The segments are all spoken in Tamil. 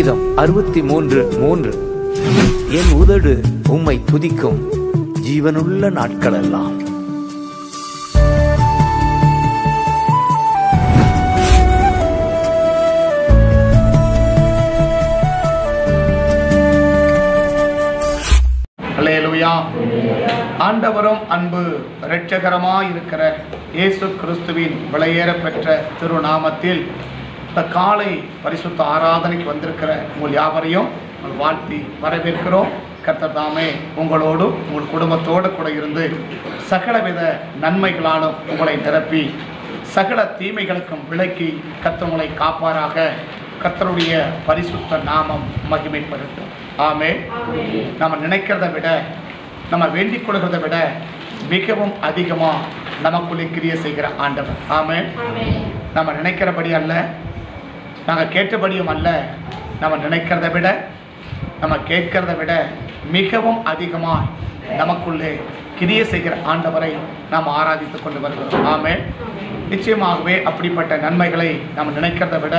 சங்கீதம் அறுபத்தி மூன்று. மூன்று என் உதடு உம்மை துதிக்கும் ஜீவனுள்ள நாட்களெல்லாம். அல்லேலூயா. ஆண்டவரும் அன்பு இரட்சகரமாய் இருக்கிற இயேசு கிறிஸ்துவின் விலையேற பெற்ற திருநாமத்தில் இந்த காலை பரிசுத்த ஆராதனைக்கு வந்திருக்கிற உங்கள் யாவரையும் உங்கள் வாழ்த்தி வரவேற்கிறோம். கர்த்தர் தாமே உங்களோடும் உங்கள் குடும்பத்தோடு கூட இருந்து சகலவித நன்மைகளாலும் உங்களை நிரப்பி சகல தீமைகளுக்கும் விலக்கி கர்த்தர் காப்பாராக. கர்த்தருடைய பரிசுத்த நாமம் மகிமைப்படுத்தும். ஆமே நம்ம நினைக்கிறத விட நம்ம வேண்டிக் கொள்கிறத விட மிகவும் அதிகமாக நமக்குள்ளே கிரிய செய்கிற ஆண்டவர். ஆமே நம்ம நினைக்கிறபடி அல்ல நாங்கள் கேட்டபடியும் அல்ல. நம்ம நினைக்கிறத விட நம்ம கேட்கிறத விட மிகவும் அதிகமாக நமக்குள்ளே கிரிய செய்கிற ஆண்டவரை நாம் ஆராதித்து கொண்டு வருகிறோம். ஆமே நிச்சயமாகவே அப்படிப்பட்ட நன்மைகளை நம்ம நினைக்கிறத விட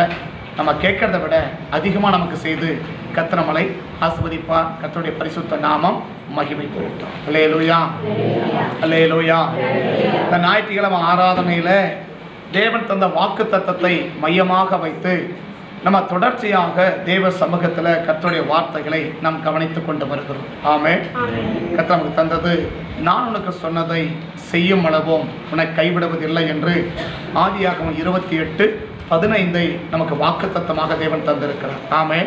நம்ம கேட்கறத விட அதிகமாக நமக்கு செய்து கத்திரமலை ஆசிர்வதிப்பார். கத்தருடைய பரிசுத்த நாமம் மகிமைப்படுத்தும் அல்லேலூயா அல்லேலூயா இந்த ஞாயிற்றுக்கிழமை ஆராதனையில் தேவன் தந்த வாக்கு தத்தத்தை மையமாக வைத்து நம்ம தொடர்ச்சியாக தேவ சமூகத்தில் கர்த்தருடைய வார்த்தைகளை நாம் கவனித்து கொண்டு வருகிறோம். ஆமே கர்த்தர் நமக்கு தந்தது நான் உனக்கு சொன்னதை செய்யும் அளவும் உன்னை கைவிடுவதில்லை என்று ஆதியாகமம் இருபத்தி எட்டு பதினைந்தை நமக்கு வாக்குத்தத்தமாக தேவன் தந்திருக்கிறார். ஆமே.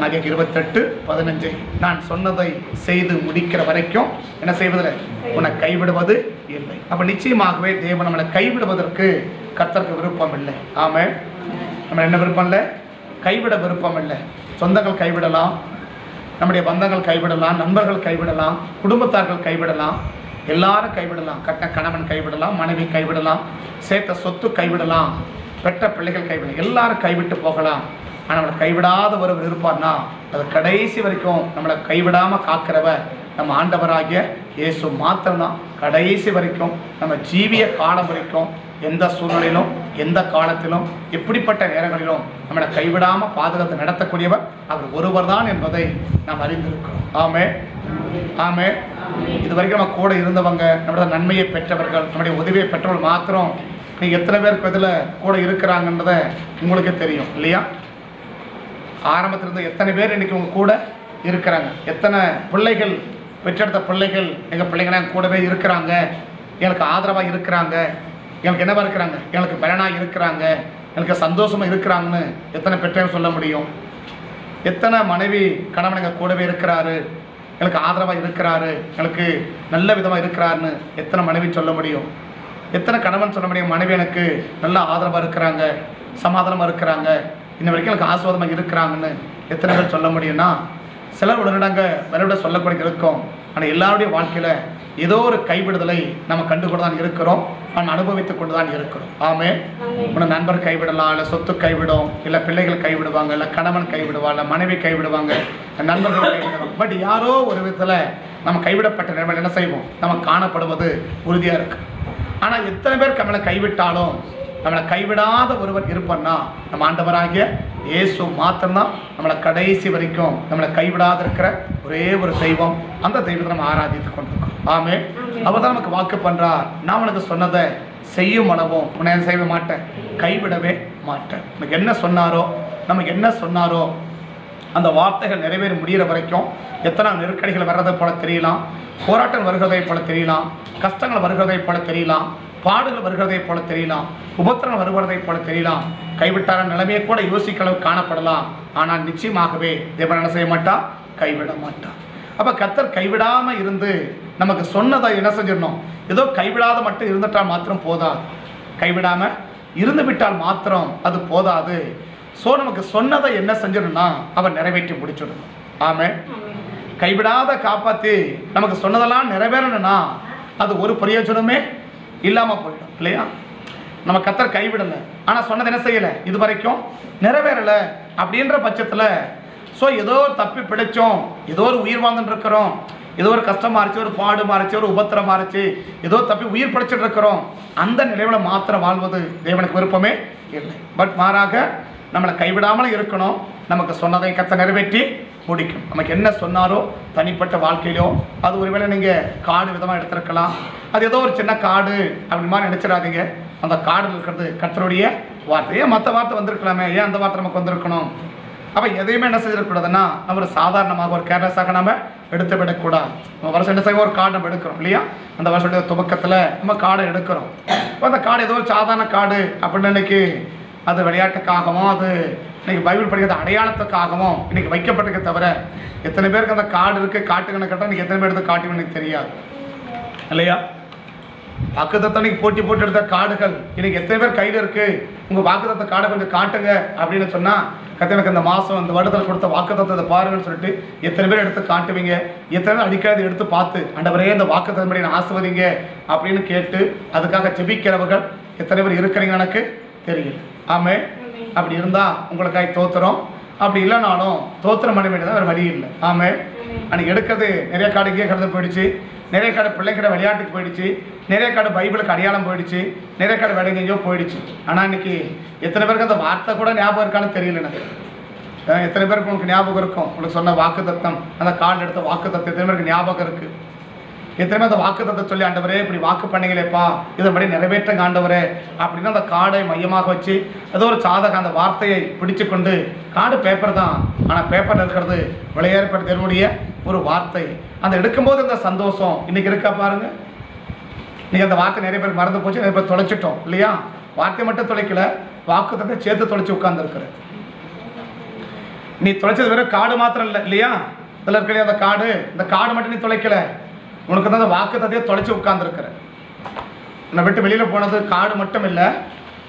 ஆகிய இருபத்தெட்டு பதினஞ்சு. நான் சொன்னதை செய்து முடிக்கிற வரைக்கும் என்ன செய்வதில்லை? உன்னை கைவிடுவது இல்லை. அப்ப நிச்சயமாகவே தேவன் நம்மளை கைவிடுவதற்கு கர்த்தருக்கு விருப்பம் இல்லை ஆமே. நம்ம என்ன விருப்பம் இல்லை? கைவிட விருப்பம் இல்லை. சொந்தங்கள் கைவிடலாம். நம்முடைய பந்தங்கள் கைவிடலாம். நண்பர்கள் கைவிடலாம். குடும்பத்தார்கள் கைவிடலாம். எல்லாரும் கைவிடலாம். கட்ட கணவன் கைவிடலாம். மனைவி கைவிடலாம். சேர்த்த சொத்து கைவிடலாம். பெற்ற பிள்ளைகள் கைவிட. எல்லாரும் கைவிட்டு போகலாம். ஆனால் நம்மளை கைவிடாத ஒருவர் இருப்பார்னா அது கடைசி வரைக்கும் நம்மளை கைவிடாமல் காக்கிறவர் நம்ம ஆண்டவராகிய இயேசு மாத்திரம்தான். கடைசி வரைக்கும் நம்ம ஜீவிய காலம் வரைக்கும் எந்த சூழ்நிலையிலும் எந்த காலத்திலும் எப்படிப்பட்ட நேரங்களிலும் நம்மளை கைவிடாமல் பாதுகாத்து நடத்தக்கூடியவர் அவர் ஒருவர் தான் என்பதை நாம் அறிந்திருக்கிறோம். ஆமே ஆமே இது வரைக்கும் நம்ம கூட இருந்தவங்க நம்மளோட நன்மையை பெற்றவர்கள் நம்முடைய உதவியை பெற்றவர்கள் மாத்திரம் நீங்கள் எத்தனை பேருக்கு இதில் கூட இருக்கிறாங்கன்றதை உங்களுக்கே தெரியும் இல்லையா? ஆரம்பத்திலிருந்து எத்தனை பேர் இன்றைக்கி உங்கள் கூட இருக்கிறாங்க? எத்தனை பிள்ளைகள் பெற்றெடுத்த பிள்ளைகள் எங்கள் பிள்ளைங்க என் கூடவே இருக்கிறாங்க? எனக்கு ஆதரவாக இருக்கிறாங்க? எனக்கு என்னவா இருக்கிறாங்க? எங்களுக்கு பலனாக இருக்கிறாங்க? எனக்கு சந்தோஷமாக இருக்கிறாங்கன்னு எத்தனை பெற்றோர் சொல்ல முடியும்? எத்தனை மனைவி கணவன் எங்கள் கூடவே இருக்கிறாரு? எனக்கு ஆதரவாக இருக்கிறாரு? எனக்கு நல்ல விதமாக இருக்கிறாருன்னு எத்தனை மனைவி சொல்ல முடியும்? எத்தனை கணவன் சொல்ல முடியும் மனைவி எனக்கு நல்ல ஆதரவாக இருக்கிறாங்க சமாதானமாக இருக்கிறாங்க இன்ன வரைக்கும் எனக்கு ஆசுவாதமாக இருக்கிறாங்கன்னு எத்தனை பேர் சொல்ல முடியும்னா சிலர் உடனடாங்க விளைவிட சொல்லக்கூடிய இருக்கும். ஆனால் எல்லாருடைய வாழ்க்கையில் ஏதோ ஒரு கைவிடுதலை நம்ம கண்டு கொண்டு தான் இருக்கிறோம். நம்ம அனுபவித்து கொண்டு தான் இருக்கிறோம் ஆமே உன நண்பர் கைவிடலாம் இல்லை சொத்து கைவிடும் இல்லை பிள்ளைகள் கைவிடுவாங்க இல்லை கணவன் கைவிடுவா இல்லை மனைவி கைவிடுவாங்க நண்பர்கள் கைவிடுவாங்க. பட் யாரோ ஒரு விதத்தில் நம்ம கைவிடப்பட்ட நிலைமையில் என்ன செய்வோம்? நம்ம காணப்படுவது உறுதியாக இருக்கு. ஆனால் எத்தனை பேர் நம்மளை கைவிட்டாலும் நம்மளை கைவிடாத ஒருவர் இருப்பார்னா நம்ம ஆண்டவராகிய இயேசு மாத்திரம்தான் நம்மளை கடைசி வரைக்கும் நம்மளை கைவிடாத இருக்கிற ஒரே ஒரு தெய்வம். அந்த தெய்வத்தை நம்ம ஆராதித்து கொண்டிருக்கோம் ஆமே அவர் தான் நமக்கு வாக்கு பண்றார். நான் உனக்கு சொன்னதை செய்யும் அளவும் உன்னை செய்ய மாட்டேன். கைவிடவே மாட்டேன். நமக்கு என்ன சொன்னாரோ நமக்கு என்ன சொன்னாரோ அந்த வார்த்தைகள் நிறைவேற முடிகிற வரைக்கும் எத்தனை நெருக்கடிகள் வர்றதை போல தெரியலாம். போராட்டம் வருகிறதை போல தெரியலாம். கஷ்டங்கள் வருகிறதை போல தெரியலாம். பாடுகள் வருகிறதை போல தெரியலாம். உபத்திரம் வருகிறதை போல தெரியலாம். கைவிட்டார நிலைமையை கூட யோசிக்க அளவு காணப்படலாம். ஆனால் நிச்சயமாகவே தேவன் என்ன செய்ய மாட்டா கைவிட மாட்டா அப்போ கத்தர் கைவிடாமல் இருந்து நமக்கு சொன்னதை என்ன செஞ்சிடணும்? ஏதோ கைவிடாத மட்டும் இருந்துட்டால் மாத்திரம் போதாது. கைவிடாமல் இருந்து விட்டால் மாத்திரம் அது போதாது. ஸோ நமக்கு சொன்னதை என்ன செஞ்சிடணும்னா அவர் நிறைவேற்றி முடிச்சிடணும். ஆமே கைவிடாத காப்பாற்றி நமக்கு சொன்னதெல்லாம் நிறைவேறணும்னா அது ஒரு பிரயோஜனமே இல்லாமல் போயிடும் இல்லையா? நம்ம கத்தர் கைவிடலை. ஆனால் சொன்னது என்ன செய்யலை? இது வரைக்கும் நிறைவேறலை அப்படின்ற பட்சத்தில் ஸோ ஏதோ ஒரு தப்பி பிழைச்சோம் ஏதோ ஒரு உயிர் வாழ்ந்துட்டு இருக்கிறோம் ஏதோ ஒரு கஷ்டம் மாறிச்சு ஒரு பாடு மாறிச்சு ஒரு உபத்திரம் மாறிச்சு ஏதோ தப்பி உயிர் பிழைச்சிட்டு இருக்கிறோம் அந்த நிலைவில் மாத்திரம் வாழ்வது தேவனுக்கு விருப்பமே இல்லை. பட் மாறாக நம்மளை கைவிடாமல் இருக்கணும். நமக்கு சொன்னதை கத்த நிறைவேற்றி முடிக்கும். நமக்கு என்ன சொன்னாரோ தனிப்பட்ட வாழ்க்கையிலோ அது ஒருவேளை நீங்கள் காடு விதமாக எடுத்திருக்கலாம். அது ஏதோ ஒரு சின்ன காடு அப்படி மாதிரி நினச்சிடாதீங்க. அந்த காடு இருக்கிறது கத்தருடைய வார்த்தை. ஏன் மற்ற வார்த்தை வந்திருக்கலாமே? ஏன் அந்த வார்த்தை நமக்கு வந்திருக்கணும்? அப்போ எதையுமே என்ன செஞ்சிடக்கூடாதுன்னா நம்ம ஒரு சாதாரணமாக ஒரு கேர்லெஸ்ஸாக நம்ம எடுத்து விடக்கூடாது நம்ம வருஷம் என்ன செய்வோம்? ஒரு கார்டு நம்ம எடுக்கிறோம் இல்லையா? அந்த வருஷத்துடைய துவக்கத்தில் நம்ம கார்டை எடுக்கிறோம். இப்போ அந்த கார்டு ஏதோ ஒரு சாதாரண கார்டு அப்படின்னு இன்னைக்கு அது விளையாட்டுக்காகவும் அது இன்றைக்கி பைபிள் படிக்கிறது அடையாளத்துக்காகவும் இன்றைக்கி வைக்கப்பட்டிருக்க தவிர எத்தனை பேருக்கு அந்த காடு இருக்குது காட்டுக்கணும் கேட்டால் இன்னைக்கு எத்தனை பேர் எடுத்து காட்டுன்னு எனக்கு தெரியாது. இல்லையா? வாக்குத்தத்தை போட்டி போட்டு எடுத்த காடுகள் இன்னைக்கு எத்தனை பேர் கையில் இருக்கு உங்க வாக்குத்தத்த காடை கொஞ்சம் காட்டுங்க அப்படின்னு சொன்னா கத்தனுக்கு இந்த மாசம் இந்த வருடத்தில் கொடுத்த வாக்குத்தத்தை பாருங்கன்னு சொல்லிட்டு எத்தனை பேர் எடுத்து காட்டுவீங்க? எத்தனை பேர் அடிக்காது எடுத்து பார்த்து ஆண்டவரே இந்த வாக்குத்தன்மையை நான் ஆசுவதிங்க அப்படின்னு கேட்டு அதுக்காக ஜெபிக்கிறவர்கள் எத்தனை பேர் இருக்கிறீங்க எனக்கு தெரியல. ஆமே அப்படி இருந்தா உங்களுக்காக தோத்துறோம் அப்படி இல்லைனாலும் தோத்திரம் பண்ண வேண்டியது வேறு வழி இல்லை. ஆமே அன்னைக்கு எடுக்கிறது நிறைய காடு இங்கே கடந்து போயிடுச்சு. நிறைய காடு பிள்ளைக்கிட்ட விளையாட்டுக்கு போயிடுச்சு. நிறைய காடு பைபிளுக்கு அடையாளம் போயிடுச்சு. நிறைய காடு வேலை எங்கேயோ போயிடுச்சு. ஆனால் இன்னைக்கு எத்தனை பேருக்கு அந்த வார்த்தை கூட ஞாபகம் இருக்கான்னு தெரியல எனக்கு. எத்தனை பேருக்கு உங்களுக்கு ஞாபகம் இருக்கும்? உங்களுக்கு சொன்ன வாக்கு தத்தம் அந்த கார்டு எடுத்த வாக்கு தத்தம் எத்தனை பேருக்கு ஞாபகம் இருக்கு? எத்தனை அந்த வாக்கு சொல்லி ஆண்டவரே இப்படி வாக்கு பண்ணீங்களேப்பா இதன்படி நிறைவேற்றுங்க ஆண்டவரே அப்படின்னு அந்த கார்டை மையமாக வச்சு ஏதோ ஒரு சாதகம் அந்த வார்த்தையை பிடிச்சு கொண்டு கார்டு பேப்பர் தான் ஆனால் பேப்பரில் இருக்கிறது விளையாடப்பட்ட ஒரு வார்த்தை. அந்த எடுக்கும்போது அந்த சந்தோஷம் இன்னைக்கு இருக்கா பாருங்க? நீங்கள் அந்த வார்த்தை நிறைய பேர் மறந்து போச்சு நிறைய பேர் தொலைச்சிட்டோம் இல்லையா? வார்த்தை மட்டும் தொலைக்கல வாக்கு தத்தை சேர்த்து தொலைச்சி உட்கார்ந்துருக்குற நீ தொலைச்சது வெறும் காடு மாத்திரம் இல்லை இல்லையா? இதில் இருக்கிற அந்த காடு இந்த காடு மட்டும் நீ தொலைக்கலை. உனக்கு தான் அந்த வாக்கு தொலைச்சி தொலைச்சு உன்னை விட்டு வெளியில் போனது காடு மட்டும் இல்லை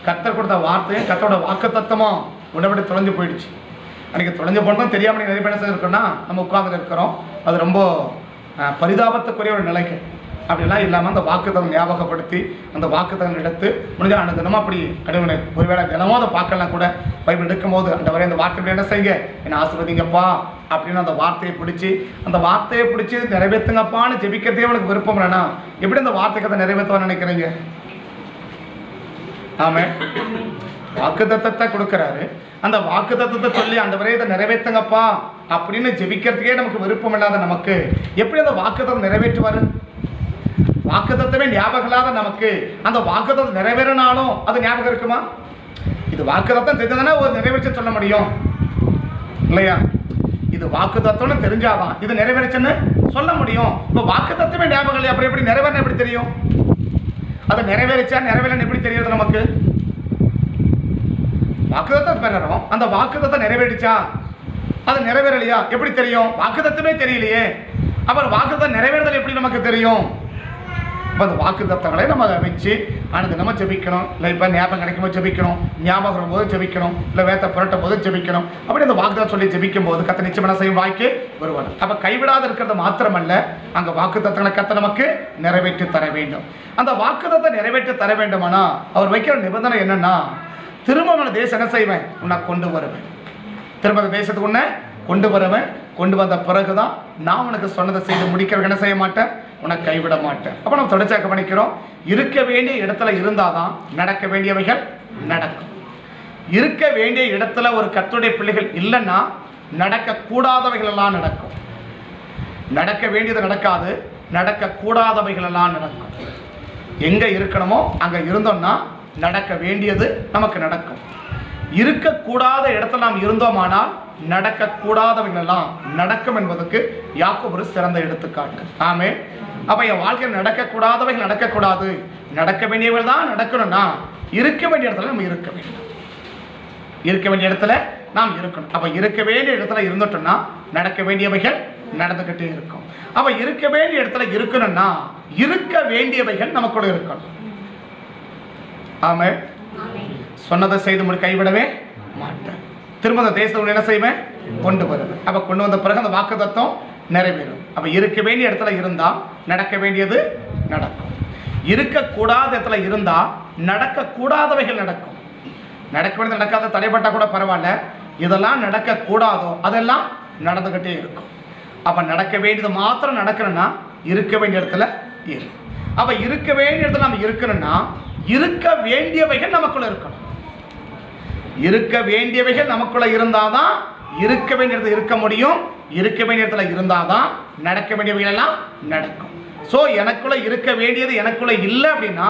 கத்தர் கொடுத்த வார்த்தையும் கத்தோட வாக்கு தத்தமும் உன்னை விட்டு தொலைஞ்சு போயிடுச்சு. அன்றைக்கி தொலைஞ்சு போனதும் தெரியாமல் நிறைய பேர் என்ன நம்ம உட்கார்ந்து இருக்கிறோம். அது ரொம்ப பரிதாபத்துக்குரிய ஒரு நிலைக்கு. அப்படிலாம் இல்லாமல் அந்த வாக்குத்தம் ஞாபகப்படுத்தி அந்த வாக்குத்தம் எடுத்து முடிஞ்சால் அந்த தினமும் அப்படி அடைவனை ஒருவேளை தினமும் அதை பார்க்கலாம் கூட. பைபிள் எடுக்கும்போது அந்த வரை அந்த வார்த்தை என்ன செய்யுங்க? என்னை ஆசிர்வதிங்கப்பா. அப்படின்னு அந்த வார்த்தையை பிடிச்சி அந்த வார்த்தையை பிடிச்சி நிறைவேற்றுங்கப்பான்னு ஜெபிக்கிறதே அவனுக்கு விருப்பம் இல்லைனா எப்படி அந்த வார்த்தைக்கு அதை நிறைவேற்றுவான்னு நினைக்கிறீங்க? ஆமே. வாக்கு தத்தத்தை கொடுக்குறாரு. அந்த வாக்கு தத்தத்தை சொல்லி ஆண்டவரே இதை நிறைவேற்றுங்கப்பா. அப்படின்னு ஜெபிக்கிறதுக்கே நமக்கு விருப்பம் இல்லாத நமக்கு எப்படி அந்த வாக்குத்தம் நிறைவேற்றுவாரு? வாக்குத்தத்தமே ஞாபகம் இல்லாத நமக்கு அந்த வாக்குத்தத்தம் நிறைவேறினாலும் அது ஞாபகம் இருக்குமா? இது வாக்குத்தத்தம் தெரிஞ்சதுன்னா ஒரு நிறைவேற்ற சொல்ல முடியும். இல்லையா? இது வாக்குத்தத்தம்னு தெரிஞ்சாதான் இது நிறைவேறுச்சுன்னு சொல்ல முடியும். இப்போ வாக்குத்தத்தமே ஞாபகம் இல்லையா? அப்புறம் எப்படி நிறைவேறின எப்படி தெரியும்? அதை நிறைவேறிச்சா நிறைவேறன்னு எப்படி தெரியுது நமக்கு? வாக்குதத்தை பெறறோம். அந்த வாக்குதத்தை நிறைவேறிச்சா? அது நிறைவேறலையா? எப்படி தெரியும்? வாக்குதத்துமே தெரியலையே. அப்புறம் வாக்குத்தம் நிறைவேறுதல் எப்படி நமக்கு தெரியும்? அப்போ அந்த வாக்குத்தத்தங்களை நம்ம அதை வச்சு ஆனது நம்ம ஜெபிக்கணும். இல்லை இப்போ ஞாபகம் கிடைக்கும் போது ஜெபிக்கணும். ஞாபகம் போது ஜபிக்கணும். இல்லை வேத்த புரட்டும் போது ஜெபிக்கணும். அப்படி அந்த வாக்குத்தம் சொல்லி ஜெபிக்கும் போது கத்த நிச்சயமான செய்யும்? வாய்க்கு வருவார். அப்போ கைவிடாத இருக்கிறது மாத்திரமல்ல அங்கே வாக்குத்தத்தங்களை கத்த நமக்கு நிறைவேற்றி தர வேண்டும். அந்த வாக்குத்தத்தை நிறைவேற்றி தர வேண்டுமானா அவர் வைக்கிற நிபந்தனை என்னன்னா திரும்ப உன்னை தேசம் என்ன செய்வேன்? உன்னை கொண்டு வருவேன். திரும்ப அந்த தேசத்துக்கு உன்னை கொண்டு வருவேன். கொண்டு வந்த பிறகுதான் நான் உனக்கு சொன்னதை செய்து முடிக்கிறவங்க என்ன செய்ய மாட்டேன்? உனக்கு கைவிட மாட்டேன். அப்போ நம்ம தொடர்ச்சியாக கவனிக்கிறோம் இருக்க வேண்டிய இடத்துல இருந்தால் தான் நடக்க வேண்டியவைகள் நடக்கும். இருக்க வேண்டிய இடத்துல ஒரு கத்துடைய பிள்ளைகள் இல்லைன்னா நடக்கக்கூடாதவைகள் எல்லாம் நடக்கும். நடக்க வேண்டியது நடக்காது நடக்கக்கூடாதவைகள் எல்லாம் நடக்கும். எங்கே இருக்கணுமோ அங்கே இருந்தோம்னா நடக்க வேண்டியது நமக்கு நடக்கும். இருக்கக்கூடாத இடத்துல நாம் இருந்தோமானால் நடக்கக்கூடாதவைகளெல்லாம் நடக்கும் என்பதற்கு யாக்கோ ஒரு சிறந்த எடுத்துக்காட்டு. ஆமே அப்ப என் வாழ்க்கையில் நடக்கக்கூடாதவைகள் நடக்கக்கூடாது. நடக்க வேண்டியவர்கள் தான் நடக்கணும்னா இருக்க வேண்டிய இடத்துல நம்ம இருக்க வேண்டும். இருக்க வேண்டிய இடத்துல நாம் இருக்கணும். அப்ப இருக்க வேண்டிய இடத்துல இருந்துட்டோம்னா நடக்க வேண்டியவைகள் நடந்துகிட்டே இருக்கும். அப்ப இருக்க வேண்டிய இடத்துல இருக்கணும்னா இருக்க வேண்டியவைகள் நமக்குள்ள இருக்கணும். ஆமே சொன்னதை செய்து முடி கைவிடவே மாட்டேன் திரும்ப அந்த தேசத்தை என்ன செய்வேன்? கொண்டு வருவேன். அப்போ கொண்டு வந்த பிறகு அந்த வாக்கு தத்துவம் நிறைவேறும். அப்போ இருக்க வேண்டிய இடத்துல இருந்தால் நடக்க வேண்டியது நடக்கும். இருக்கக்கூடாத இடத்துல இருந்தால் நடக்கக்கூடாதவைகள் நடக்கும். நடக்க வேண்டியது நடக்காத தடைப்பட்டால் கூட பரவாயில்ல. இதெல்லாம் நடக்கக்கூடாதோ அதெல்லாம் நடந்துக்கிட்டே இருக்கும். அப்போ நடக்க வேண்டியது மாத்திரம் நடக்கணும்னா இருக்க வேண்டிய இடத்துல இரு. அப்போ இருக்க வேண்டிய இடத்துல நம்ம இருக்கணும்னா இருக்க வேண்டியவைகள் நமக்குள்ளே இருக்கணும். இருக்க வேண்டியவைகள் நமக்குள்ள இருந்தாதான் இருக்க வேண்டிய இடத்துல இருக்க முடியும். இருக்க வேண்டிய இடத்துல இருந்தாதான் நடக்க வேண்டியவைகள் எல்லாம் நடக்கும். ஸோ எனக்குள்ள இருக்க வேண்டியது எனக்குள்ள இல்லை அப்படின்னா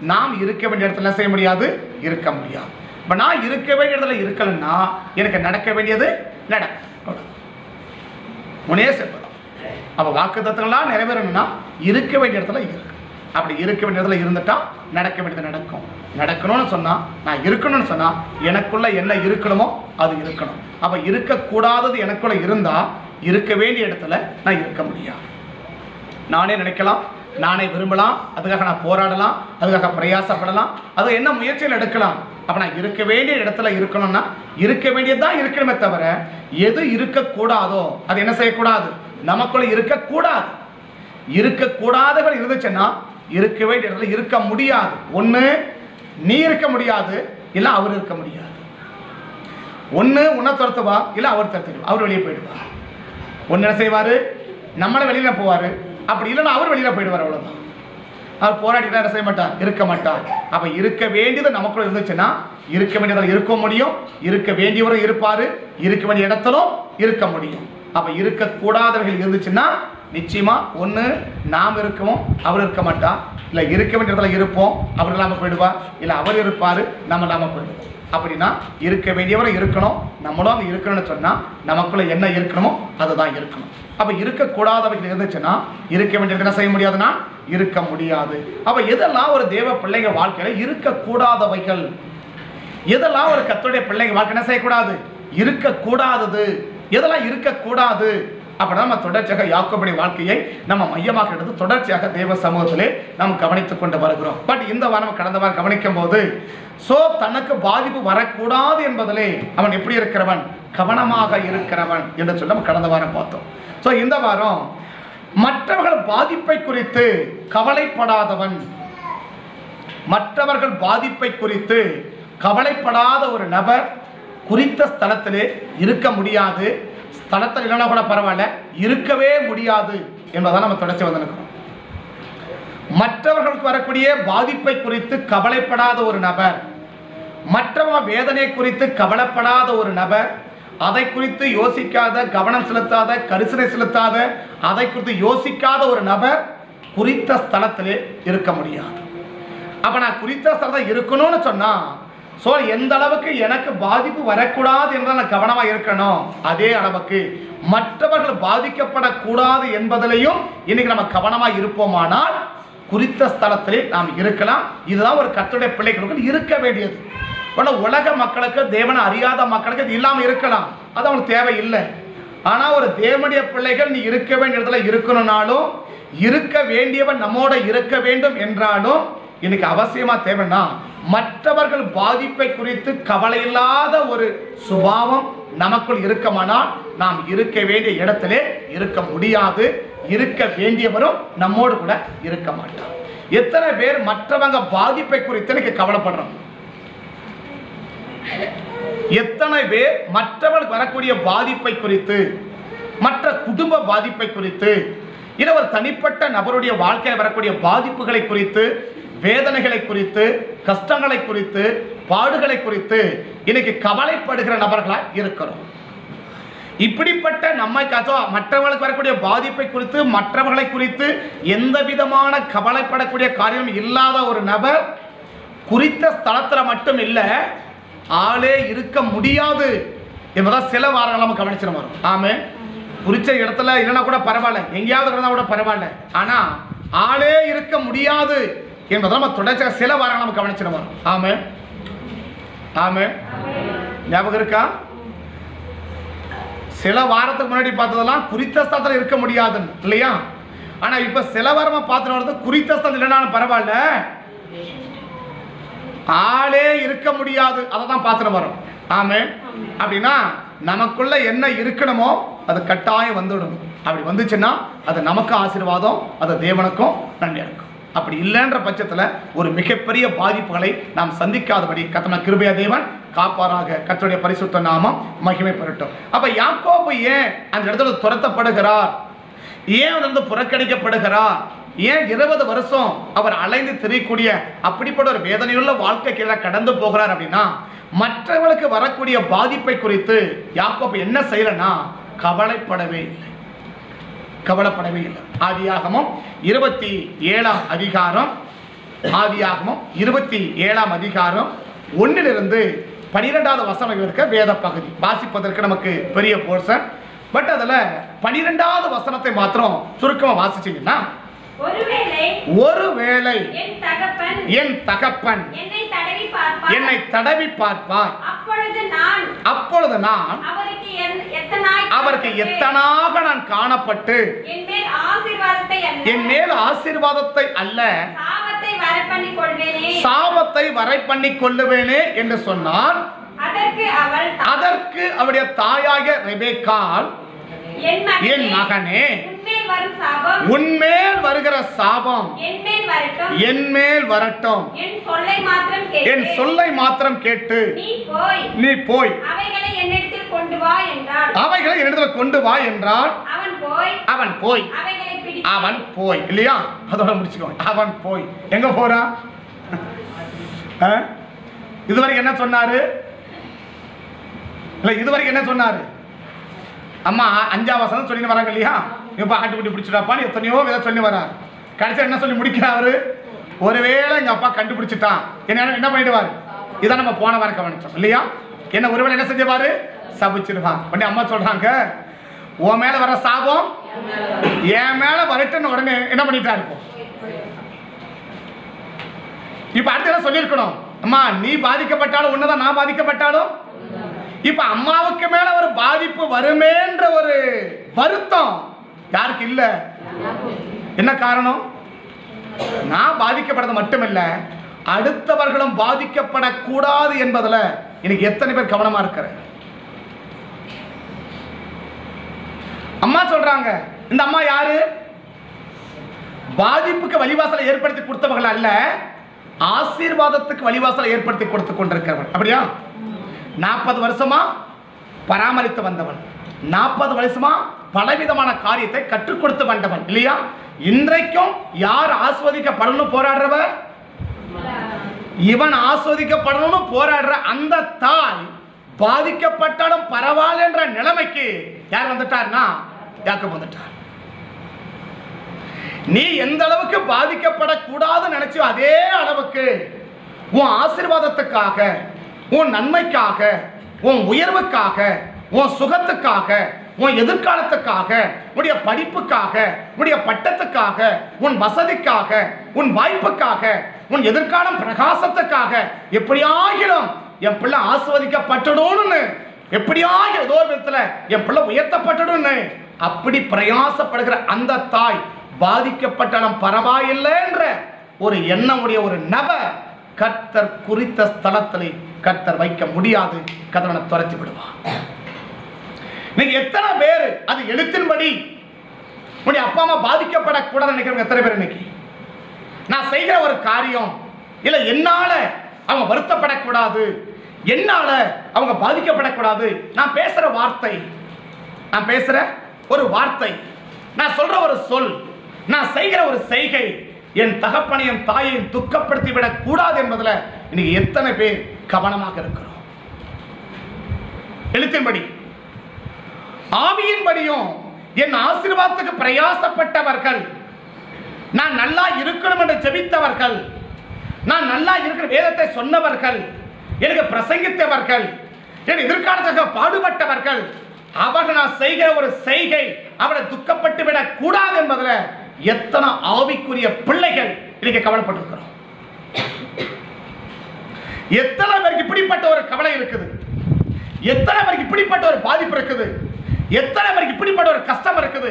நாம் இருக்க வேண்டிய இடத்துல செய்ய முடியாது? இருக்க முடியாது. இப்போ நான் இருக்க வேண்டிய இடத்துல இருக்கலன்னா எனக்கு நடக்க வேண்டியது நடக்கும் அவ்வளவுதான். முனே அப்போ வாக்கு தத்துவங்கள்லாம் நிறைவேறணும்னா இருக்க வேண்டிய இடத்துல இருக்கு. அப்படி இருக்க வேண்டிய இடத்துல இருந்துட்டா நடக்க வேண்டியது நடக்கும். நடக்கணும்னு சொன்னால் நான் இருக்கணும்னு சொன்னால் எனக்குள்ளே என்ன இருக்கணுமோ அது இருக்கணும். அப்போ இருக்கக்கூடாதது எனக்குள்ளே இருந்தால் இருக்க வேண்டிய இடத்துல நான் இருக்க முடியாது. நானே நினைக்கலாம் நானே விரும்பலாம் அதுக்காக நான் போராடலாம் அதுக்காக பிரயாசப்படலாம் அது என்ன முயற்சியில் எடுக்கலாம்? அப்போ நான் இருக்க வேண்டிய இடத்துல இருக்கணும்னா இருக்க வேண்டியது தான் இருக்கணுமே தவிர எது இருக்கக்கூடாதோ அது என்ன செய்யக்கூடாது? நமக்குள்ள இருக்கக்கூடாது. இருக்கக்கூடாதவர்கள் இருந்துச்சுன்னா இருக்க வேண்டிய இடத்துல இருக்க முடியாது. ஒன்று நீ இருக்க முடியாது இல்லை அவர் இருக்க முடியாது. ஒன்று உன்னை துரத்துவா இல்லை அவர் துரத்துவா அவர் வெளியே போயிடுவா ஒன்று என்ன செய்வார்? நம்மளை வெளியில் போவார். அப்படி இல்லைன்னா அவர் வெளியில் போயிடுவார் அவ்வளோதான் அவர் போராடிட்டு என்ன செய்ய மாட்டார்? இருக்க மாட்டார். அப்போ இருக்க வேண்டியது நமக்குள்ள இருந்துச்சுன்னா இருக்க வேண்டியதில் இருக்க முடியும். இருக்க வேண்டியவரும் இருப்பார். இருக்க வேண்டிய இடத்திலும் இருக்க முடியும். அப்போ இருக்கக்கூடாதவர்கள் இருந்துச்சுன்னா நிச்சயமாக ஒன்று நாம் இருக்கவும் அவர் இருக்க மாட்டா. இல்லை இருக்க வேண்டிய இடத்துல இருப்போம் அவர் இல்லாமல் போயிடுவார் இல்லை அவர் இருப்பார் நம்ம இல்லாமல் போயிடுவோம். அப்படின்னா இருக்க வேண்டியவரை இருக்கணும். நம்மளும் அங்கே இருக்கணும்னு சொன்னால் நமக்குள்ளே என்ன இருக்கணுமோ அதுதான் இருக்கணும். அப்போ இருக்கக்கூடாதவைகள் இருந்துச்சுன்னா இருக்க வேண்டியது என்ன செய்ய முடியாதுன்னா இருக்க முடியாது. அப்போ எதெல்லாம் ஒரு தேவ பிள்ளைங்க வாழ்க்கையில் இருக்கக்கூடாதவைகள்? எதெல்லாம் ஒரு கத்துடைய பிள்ளைங்க வாழ்க்கை என்ன செய்யக்கூடாது? இருக்கக்கூடாதது. எதெல்லாம் இருக்கக்கூடாது? அப்படின்னா நம்ம தொடர்ச்சியாக யாக்கோபுடைய வாழ்க்கையை நம்ம மையமாக எடுத்து தொடர்ச்சியாக தேவ சமூகத்திலே நாம் கவனித்துக் கொண்டு வருகிறோம். பட் இந்த வாரம் கடந்த வாரம் கவனிக்கும் போது சோ தனக்கு பாதிப்பு வரக்கூடாது என்பதிலே அவன் எப்படி இருக்கிறவன்? கவனமாக இருக்கிறவன் என்று சொல்லி நம்ம கடந்த வாரம் பார்த்தோம். ஸோ இந்த வாரம் மற்றவர்கள் பாதிப்பை குறித்து கவலைப்படாதவன் மற்றவர்கள் பாதிப்பை குறித்து கவலைப்படாத ஒரு நபர் குறித்த ஸ்தலத்திலே இருக்க முடியாது. ஸ்தலத்தில் இல்லைன்னா கூட பரவாயில்ல இருக்கவே முடியாது என்பதை நம்ம தொடர்ச்சி வந்திருக்கிறோம் மற்றவர்களுக்கு வரக்கூடிய பாதிப்பை குறித்து கவலைப்படாத ஒரு நபர் மற்றவங்க வேதனை குறித்து கவலைப்படாத ஒரு நபர் அதை குறித்து யோசிக்காத கவனம் செலுத்தாத கரிசனை செலுத்தாத அதை குறித்து யோசிக்காத ஒரு நபர் குறித்த ஸ்தலத்திலே இருக்க முடியாது. அப்ப நான் குறித்த ஸ்தலத்தில் இருக்கணும்னு சொன்னா ஸோ எந்த அளவுக்கு எனக்கு பாதிப்பு வரக்கூடாது என்பதில் நான் கவனமாக இருக்கணும். அதே அளவுக்கு மற்றவர்கள் பாதிக்கப்படக்கூடாது என்பதிலையும் இன்னைக்கு நம்ம கவனமாக இருப்போமானால் குறித்த ஸ்தலத்திலே நாம் இருக்கலாம். இதுதான் ஒரு கத்துடைய பிள்ளைகளுக்கு இருக்க வேண்டியது. ஆனால் உலக மக்களுக்கு தேவனை அறியாத மக்களுக்கு இது இல்லாமல் இருக்கலாம். அது அவங்களுக்கு தேவையில்லை. ஆனால் ஒரு தேவனுடைய பிள்ளைகள் நீ இருக்க வேண்டிய இடத்துல இருக்கணும்னாலும் இருக்க வேண்டியவன் நம்மோட இருக்க வேண்டும் என்றாலும் இன்னைக்கு அவசியமா தேவைன்னா மற்றவர்கள் பாதிப்பை குறித்து கவலை இல்லாத ஒரு சுபாவம் நமக்குள் இருக்கமானால் நாம் இருக்க வேண்டிய இடத்திலே இருக்க முடியாது. இருக்க வேண்டியவரும் நம்மோடு கூட இருக்க மாட்டார். எத்தனை பேர் மற்றவங்க பாதிப்பை குறித்து இன்னைக்கு கவலைப்படுறோம்? எத்தனை பேர் மற்றவர்களுக்கு வரக்கூடிய பாதிப்பை குறித்து மற்ற குடும்ப பாதிப்பை குறித்து இல்லை ஒரு தனிப்பட்ட நபருடைய வாழ்க்கையில் வரக்கூடிய பாதிப்புகளை குறித்து வேதனைகளை குறித்து கஷ்டங்களை குறித்து பாடுகளை குறித்து இன்னைக்கு கவலைப்படுகிற நபர்களாக இருக்கிறோம். இப்படிப்பட்ட நம்மை காத்தோ மற்றவர்களுக்கு வரக்கூடிய பாதிப்பை குறித்து மற்றவர்களை குறித்து எந்த விதமான கவலைப்படக்கூடிய காரியம் இல்லாத ஒரு நபர் குறித்த ஸ்தலத்தில் மட்டும் இல்லை ஆளே இருக்க முடியாது என்பதான் சில வாரங்கள் நம்ம கவனிச்சிட வரும். ஆமே குறிச்ச இடத்துல இல்லைன்னா கூட பரவாயில்ல. எங்கேயாவது இருந்தால் கூட பரவாயில்ல. ஆனால் ஆளே இருக்க முடியாது என்பதை நம்ம தொடர்ச்சியாக சில வாரங்கள் நம்ம கவனிச்சிட வரும் ஆமே ஆமே ஞாபகம் இருக்கா? சில வாரத்துக்கு முன்னாடி பார்த்ததெல்லாம் குறித்த ஸ்தலத்தில் இருக்க முடியாதுன்னு இல்லையா? ஆனால் இப்போ சில வாரமாக பார்த்துட்டு வரது குறித்த ஸ்தலம் இல்லைனாலும் பரவாயில்ல. ஆளே இருக்க முடியாது. அதை தான் பார்த்துட்டு வரோம் ஆமே அப்படின்னா நமக்குள்ள என்ன இருக்கணுமோ அது கட்டாயம் வந்துடும் அப்படி வந்துச்சுன்னா அது நமக்கு ஆசீர்வாதம் அது தேவனுக்கும் நன்மையா இருக்கும். அப்படி இல்லைன்ற பட்சத்தில் ஒரு மிகப்பெரிய பாதிப்புகளை நாம் சந்திக்காதபடி கத்தன கிருபையா தேவன் காப்பாராக. கர்த்தருடைய பரிசுத்த நாமம் மகிமை பெறட்டும். அப்போ யாக்கோபு ஏன் அந்த இடத்துல துரத்தப்படுகிறார்? ஏன் வந்து புறக்கணிக்கப்படுகிறார்? ஏன் இருபது வருஷம் அவர் அலைந்து திரியக்கூடிய அப்படிப்பட்ட ஒரு வேதனையுள்ள வாழ்க்கை கீழே கடந்து போகிறார் அப்படின்னா மற்றவர்களுக்கு வரக்கூடிய பாதிப்பை குறித்து யாக்கோப்பு என்ன செய்யலன்னா கவலைப்படவே இல்லை. கவலைப்படவே இல்லை. ஆதியாகமும் இருபத்தி ஏழாம் அதிகாரம். ஆதியாகமும் இருபத்தி ஏழாம் அதிகாரம். ஒன்றிலிருந்து பனிரெண்டாவது வசனம் இருக்க வேத பகுதி வாசிப்பதற்கு நமக்கு பெரிய போர்ஷன் பட் அதில் பனிரெண்டாவது வசனத்தை மாத்திரம் சுருக்கமாக வாசிச்சிங்கன்னா ஒருவேளை என் தகப்பன் என் தகப்பன் என்னை தடவி பார்ப்பார். அப்பொழுது நான் அவருக்கு எத்தனாக நான் காணப்பட்டு என் மேல் ஆசீர்வாதத்தை அல்ல. சாபத்தை வரை பண்ணி கொள்ளுவேனே என்று சொன்னார் அதற்கு அவருடைய தாயாகிய ரெபேக்கால் என் மகனே உன்மேல் வருகிற சாபம். என் மேல் வரட்டும். என் சொல்லை மாத்திரம் கேட்டு. சொல்லை நீ போய். அவைகளை என்னிடத்தில் கொண்டு வா என்றாள். அவைகளை என்னிடத்தில் கொண்டு வா என்றால் அவன் போய். அவன் போய். அவன் போய். இல்லையா? அதோட முடிச்சுக்கோ அவன் போய். எங்க போறான்? இதுவரைக்கும் என்ன சொன்னாரு? இல்ல இதுவரைக்கும் என்ன சொன்னாரு? அம்மா அஞ்சாம் வசனம் சொல்லிட்டு வராங்க இல்லையா? இப்ப ஆட்டுக்குட்டி பிடிச்சிட்டாப்பான்னு எத்தனையோ விதை சொல்லி வரார் கடைசியாக என்ன சொல்லி முடிக்கிறாரு ஒருவேளை எங்கள் அப்பா கண்டுபிடிச்சிட்டான். என்ன என்ன பண்ணிடுவார்? இதான் நம்ம போன வாரம் கவனிச்சோம் இல்லையா? என்ன ஒருவேளை என்ன செஞ்சுவாரு சபிச்சிருவான் உடனே அம்மா சொல்றாங்க உன் மேலே வர சாபம் என் மேல வரட்டுன்னு உடனே என்ன பண்ணிட்டாரு? இப்போ இப்ப அடுத்து என்ன சொல்லியிருக்கணும்? அம்மா நீ பாதிக்கப்பட்டாலும் உன்னதான் நான் பாதிக்கப்பட்டாலும் இப்போ அம்மாவுக்கு மேலே ஒரு பாதிப்பு வருமேன்ற ஒரு வருத்தம். யாருக்கு இல்ல? என்ன காரணம்? நான் பாதிக்கப்படுறது மட்டுமில்ல அடுத்தவர்களும் பாதிக்கப்படக்கூடாது என்பதுல இன்னைக்கு எத்தனை பேர் கவனமா இருக்கிற அம்மா சொல்றாங்க இந்த அம்மா யாரு? பாதிப்புக்கு வழிவாசலை ஏற்படுத்தி கொடுத்தவர்கள் அல்ல ஆசீர்வாதத்துக்கு வழிவாசலை ஏற்படுத்தி கொடுத்து கொண்டிருக்கிறவன் அப்படியா? நாற்பது வருஷமா பராமரித்து வந்தவன். நாற்பது வருஷமா பலவிதமான காரியத்தை கற்றுக் கொடுத்து வந்தவன். இல்லையா? இன்றைக்கும் யார் ஆஸ்வதிக்கப்படணும் போராடுறவ? இவன் ஆஸ்வதிக்கப்படணும்னு போராடுற அந்த தாய் பாதிக்கப்பட்டாலும் பரவாயில்ல என்ற நிலைமைக்கு யார் வந்துட்டார்னா? யாக்கோபு வந்துட்டார். நீ எந்த அளவுக்கு பாதிக்கப்படக்கூடாதுன்னு நினைச்சோ அதே அளவுக்கு உன் ஆசீர்வாதத்துக்காக உன் நன்மைக்காக உன் உயர்வுக்காக உன் சுகத்துக்காக உன் எதிர்காலத்துக்காக உன்னுடைய படிப்புக்காக உன்னுடைய பட்டத்துக்காக உன் வசதிக்காக உன் வாய்ப்புக்காக உன் எதிர்காலம் பிரகாசத்துக்காக எப்படியாகிலும் என் பிள்ளை ஆஸ்வதிக்கப்பட்டுடும்னு எப்படியாக ஏதோ ஒரு விதத்துல என் பிள்ளை உயர்த்தப்பட்டுடும்னு அப்படி பிரயாசப்படுகிற அந்த தாய் பாதிக்கப்பட்டாலும் பரவாயில்லைன்ற ஒரு எண்ணமுடைய ஒரு நபர் கர்த்தர் குறித்த ஸ்தலத்திலே கர்த்தர் வைக்க முடியாது. கதவனை துரத்தி விடுவான் நீங்க எத்தனை பேர் அது எழுத்தின்படி உடைய அப்பா அம்மா பாதிக்கப்படக்கூடாதுன்னு நினைக்கிறவங்க எத்தனை பேர் இன்னைக்கு? நான் செய்கிற ஒரு காரியம் இல்லை என்னால அவங்க வருத்தப்படக்கூடாது என்னால அவங்க பாதிக்கப்படக்கூடாது நான் பேசுற வார்த்தை நான் பேசுற ஒரு வார்த்தை நான் சொல்ற ஒரு சொல் நான் செய்கிற ஒரு செய்கை என் தகப்பனையும் தாயையும் துக்கப்படுத்தி விடக் கூடாது என்பதில் இன்னைக்கு எத்தனை பேர் கவனமாக இருக்கிறோம்? எழுத்தின்படி ஆவியின்படியும் என் ஆசீர்வாதத்துக்கு பிரயாசப்பட்டவர்கள் நான் நல்லா இருக்கணும் என்று ஜெபித்தவர்கள் நான் நல்லா இருக்கிற வேதத்தை சொன்னவர்கள் எனக்கு பிரசங்கித்தவர்கள் என் எதிர்காலத்துக்கு பாடுபட்டவர்கள் அவர்கள் நான் செய்கிற ஒரு செய்கை அவரை துக்கப்பட்டு விடக் கூடாது என்பதில் எத்தனை ஆவிக்குரிய பிள்ளைகள் இன்னைக்கு கவலைப்பட்டிருக்கிறோம். எத்தனை பேருக்கு இப்படிப்பட்ட ஒரு கவலை இருக்குது? எத்தனை பேருக்கு இப்படிப்பட்ட ஒரு பாதிப்பு இருக்குது? எத்தனை பேருக்கு இப்படிப்பட்ட ஒரு கஷ்டம் இருக்குது?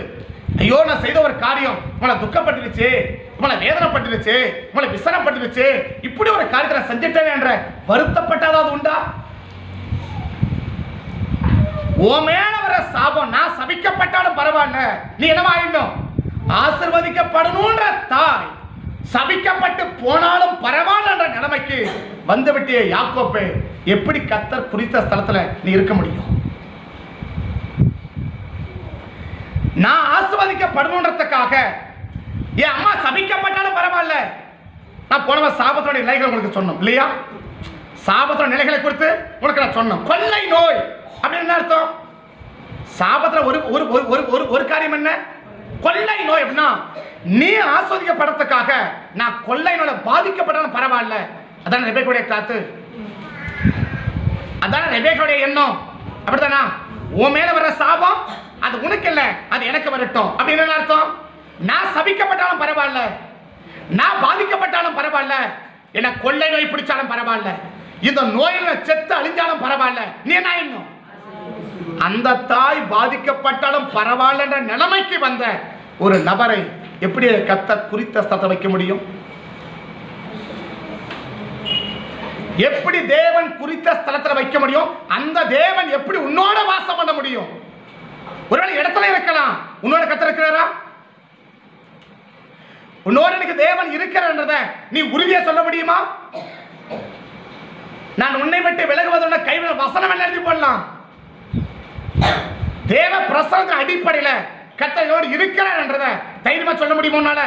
ஐயோ நான் செய்த ஒரு காரியம் உங்களை துக்கப்பட்டுருச்சு உங்களை வேதனைப்பட்டுருச்சு உங்களை விசனப்பட்டுருச்சு இப்படி ஒரு காரியத்தை நான் செஞ்சுட்டேன் என்ற வருத்தப்பட்டதாவது உண்டா? உன் மேல வர சாபம் நான் சபிக்கப்பட்டாலும் பரவாயில்ல. நீ என்னவா ஆயிடும் ஆசிர்வதிக்கப்படணும்ன்ற தாய் சபிக்கப்பட்டு போனாலும் பரவாயில்லன்ற நிலைமைக்கு வந்துவிட்டிய யாக்கோப்பே. எப்படி கத்தர் குறித்த ஸ்தலத்துல நீ இருக்க முடியும்? நான் ஆசிர்வதிக்கப்படணுன்றதுக்காக என் அம்மா சபிக்கப்பட்டாலும் பரவாயில்ல. நான் போனவன் சாபத்தோட நிலைகளை உங்களுக்கு சொன்னோம் இல்லையா? சாபத்தோட நிலைகளை குறித்து உனக்கு நான் சொன்னோம். கொள்ளை நோய் அப்படின்னு என்ன அர்த்தம்? சாபத்தில் ஒரு ஒரு ஒரு ஒரு ஒரு ஒரு காரியம் என்ன? கொள்ளை நோய் அப்படின்னா நீ ஆஸ்வதிக்கப்படுறதுக்காக நான் கொள்ளை நோயில பாதிக்கப்பட்டாலும் பரவாயில்ல. அதான் ரெபேக்குடைய காத்து? அதான் ரெபேக்குடைய எண்ணம்? அப்படிதானா உன் மேல வர்ற சாபம் அது உனக்கு இல்ல அது எனக்கு வரட்டும். அப்படின்னு அர்த்தம்? நான் சபிக்கப்பட்டாலும் பரவாயில்ல. நான் பாதிக்கப்பட்டாலும் பரவாயில்ல. என்ன கொள்ளை நோய் பிடிச்சாலும் பரவாயில்ல. இந்த நோயில செத்து அழிஞ்சாலும் பரவாயில்ல. நீ என்ன இன்னும் அந்த தாய் பாதிக்கப்பட்டாலும் பரவாயில்ல என்ற நிலைமைக்கு வந்த ஒரு நபரை எப்படி கத்த குறித்த சத்த வைக்க முடியும்? எப்படி தேவன் குறித்த ஸ்தலத்தில் வைக்க முடியும்? அந்த தேவன் எப்படி உன்னோட வாசம் பண்ண முடியும்? ஒருவேளை இடத்துல இருக்கலாம். உன்னோட கத்த இருக்கிறாரா? உன்னோட எனக்கு தேவன் இருக்கிறன்றத நீ உறுதியா சொல்ல முடியுமா? நான் உன்னை விட்டு விலகுவதோட கைவிட வசனம் என்ன எழுதி போடலாம்? தேவ பிரசனத்தின் அடிப்படையில் கத்தையோடு இருக்கிறார் என்றத தைரியமா சொல்ல முடியுமா உன்னால?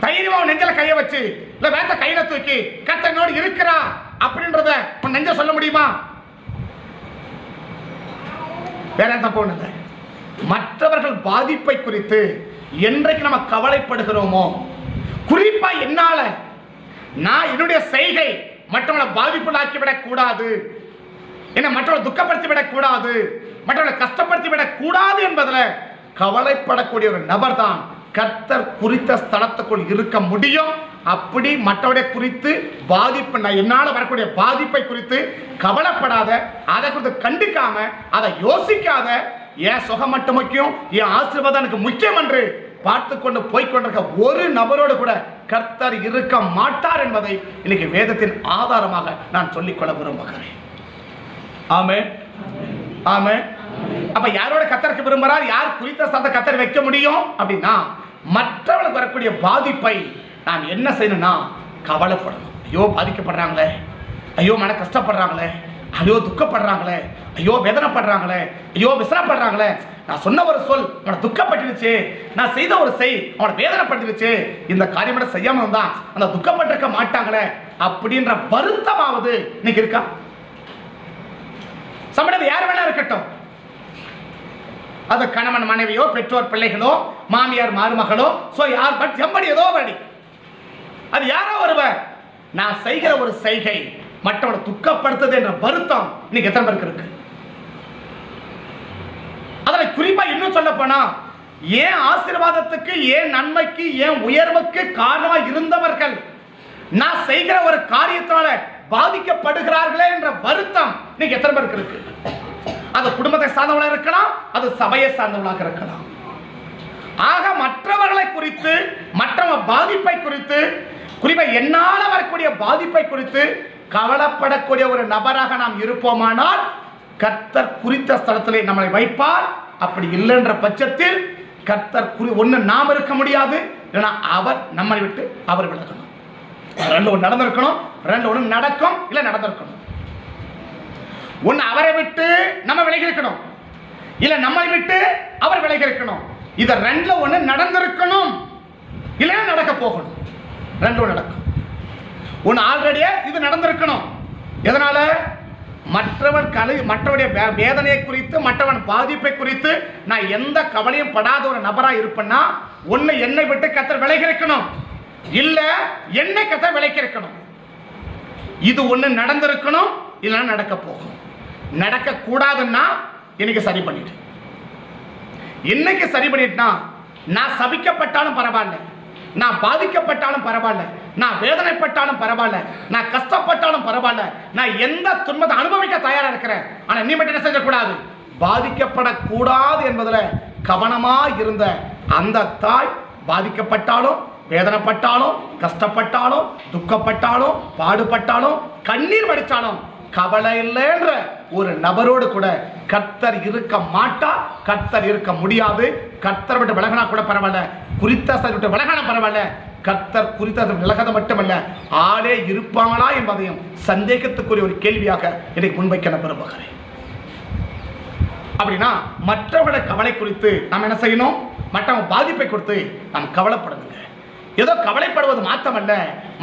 தைரியமா உன் நெஞ்சில கைய வச்சு இல்ல வேத்த கையில தூக்கி கத்தனோடு இருக்கிறா அப்படின்றத உன் நெஞ்ச சொல்ல முடியுமா? வேற என்ன தப்பு மற்றவர்கள் பாதிப்பை குறித்து என்றைக்கு நம்ம கவலைப்படுகிறோமோ குறிப்பா என்னால நான் என்னுடைய செய்கை மற்றவங்களை பாதிப்புள்ளாக்கிவிடக் கூடாது. என்னை மற்றவர்களை துக்கப்படுத்தி விடக்கூடாது மற்றவர்களை கஷ்டப்படுத்தி விடக்கூடாது என்பதில் கவலைப்படக்கூடிய ஒரு நபர் தான் கர்த்தர் குறித்த ஸ்தலத்துக்குள் இருக்க முடியும். அப்படி மற்றவரை குறித்து பாதிப்பு நான் என்னால் வரக்கூடிய பாதிப்பை குறித்து கவலைப்படாத அதை குறித்து கண்டிக்காம அதை யோசிக்காத என் சுகம் மட்டும் முக்கியம் என் ஆசீர்வாதம் எனக்கு முக்கியம் என்று பார்த்து கொண்டு போய்க்கொண்டிருக்க ஒரு நபரோடு கூட கர்த்தர் இருக்க மாட்டார் என்பதை இன்னைக்கு வேதத்தின் ஆதாரமாக நான் சொல்லிக்கொள்ள விரும்புகிறேன். ஆமே ஆமே அப்ப யாரோட கத்தருக்கு விரும்புறார் யார் குறித்த சந்த கத்தர் வைக்க முடியும்? அப்படின்னா மற்றவர்களுக்கு வரக்கூடிய பாதிப்பை நாம் என்ன செய்யணும்னா கவலைப்படணும். ஐயோ பாதிக்கப்படுறாங்களே. ஐயோ மன கஷ்டப்படுறாங்களே. ஐயோ துக்கப்படுறாங்களே. ஐயோ வேதனைப்படுறாங்களே. ஐயோ விசனப்படுறாங்களே நான் சொன்ன ஒரு சொல் அவனை துக்கப்பட்டுருச்சு நான் செய்த ஒரு செய் அவனை வேதனைப்பட்டுருச்சு இந்த காரியம் செய்யாமல் தான் இருந்தான் அந்த துக்கப்பட்டிருக்க மாட்டாங்களே. அப்படின்ற வருத்தமாவது இன்னைக்கு இருக்கா? சம்பளம் யார் வேணா இருக்கட்டும். அது கணவன் மனைவியோ பெற்றோர் பிள்ளைகளோ மாமியார் மருமகளோ சோ யார் பட் எம்படி ஏதோ படி. அது யாரோ ஒருவர். நான் செய்கிற ஒரு செய்கை மற்றவனை துக்கப்படுத்துது என்ற வருத்தம் இன்னைக்கு எத்தனை பேருக்கு இருக்கு? அதில் குறிப்பா இன்னும் சொல்ல போனா ஏன் ஆசீர்வாதத்துக்கு ஏன் நன்மைக்கு ஏன் உயர்வுக்கு காரணமா இருந்தவர்கள்? நான் செய்கிற ஒரு காரியத்தினால பாதிக்கப்படுகிறார்களே என்ற வருத்தம் இன்னைக்கு எத்தனை பேருக்கு இருக்கு? அது குடும்பத்தை சார்ந்தவளாக இருக்கலாம் அது சபையை சார்ந்தவளாக இருக்கலாம். ஆக மற்றவர்களை குறித்து மற்றவங்க பாதிப்பை குறித்து குறிப்பா என்னால் வரக்கூடிய பாதிப்பை குறித்து கவலைப்படக்கூடிய ஒரு நபராக நாம் இருப்போமானால் கர்த்தர் குறித்த ஸ்தலத்திலே நம்மளை வைப்பார். அப்படி இல்லைன்ற பட்சத்தில் கர்த்தர் குறி ஒன்று நாம் இருக்க முடியாது இல்லைன்னா அவர் நம்மை விட்டு அவர் விலகணும். ரெண்டு ஒன்று நடந்திருக்கணும் ரெண்டு ஒன்று நடக்கும் இல்லை நடந்திருக்கணும். ஒன்று அவரை விட்டு நம்ம விலகி இருக்கணும் இல்லை நம்மை விட்டு அவர் விலகி இருக்கணும் இதை ரெண்டில் ஒன்று நடந்திருக்கணும் இல்லைன்னா நடக்க போகணும். ரெண்டும் நடக்கும். ஒன்று ஆல்ரெடியே இது நடந்திருக்கணும். எதனால? மற்றவன் கலை மற்றவனுடைய வேதனையை குறித்து மற்றவன் பாதிப்பை குறித்து நான் எந்த கவலையும் படாத ஒரு நபராக இருப்பேன்னா ஒன்று என்னை விட்டு கத்தர் விலகி இருக்கணும் இல்ல என்னை கத்தர் விலகி இருக்கணும் இது ஒண்ணு நடந்திருக்கணும் இல்லைன்னா நடக்க போகும். நடக்க கூடாதுன்னா இன்னைக்கு சரி பண்ணிட்டு இன்னைக்கு சரி பண்ணிட்டுனா நான் சபிக்கப்பட்டாலும் பரவாயில்ல. நான் பாதிக்கப்பட்டாலும் பரவாயில்ல. நான் வேதனைப்பட்டாலும் பரவாயில்ல. நான் கஷ்டப்பட்டாலும் பரவாயில்ல. நான் எந்த துன்பத்தை அனுபவிக்க தயாரா இருக்கிறேன்? ஆனா நீ மட்டும் என்ன செஞ்சக்கூடாது? பாதிக்கப்படக்கூடாது என்பதில் கவனமாக இருந்த அந்த தாய் பாதிக்கப்பட்டாலும் வேதனைப்பட்டாலும் கஷ்டப்பட்டாலும் துக்கப்பட்டாலும் பாடுபட்டாலும் கண்ணீர் வடிச்சாலும் கவலை இல்லைன்ற ஒரு நபரோடு கூட கர்த்தர் இருக்க மாட்டா கர்த்தர் இருக்க முடியாது. கர்த்தர் விட்டு விலகினா கூட பரவாயில்ல. குறித்த விட்டு விலகினா பரவாயில்ல. கர்த்தர் குறித்த விலகத மட்டுமல்ல. ஆளே இருப்பாங்களா என்பதையும் சந்தேகத்துக்குரிய ஒரு கேள்வியாக இன்னைக்கு முன்வைக்க நான் விரும்புகிறேன். அப்படின்னா மற்றவர்களோட கவலை குறித்து நாம் என்ன செய்யணும்? மற்றவங்க பாதிப்பை கொடுத்து நாம் கவலைப்படணுங்க ஏதோ கவலைப்படுவது மாத்தமல்ல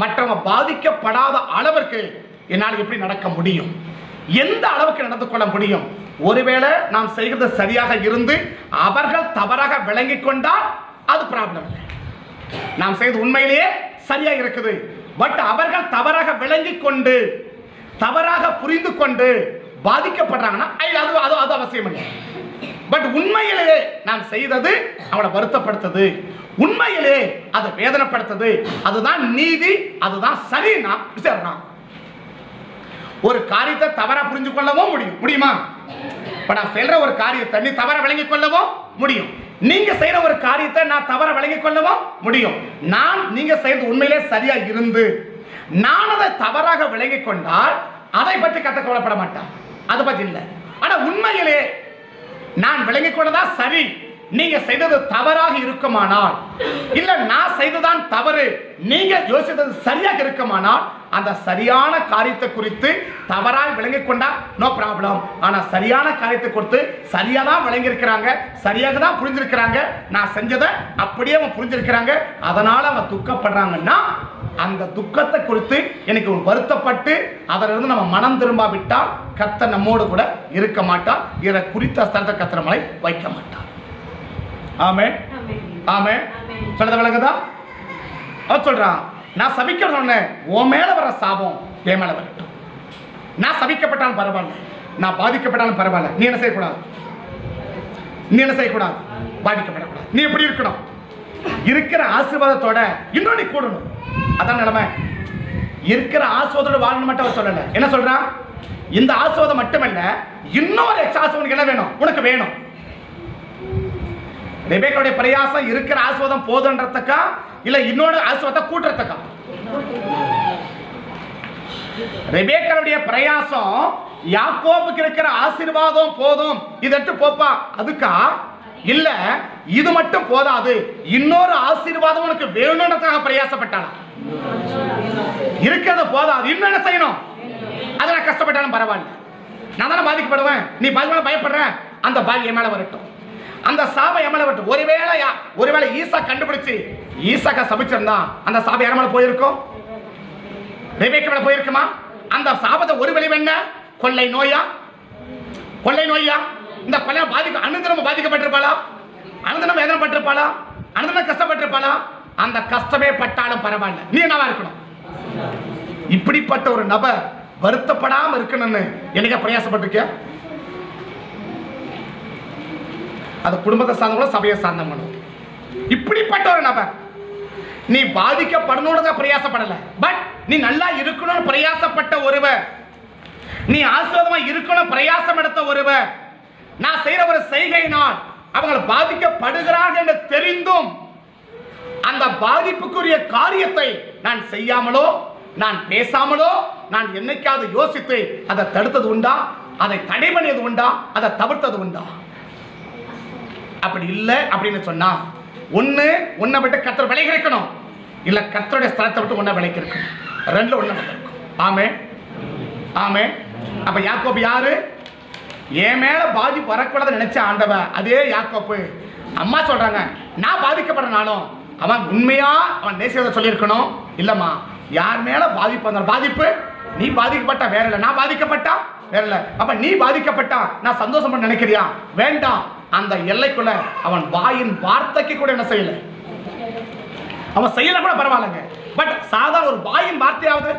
மற்றவங்க பாதிக்கப்படாத அளவிற்கு என்னால் எப்படி நடக்க முடியும்? எந்த அளவுக்கு நடந்து கொள்ள முடியும்? ஒருவேளை நாம் செய்கிறது சரியாக இருந்து அவர்கள் தவறாக விளங்கி கொண்டால் அது ப்ராப்ளம் இல்லை. நாம் செய்வது உண்மையிலேயே சரியாக இருக்குது. பட் அவர்கள் தவறாக விளங்கி கொண்டு தவறாக புரிந்து கொண்டு பாதிக்கப்படுறாங்கன்னா அது அது அது அவசியம் இல்லை. பட் உண்மையிலே நாம் செய்தது அவனை வருத்தப்படுத்துது. உண்மையிலே அதை வேதனைப்படுத்துது. அதுதான் நீதி அதுதான் சரினா விசாரணா. ஒரு காரியத்தை தவறா புரிஞ்சு கொள்ளவும் முடியும். முடியுமா? இப்ப நான் சொல்ற ஒரு காரியத்தை நீ தவற விளங்கிக் கொள்ளவும் முடியும். நீங்க செய்யற ஒரு காரியத்தை நான் தவற விளங்கிக் கொள்ளவும் முடியும். நான் நீங்க செய்யறது உண்மையிலே சரியா இருந்து நான் அதை தவறாக விளங்கிக் கொண்டால் அதை பற்றி கத்த கவலைப்பட மாட்டேன் அதை பற்றி இல்லை. ஆனா உண்மையிலே நான் விளங்கிக் கொண்டதா? சரி. நீங்க செய்தது தவறாக இருக்குமானால் இல்ல நான் செய்ததான் தவறு நீங்க யோசித்தது சரியாக இருக்குமானால் அந்த சரியான காரியத்தை குறித்து தவறாக விளங்கி கொண்டா? நோ ப்ராப்ளம் ஆனா சரியான காரியத்தை கொடுத்து சரியா தான் விளங்கியிருக்கிறாங்க சரியாக தான் புரிஞ்சிருக்கிறாங்க. நான் செஞ்சதை அப்படியே அவன் புரிஞ்சிருக்கிறாங்க. அதனால அவன் துக்கப்படுறாங்கன்னா அந்த துக்கத்தை குறித்து எனக்கு ஒரு வருத்தப்பட்டு அதிலிருந்து நம்ம மனம் திரும்பாவிட்டால் கத்த நம்மோடு கூட இருக்க மாட்டார். இதை குறித்த ஸ்தலத்தை கத்திர மலை வைக்க மாட்டார். ஆமே ஆமே சொல்றது விளங்குதா? அவர் சொல்றான் நான் சபிக்க சொன்னேன். உன் மேல வர சாபம் என் மேல வரட்டும். நான் சபிக்கப்பட்டாலும் பரவாயில்ல. நான் பாதிக்கப்பட்டாலும் பரவாயில்ல. நீ என்ன செய்யக்கூடாது? நீ என்ன செய்யக்கூடாது? பாதிக்கப்படக்கூடாது. நீ எப்படி இருக்கணும்? இருக்கிற ஆசீர்வாதத்தோட இன்னும் நீ கூடணும். அதான் நிலைமை. இருக்கிற ஆசீர்வாதத்தோட வாழணும் மட்டும் அவர் சொல்லல. என்ன சொல்றான்? இந்த ஆசுவதம் மட்டுமல்ல இன்னொரு எக்ஸாஸ் உனக்கு என்ன வேணும்? உனக்கு வேணும். ரெபேக்கோடைய பிரயாசம் இருக்கிற ஆசுவதம் போதுன்றதுக்கா? இல்ல இன்னொரு ஆசீர்வாதத்தை கூட்டுறதுக்கா? ரெபேக்கருடைய பிரயாசம் யாக்கோபுக்கு இருக்கிற ஆசீர்வாதம் போதும். இதட்டு போப்பா. அதுக்கா? இல்ல இது மட்டும் போதாது. இன்னொரு ஆசீர்வாதம் உனக்கு வேணும்ன்றதுக்காக பிரயாசப்பட்டாளா இருக்கிறது போதாது. இன்னும் என்ன செய்யணும்? அதை நான் கஷ்டப்பட்டாலும் பரவாயில்ல. நான் தானே பாதிக்கப்படுவேன்? நீ பாதிக்கப்பட பயப்படுற? அந்த பாதி என் மேல வரட்டும். அந்த சாபை என் மேல வரட்டும். ஒருவேளை ஒருவேளை ஈசா கண்டுபிடிச்சு ஈசாக்க சபிச்சிருந்தா அந்த சாபை யார் போயிருக்கும் ரெபேக்கா மேல போயிருக்குமா? அந்த சாபத்தை ஒரு விளைவு என்ன கொள்ளை நோயா? கொள்ளை நோயா? இந்த கொள்ளை பாதிக்க அனுதினம் பாதிக்கப்பட்டிருப்பாளா? அனுதினம் வேதனைப்பட்டிருப்பாளா? அனுதினம் கஷ்டப்பட்டிருப்பாளா? அந்த கஷ்டமே பட்டாலும் பரவாயில்ல. நீ என்னவா இருக்கணும்? இப்படிப்பட்ட ஒரு நபர் வருத்தப்படாம இருக்கணும்னு என்னைக்கா பிரயாசப்பட்டிருக்கியா? அது குடும்பத்தை சார்ந்தவங்களும் சபையை சார்ந்தவங்களும் இப்படிப்பட்ட ஒரு நபர் நீ பாதிக்கப்படணும்னு தான் பிரயாசப்படல. பட் நீ நல்லா இருக்கணும்னு பிரயாசப்பட்ட ஒருவர் நீ ஆசீர்வாதமா இருக்கணும் பிரயாசம் எடுத்த ஒருவர் நான் செய்யற ஒரு செய்கையினால் அவங்க பாதிக்கப்படுகிறார்கள் என்று தெரிந்தும் அந்த பாதிப்புக்குரிய காரியத்தை நான் செய்யாமலோ நான் பேசாமலோ நான் என்னைக்காவது யோசித்து அதை தடுத்தது உண்டா? அதை தடை பண்ணியது உண்டா? அதை தவிர்த்தது உண்டா? அப்படி இல்லை அப்படின்னு சொன்னா ஒன்று உன்னை விட்டு கத்தர் விலகி இருக்கணும் இல்ல கத்தருடைய ஸ்தலத்தை விட்டு உன்னை விலகி இருக்கணும் ரெண்டுல ஒண்ணு இருக்கும் ஆமே ஆமே அப்ப யாக்கோப்பு யாரு? என் மேல பாதிப்பு வரக்கூடாதுன்னு நினைச்ச ஆண்டவன் அதே யாக்கோப்பு அம்மா சொல்றாங்க நான் பாதிக்கப்படுறனாலும் அவன் உண்மையா? அவன் நேசியதை சொல்லியிருக்கணும். இல்லம்மா யார் மேல பாதிப்பு வந்தாலும் பாதிப்பு. நீ பாதிக்கப்பட்டா வேற இல்லை. நான் பாதிக்கப்பட்டா வேற இல்லை. அப்ப நீ பாதிக்கப்பட்டா நான் சந்தோஷம் பண்ண நினைக்கிறியா? வேண்டாம். அந்த எல்லைக்குள்ள அவன் வாயின் வார்த்தைக்கு கூட என்ன செய்யல. அவன் செய்யல கூட பரவாயில்லைங்க. பட் சாதாரண ஒரு வாயின் வார்த்தையாவது.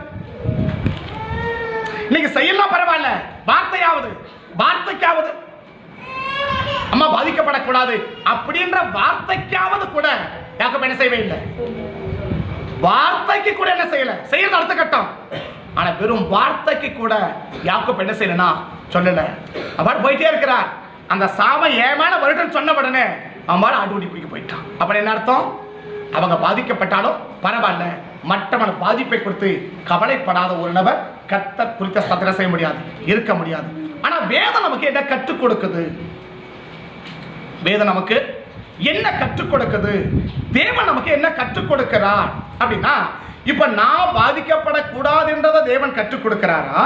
இன்னைக்கு செய்யலாம் பரவாயில்ல. வார்த்தையாவது. வார்த்தைக்காவது. அம்மா பாதிக்கப்படக்கூடாது. அப்படின்ற வார்த்தைக்காவது கூட யாக்கோபு என்ன செய்யவே இல்லை. வார்த்தைக்கு கூட என்ன செய்யல. செய்யறது அடுத்த கட்டம். ஆனா வெறும் வார்த்தைக்கு கூட யாக்கோபு என்ன செய்யலனா சொல்லல. அவர் போயிட்டே இருக்கிறார். அந்த சாம ஏமான வருடம் சொன்ன உடனே அவன் ஆட்டுக்குட்டி பிடிக்க போயிட்டான். அப்ப என்ன அர்த்தம்? அவங்க பாதிக்கப்பட்டாலும் பரவாயில்ல. மற்றவன் பாதிப்பை கொடுத்து கவலைப்படாத ஒரு நபர் கத்த குறித்த சத்திர செய்ய முடியாது இருக்க முடியாது. ஆனா வேதம் நமக்கு என்ன கற்றுக் கொடுக்குது? வேதம் நமக்கு என்ன கற்றுக் கொடுக்குது? தேவன் நமக்கு என்ன கற்றுக் கொடுக்கிறார்? அப்படின்னா இப்ப நான் பாதிக்கப்படக்கூடாதுன்றதை தேவன் கற்றுக் கொடுக்கிறாரா?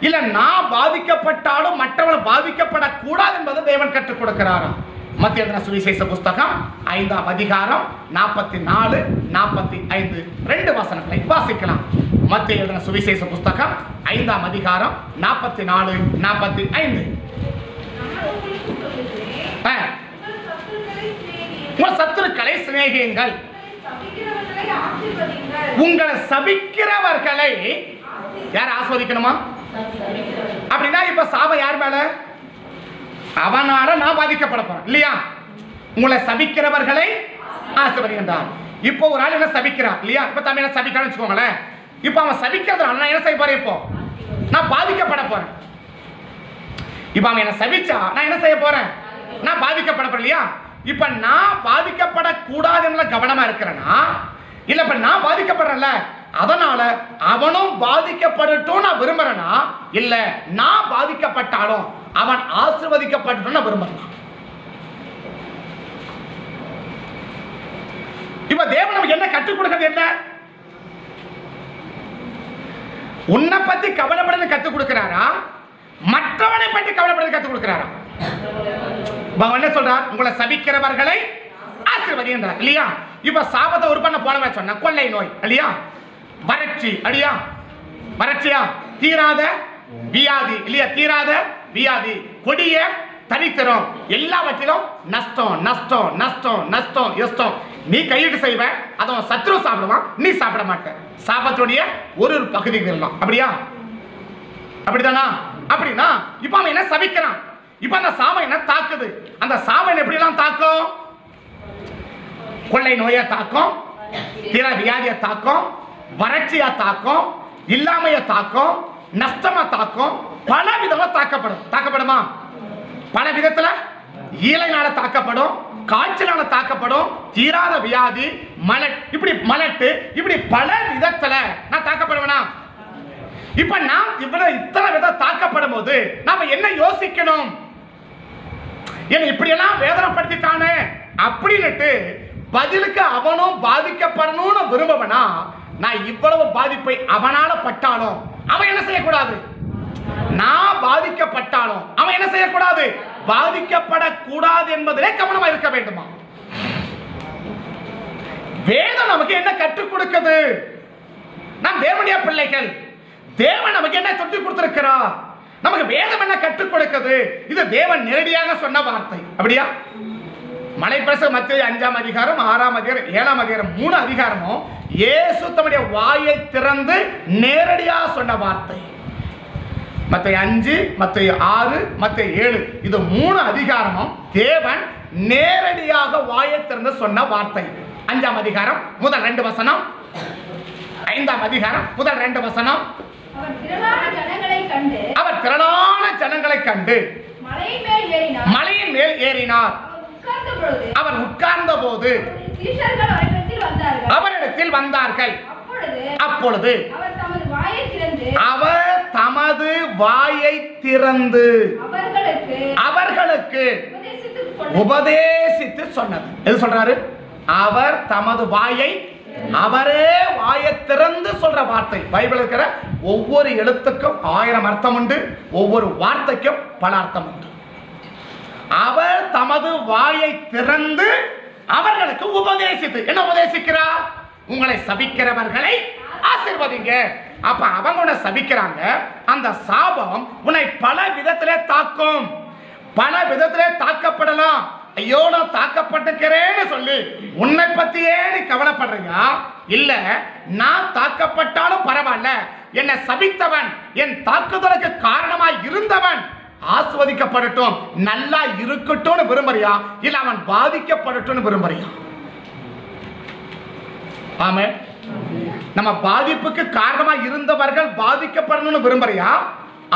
இல்ல நான் பாதிக்கப்பட்டாலும் மற்றவன் பாதிக்கப்படக்கூடாது என்பதை தேவன் கற்றுக் கொடுக்கிறாரா? மத்திய சுவிசேஷ புஸ்தகம் ஐந்தாம் அதிகாரம் நாற்பத்தி நாலு நாற்பத்தி ஐந்து ரெண்டு வசனங்களை வாசிக்கலாம். மத்திய எழுதின சுவிசேஷ புஸ்தகம் ஐந்தாம் அதிகாரம் நாற்பத்தி நாலு நாற்பத்தி ஐந்து உன் உங்கள் சத்துருக்களை சிநேகியுங்கள். உங்களை சபிக்கிறவர்களை யார் ஆஸ்வதிக்கணுமா? அப்படின்னா இப்ப சாபம் யார் மேல? அவனால நான் பாதிக்கப்பட போறேன். இல்லையா? உங்களை சபிக்கிறவர்களை ஆசீர்வதிக்கின்றான் இப்போ ஒரு ஆள் என்ன சபிக்கிறான்? இல்லையா? இப்ப தம்பி என்ன சபிக்கிறான்னு வச்சுக்கோங்களேன். இப்போ அவன் சபிக்கிறதுனால நான் என்ன செய்ய போறேன் இப்போ? நான் பாதிக்கப்பட போறேன். இப்ப அவன் என்ன சபிச்சா நான் என்ன செய்ய போறேன்? நான் பாதிக்கப்பட போறேன். இல்லையா? இப்ப நான் பாதிக்கப்படக்கூடாதுன்னு கவனமா இருக்கிறேன்னா இல்ல இப்ப நான் பாதிக்கப்படுறேன்ல அதனால அவனும் பாதிக்கப்படட்டும் நான் விரும்புறேனா? இல்ல நான் பாதிக்கப்பட்டாலும் அவன் ஆசிர்வதிக்கப்படட்டும் நான் விரும்புறேன்? இப்ப தேவன் நமக்கு என்ன கற்றுக் கொடுக்கிறது என்ன? உன்னை பத்தி கவலைப்படுறது கத்துக் கொடுக்கிறாரா? மற்றவனை பற்றி கவலைப்படுறது கத்துக் கொடுக்கிறாரா? அவன் என்ன சொல்றார்? உங்களை சபிக்கிறவர்களை ஆசீர்வதி என்றார் இல்லையா? இப்ப சாபத்தை ஒரு பண்ண போனவன் சொன்ன கொள்ளை நோய். இல்லையா? வறட்சி. அடியா? வறட்சியா? தீராத வியாதி. இல்லையா? தீராத வியாதி. கொடிய தரித்திரம் எல்லாவற்றிலும் நஷ்டம் நஷ்டம் நஷ்டம் நஷ்டம் எஷ்டம் நீ கையீடு செய்வ அதை சத்ரு சாப்பிடுவான் நீ சாப்பிட மாட்ட. சாபத்துடைய ஒரு ஒரு பகுதி அப்படியா? அப்படிதானா அப்படின்னா இப்ப அவன் என்ன சபிக்கிறான்? இப்ப அந்த சாமையனை என்ன தாக்குது? அந்த சாமையன் எப்படி எல்லாம் தாக்கும்? கொள்ளை நோயை தாக்கும் தீர வியாதியை தாக்கும் வறட்சியா தாக்கும் இல்லாமைய தாக்கும் நஷ்டமா தாக்கும் பல விதமா தாக்கப்படும். தாக்கப்படுமா? பல விதத்துல ஈழைனால தாக்கப்படும் காய்ச்சலால தாக்கப்படும் தீராத வியாதி மலட் இப்படி மலட்டு இப்படி பல விதத்துல நான் தாக்கப்படுவேனா? இப்ப நான் இவ்வளவு இத்தனை விதம் தாக்கப்படும் போது நாம என்ன யோசிக்கணும்? என்ன இப்படியெல்லாம் வேதனைப்படுத்திட்டானே அப்படின்னுட்டு பதிலுக்கு அவனும் பாதிக்கப்படணும்னு விரும்பவனா? நான் இவ்வளவு பாதிப்பை அவனால பட்டானோ? அவன் என்ன செய்யக்கூடாது? நான் பாதிக்கப்பட்டாலும் அவன் என்ன செய்யக்கூடாது? பாதிக்கப்படக்கூடாது என்பதிலே கவனமா இருக்க வேண்டுமா? வேதம் நமக்கு என்ன கற்றுக் கொடுக்குது? நாம் தேவனுடைய பிள்ளைகள் தேவன் நமக்கு என்ன தொட்டு கொடுத்திருக்கிறார்? நமக்கு வேதம் என்ன கற்றுக் கொடுக்குது? இது தேவன் நேரடியாக சொன்ன வார்த்தை. அப்படியா? மலைப்பிரச மத்திய அஞ்சாம் அதிகாரம் ஆறாம் அதிகாரம் ஏழாம் அதிகாரம் மூணு அதிகாரமும் இயேசு தம்முடைய வாயை திறந்து நேரடியாக சொன்ன வார்த்தை. மத்திய அஞ்சு மத்திய ஆறு மத்திய ஏழு. இது மூணு அதிகாரமும் தேவன் நேரடியாக வாயை திறந்து சொன்ன வார்த்தை. அஞ்சாம் அதிகாரம் முதல் ரெண்டு வசனம். ஐந்தாம் அதிகாரம் முதல் ரெண்டு வசனம். அவர் திரளான ஜனங்களை கண்டு மலையின் மேல் ஏறினார். அவர் உட்கார்ந்த போது அவரிடத்தில் வந்தார்கள். அப்பொழுது அவர் தமது வாயை திறந்து அவர்களுக்கு உபதேசித்து சொன்னது. எது சொல்றாரு? அவர் தமது வாயை அவரே வாயை திறந்து சொல்ற வார்த்தை. பைபிள் இருக்கிற ஒவ்வொரு எழுத்துக்கும் ஆயிரம் அர்த்தம் உண்டு ஒவ்வொரு வார்த்தைக்கும் பல அர்த்தம் உண்டு. அவர் தமது வாயை திறந்து அவர்களுக்கு உபதேசித்து என்ன உபதேசிக்கிறார்? உங்களை சபிக்கிறவர்களை ஆசிர்வதிங்க. அப்ப அவங்க உன்னை சபிக்கிறாங்க அந்த சாபம் உன்னை பல விதத்திலே தாக்கும். பல விதத்திலே தாக்கப்படலாம். ஐயோ நான் தாக்கப்பட்டிருக்கிறேன்னு சொல்லி. உன்னை பத்தியே நீ கவலைப்படுறியா? இல்ல நான் தாக்கப்பட்டாலும் பரவாயில்ல. என்னை சபித்தவன் என் தாக்குதலுக்கு காரணமாய் இருந்தவன் ஆஸ்வதிக்கப்படட்டும் நல்லா இருக்கட்டும்னு விரும்புறியா? இல்ல அவன் பாதிக்கப்படட்டும்னு விரும்புறியா? ஆமே நம்ம பாதிப்புக்கு காரணமா இருந்தவர்கள் பாதிக்கப்படணும்னு விரும்புறியா?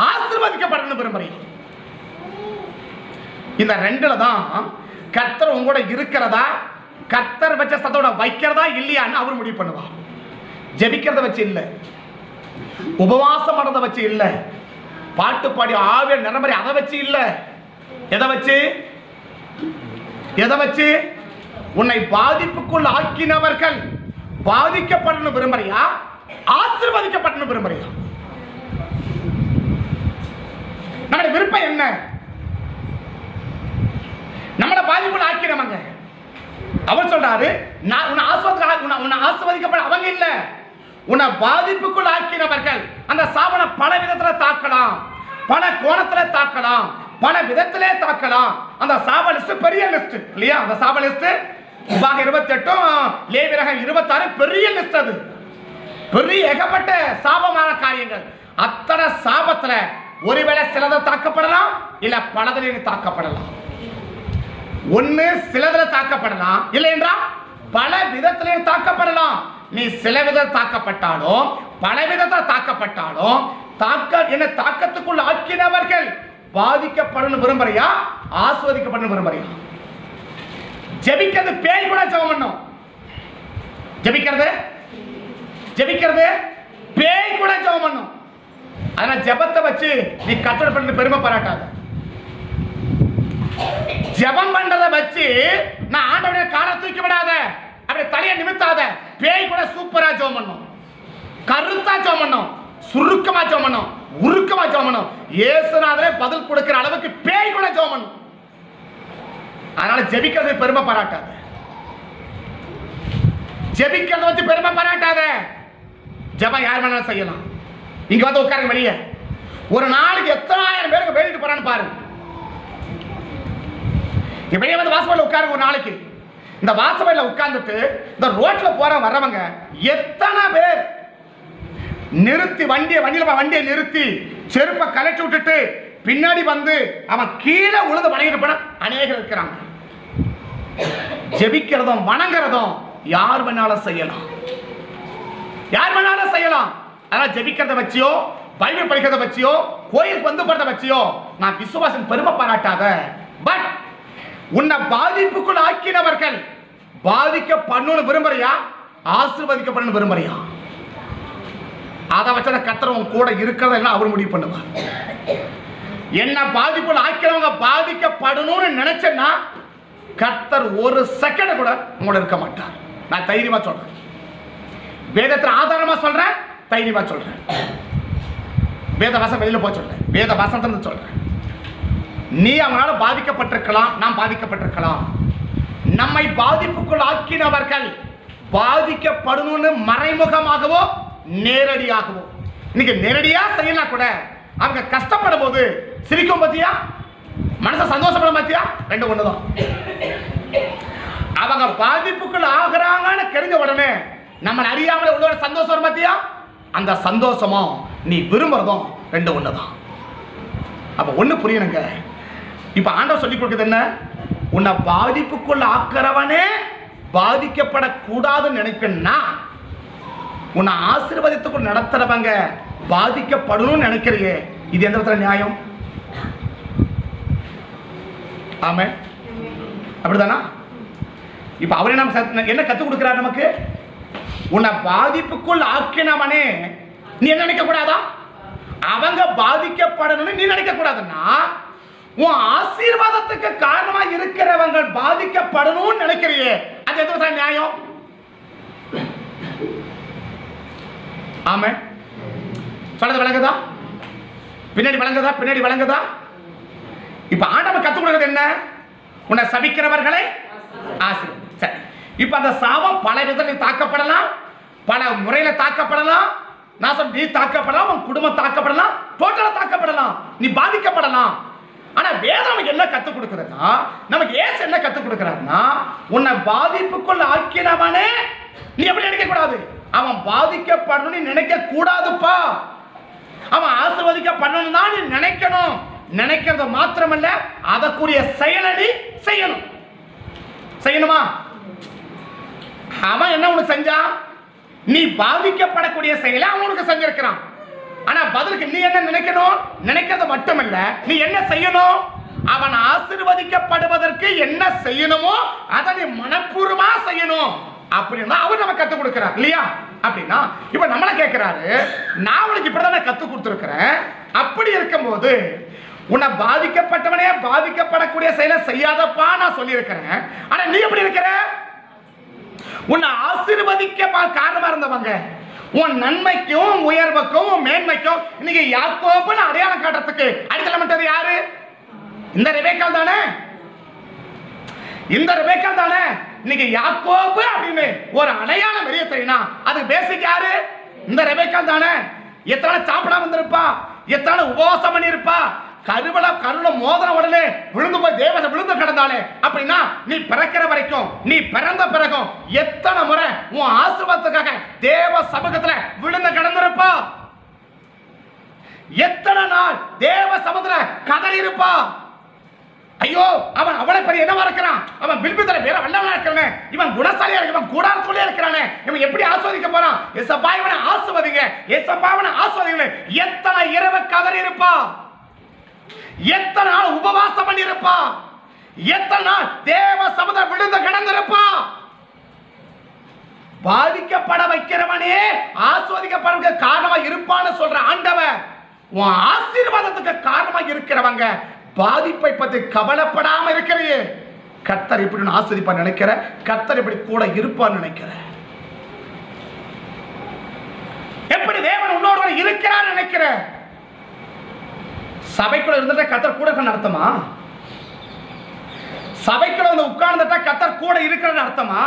ஆசிர்வதிக்கப்படணும்னு விரும்புறியா? இந்த ரெண்டுல தான் கர்த்தர் உங்களோட இருக்கிறதா? கர்த்தர் வச்ச சத்தோட வைக்கிறதா இல்லையான்னு அவர் முடிவு பண்ணுவார். ஜெபிக்கிறத வச்சு இல்ல. உபவாசம் பண்ணத வச்சு இல்ல. பாட்டு பாடி ஆவிய நிறமறி அதை வச்சு இல்ல. எதை வச்சு? எதை வச்சு? உன்னை பாதிப்புக்குள் ஆக்கினவர்கள் பாதிக்கப்படணும் விரும்புறியா? ஆசிர்வதிக்கப்படணும் விரும்புறியா? நம்முடைய விருப்பம் என்ன? நம்மளை பாதிப்புல ஆக்கினவங்க அவர் சொல்றாரு நான் உன்னை ஆஸ்வதிக்க உன்னை உன்னை ஆஸ்வதிக்கப்பட அவங்க இல்ல. உன்னை பாதிப்புக்குள் ஆக்கினவர்கள் அந்த சாபனை பல விதத்துல தாக்கலாம். பல கோணத்துல தாக்கலாம். பல விதத்திலே தாக்கலாம். அந்த சாப லிஸ்ட் பெரிய லிஸ்ட் இல்லையா? அந்த சாப லிஸ்ட் உபாக இருபத்தி எட்டும் லேவிரகம் இருபத்தாறு பெரிய லிஸ்ட் அது. பெரிய ஏகப்பட்ட சாபமான காரியங்கள். அத்தனை சாபத்துல ஒருவேளை சிலதை தாக்கப்படலாம் இல்ல பலதிலே தாக்கப்படலாம். ஒண்ணு சிலதுல தாக்கப்படலாம். இல்லை என்றால் பல விதத்திலே தாக்கப்படலாம். நீ சில வித தாக்கப்பட்டாலும் பல விதத்தில் தாக்கப்பட்டாலும் தாக்க என்ன தாக்கத்துக்குள் ஆக்கினவர்கள் பாதிக்கப்படணும் விரும்புறியா? ஆஸ்வதிக்கப்படணும் விரும்புறியா? ஜெபிக்கிறது பேய் கூட ஜெபம் பண்ணும். ஜெபிக்கிறது? ஜெபிக்கிறது? பேய் கூட ஜெபம் பண்ணும். அதனால ஜெபத்தை வச்சு நீ கட்டளை பண்ணி பெருமை பாராட்டாத. ஜெபம் பண்றத வச்சு நான் ஆண்டவனே காலை தூக்கி விடாத. அப்படி தலையை நிமித்தாத. பேய் கூட சூப்பரா ஜெபம் பண்ணும். கருத்தா ஜோம் பண்ணும். சுருக்கமா ஜோம் பண்ணும். உருக்கமா ஜோம் பண்ணும். இயேசுநாதரே பதில் கொடுக்கிற அளவுக்கு பேய் கூட ஜோம் பண்ணும். அதனால ஜெபிக்கிறது பெருமை பாராட்டாத. ஜெபிக்கிறத வச்சு பெருமை பாராட்டாத. ஜெபம் யார் வேணாலும் செய்யலாம். இங்க வந்து உட்காருங்க வெளியே. ஒரு நாளைக்கு எத்தனாயிரம் பேருக்கு வெளியிட்டு போறான்னு பாருங்க. இங்க வந்து வாசப்படியில் உட்காருங்க ஒரு நாளைக்கு. இந்த வாசப்படியில் உட்கார்ந்துட்டு இந்த ரோட்டில் போற வர்றவங்க எத்தனை பேர்? நிறுத்தி வண்டியை வண்டியில் வண்டியை நிறுத்தி செருப்பை கலட்டி விட்டுட்டு பின்னாடி வந்து அவன் கீழே உழுது வணங்கிட்டு போன அநேகர் இருக்கிறாங்க. ஜெபிக்கிறதும் வணங்குறதும் யார் வேணாலும் செய்யலாம். யார் வேணாலும் செய்யலாம். அதனால ஜெபிக்கிறத வச்சியோ பைபிள் படிக்கிறத வச்சியோ கோயிலுக்கு வந்து போறத வச்சியோ நான் விசுவாசம் பெருமை பாராட்டாத உன்னை பாதிப்புக்குள் ஆக்கினவர்கள். பாதிக்கப்படணும்னு விரும்புறியா? ஆசிர்வதிக்கப்படணும் விரும்புறியா? அதை வச்சு கத்தர் உன் கூட இருக்கிறதெல்லாம் அவர் முடிவு பண்ணுவார். என்ன பாதிப்புள் ஆக்கிறவங்க பாதிக்கப்படணும்னு நினைச்சேன்னா கர்த்தர் ஒரு செகண்ட் கூட உங்களோட இருக்க மாட்டார். நான் தைரியமா சொல்றேன். வேதத்தில் ஆதாரமா சொல்றேன் தைரியமா சொல்றேன். வேத வாசம் வெளியில போக சொல்றேன். வேத வசனத்துல சொல்றேன். நீ அவனால பாதிக்கப்பட்டிருக்கலாம் நாம் பாதிக்கப்பட்டிருக்கலாம். நம்மை பாதிப்புக்குள் ஆக்கினவர்கள் பாதிக்கப்படணும்னு மறைமுகமாகவோ நேரடியாகவோ. இன்னைக்கு நேரடியா செய்யலாம் கூட அவங்க கஷ்டப்படும் போது சிரிக்கும் பத்தியா? மனசை சந்தோஷப்பட பத்தியா? ரெண்டு ஒண்ணுதான். அவங்க பாதிப்புக்குள் ஆகிறாங்கன்னு தெரிஞ்ச உடனே நம்ம அறியாமலே உள்ள சந்தோஷம் வரும் அந்த சந்தோஷமும் நீ விரும்புறதும் ரெண்டு ஒண்ணுதான். அப்ப ஒண்ணு புரியணுங்க. இப்ப ஆண்டவர் சொல்லி கொடுக்குது என்ன? உன்னை பாதிப்புக்குள்ள ஆக்கிறவனே பாதிக்கப்படக்கூடாதுன்னு நினைக்கணும்னா உன்னை ஆசீர்வாதத்துக்குள் நடத்துறவங்க பாதிக்கப்படணும்னு நினைக்கிறியே இது எந்த விதத்தில் நியாயம்? ஆமே அப்படிதானா இப்ப அவரே நம்ம என்ன கற்றுக் கொடுக்கிறார் நமக்கு? உன்னை பாதிப்புக்குள் ஆக்கினவனே நீ என்ன நினைக்க கூடாதா அவங்க பாதிக்கப்படணும்னு நீ நினைக்க கூடாதுன்னா உன் ஆசீர்வாதத்துக்கு காரணமா இருக்கிறவங்க பாதிக்கப்படணும்னு நினைக்கிறியே. அது எந்த விதத்துல நியாயம்? ஆமா சொல்றது விளங்குதா? பின்னாடி விளங்குதா? பின்னாடி விளங்குதா? இப்ப ஆண்டவன் கத்துக் கொடுக்கிறது என்ன? உன்னை சபிக்கிறவர்களை ஆசீர்வதி சரி. இப்ப அந்த சாபம் பல விதத்தில் தாக்கப்படலாம். பல முறையில தாக்கப்படலாம். நான் நீ தாக்கப்படலாம் உன் குடும்பம் தாக்கப்படலாம் டோட்டலா தாக்கப்படலாம். நீ பாதிக்கப்படலாம். ஆனா வேதம் நமக்கு என்ன கத்துக் கொடுக்குறதுன்னா நமக்கு ஏசு என்ன கத்துக் கொடுக்குறாருன்னா உன்னை பாதிப்புக்குள் ஆக்கினவனே. நீ எப்படி நினைக்க கூடாது. அவன் பாதிக்கப்படணும்னு நினைக்க கூடாதுப்பா. அவன் ஆசிர்வதிக்கப்படணும் தான் நீ நினைக்கணும். நினைக்கிறது மாத்திரமல்ல அதற்குரிய செயலடி செய்யணும். செய்யணுமா? அவன் என்ன உனக்கு செஞ்சான் நீ பாதிக்கப்படக்கூடிய செயலை அவன் உனக்கு செஞ்சிருக்கிறான். ஆனா பதிலுக்கு நீ என்ன நினைக்கணும்? நினைக்கிறது மட்டுமல்ல. நீ என்ன செய்யணும்? அவன் ஆசிர்வதிக்கப்படுவதற்கு என்ன செய்யணுமோ அதை நீ மனப்பூர்வமா செய்யணும். அப்படின்னா அவர் நம்ம கத்துக் கொடுக்கிறார் இல்லையா? அப்படின்னா இப்ப நம்மள கேட்கிறாரு நான் உனக்கு இப்படிதான் கத்துக் கொடுத்துருக்கிறேன். அப்படி இருக்கும்போது உன்னை பாதிக்கப்பட்டவனே பாதிக்கப்படக்கூடிய செயலை செய்யாதப்பா நான் சொல்லியிருக்கிறேன். ஆனா நீ எப்படி இருக்கிற? உன்னை ஆசிர்வதிக்க காரணமா இருந்தவங்க. உன் நன்மைக்கும் உயர்வுக்கும் உன் மேன்மைக்கும் இன்னைக்கு யாக்கோப்புன்னு அடையாளம் காட்டுறதுக்கு அடித்தளமிட்டது யாரு? இந்த ரெபேக்கால் தானே? இந்த ரெபேக்கா தானே? இன்னைக்கு யாக்கோப்பு அப்படின்னு ஒரு அடையாளம் வெளியே தெரியுனா அது பேசிக் யாரு? இந்த ரெபேக்கா தானே. எத்தனை சாப்பிடாம இருந்திருப்பா? எத்தனை உபவாசம் பண்ணியிருப்பா? கருவள கருள மோதன உடனே விழுந்து போய் தேவனை விழுந்து கிடந்தாலே அப்படின்னா நீ பிறக்கிற வரைக்கும் நீ பிறந்த பிறகும் எத்தனை முறை உன் ஆசீர்வாதத்துக்காக தேவ சமூகத்துல விழுந்து கிடந்திருப்பா? எத்தனை நாள் தேவ சமூகத்துல கதறி இருப்பா? ஐயோ அவன் அவளை பெரிய என்னவா இருக்கிறான்? அவன் பில்பித்தர பேர வல்லவனா இருக்கிறானே. இவன் குணசாலியா இருக்கு இவன் கூடாரத்துள்ளே இருக்கிறானே. இவன் எப்படி ஆஸ்வதிக்க போறான்? எசப்பா இவனை ஆசுவதிங்க எசப்பா இவனை ஆசுவதிங்க எத்தனை இரவு கதறி இருப்பா? எத்தனை நாள் உபவாசம் பண்ணியிருப்பான்? எத்தனை நாள் தேவ சமுதிரம் விழுந்து கிடந்திருப்பான்? பாதிக்கப்பட வைக்கிறவனே ஆஸ்வதிக்கப்படுறதுக்கு காரணமா இருப்பான்னு சொல்ற ஆண்டவன் உன் ஆசீர்வாதத்துக்கு காரணமா இருக்கிறவங்க பாதிப்பை பத்தி கவலைப்படாம இருக்கிறையே. கர்த்தர் இப்படி ஆசிரிப்பா நினைக்கிற கர்த்தர் இப்படி கூட இருப்பான்னு நினைக்கிற. எப்படி தேவன் உன்னோட இருக்கிறான்னு நினைக்கிற? சபைக்குள்ள இருந்துட்டா கத்தர் கூட இருக்கிற அர்த்தமா சபைக்குள்ள வந்து உட்கார்ந்துட்டா கத்தர் கூட இருக்கிறன்னு அர்த்தமா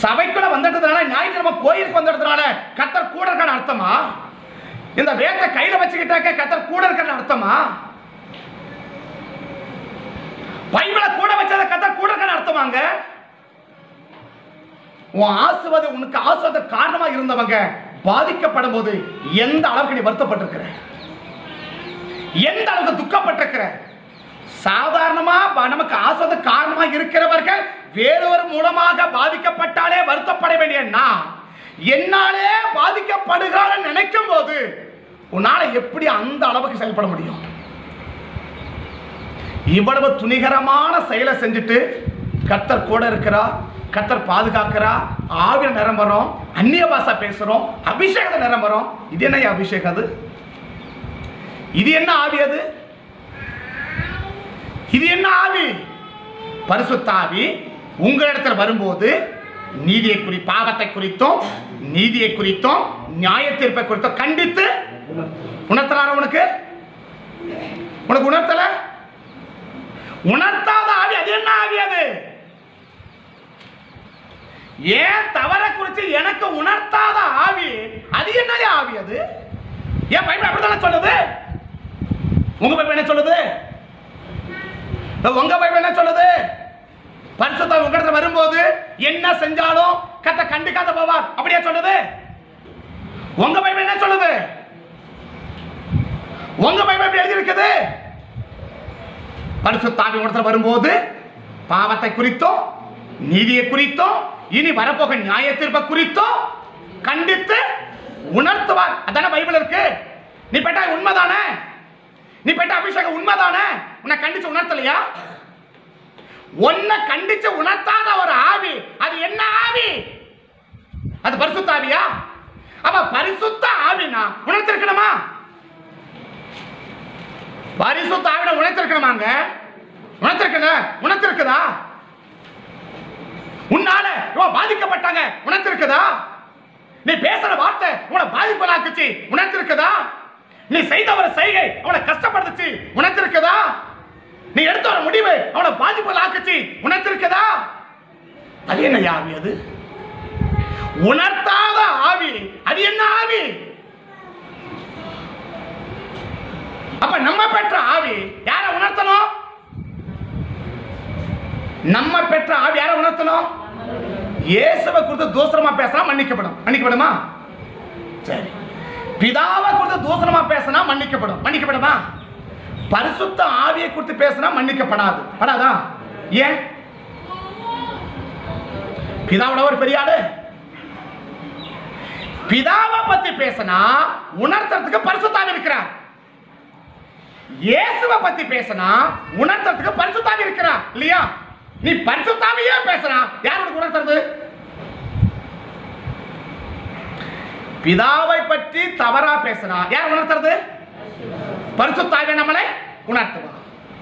சபைக்குள்ள வந்துட்டதுனால ஞாயிற்றுக்கிழமை கோயிலுக்கு வந்துட்டதுனால கத்தர் கூட இருக்கான அர்த்தமா இந்த வேட்டை கையில வச்சுக்கிட்டாக்க கத்தர் கூட இருக்கான அர்த்தமா பைபிளை கூட வச்சத கத்தர் கூட இருக்கான அர்த்தமாங்க உன் ஆசுவது உனக்கு ஆசுவத காரணமா இருந்தவங்க பாதிக்கப்படும் போது எந்த அளவுக்கு நீ வருத்தப்பட்டிருக்கிற? எந்த அளவுக்கு துக்கப்பட்டிருக்கிற சாதாரணமா நமக்கு ஆசது காரணமாக இருக்கிறவர்கள் வேறொரு மூலமாக பாதிக்கப்பட்டாலே வருத்தப்பட வேண்டிய நான் என்னாலே பாதிக்கப்படுகிறான்னு நினைக்கும் போது உன்னால எப்படி அந்த அளவுக்கு செயல்பட முடியும்? இவ்வளவு துணிகரமான செயலை செஞ்சுட்டு கர்த்தர் கூட இருக்கிறா கர்த்தர் பாதுகாக்கிறா ஆவிய நிரம்புறோம் அந்நிய பாஷா பேசுறோம் அபிஷேகத்தை நிரம்புறோம் இது என்ன அபிஷேகம் அது? இது என்ன ஆவி அது? இது என்ன ஆவி? பரிசுத்த ஆவி. உங்களிடத்தில் வரும்போது நீதியை குறி பாவத்தை குறித்தும் நீதியை குறித்தும் நியாய தீர்ப்பை குறித்தும் கண்டித்து உணர்த்தலார உனக்கு? உனக்கு உணர்த்தல? உணர்த்தாத ஆவி அது என்ன ஆவி அது? ஏன் தவற குறித்து எனக்கு உணர்த்தாத ஆவி அது என்ன ஆவி அது? ஏன் பைபிள் அப்படித்தானே சொல்லுது? உங்க பைபிள் என்ன சொல்லுது? உங்க பைபிள் என்ன சொல்லுது? பரிசுத்தம் உங்களிடத்துல வரும்போது என்ன செஞ்சாலும் கத்த கண்டுக்காத போவார். அப்படியே சொல்லுது. உங்க பைபிள் என்ன சொல்லுது? உங்க பைபிள் எப்படி எழுதி இருக்குது பரிசுத்தாவி உங்களிடத்துல வரும்போது பாவத்தை குறித்தும் நீதியை குறித்தும் இனி வரப்போக நியாய தீர்ப்பை குறித்தும் கண்டித்து உணர்த்துவார். அதான பைபிள் இருக்கு? நீ பெட்டா உண்மைதானே? நீ பெற்ற அபிஷேகம் உண்மைதானே? உன்னை கண்டிச்சு உணர்த்தலையா? உன்னை கண்டிச்சு உணர்த்தாத ஒரு ஆவி அது என்ன ஆவி? அது பரிசுத்த ஆவியா? அப்ப பரிசுத்த ஆவினா உணர்த்திருக்கணுமா? பரிசுத்த ஆவிட உணர்த்திருக்கணுமாங்க? உணர்த்திருக்கணும் உணர்த்திருக்குதா? உன்னால இவன் பாதிக்கப்பட்டாங்க. உணர்த்திருக்குதா? நீ பேசுற வார்த்தை உன பாதிப்பலாக்குச்சு உணர்த்திருக்குதா? நீ செய்த ஒரு செய்கை அவனை கஷ்டப்படுத்துச்சு. உணர்த்திருக்குதா நீ எடுத்த ஒரு முடிவு அவனை பாதிப்பலாக்குச்சு உணர்த்திருக்குதா அது என்ன ஆவி அது? உணர்த்தாத ஆவி. அது என்ன ஆவி? அப்ப நம்ம பெற்ற ஆவி யார உணர்த்தணும்? நம்ம பெற்ற ஆவி யார உணர்த்தணும்? இயேசுவை குறித்து தோசரமா பேசினா மன்னிக்கப்படும். மன்னிக்கப்படுமா? சரி. பிதாவை குறித்து தூசணமா பேசினா மன்னிக்கப்படும். மன்னிக்கப்படுமா பரிசுத்த ஆவியை குறித்து பேசினா மன்னிக்கப்படாது. படாதா? ஏன்? பிதாவோட ஒரு பெரிய ஆளு. பிதாவை பத்தி பேசினா உணர்த்துறதுக்கு பரிசுத்தாவி இருக்கிறார். இயேசுவை பத்தி பேசினா உணர்த்துறதுக்கு பரிசுத்தாவி இருக்கிறார். இல்லையா? நீ பரிசுத்தாவியே பேசுறா யார் உனக்கு உணர்த்துறது? பிதாவை பற்றி தவறா பேசுறா யார் உணர்த்துறது? பரிசுத்தாக நம்மளை உணர்த்துவா.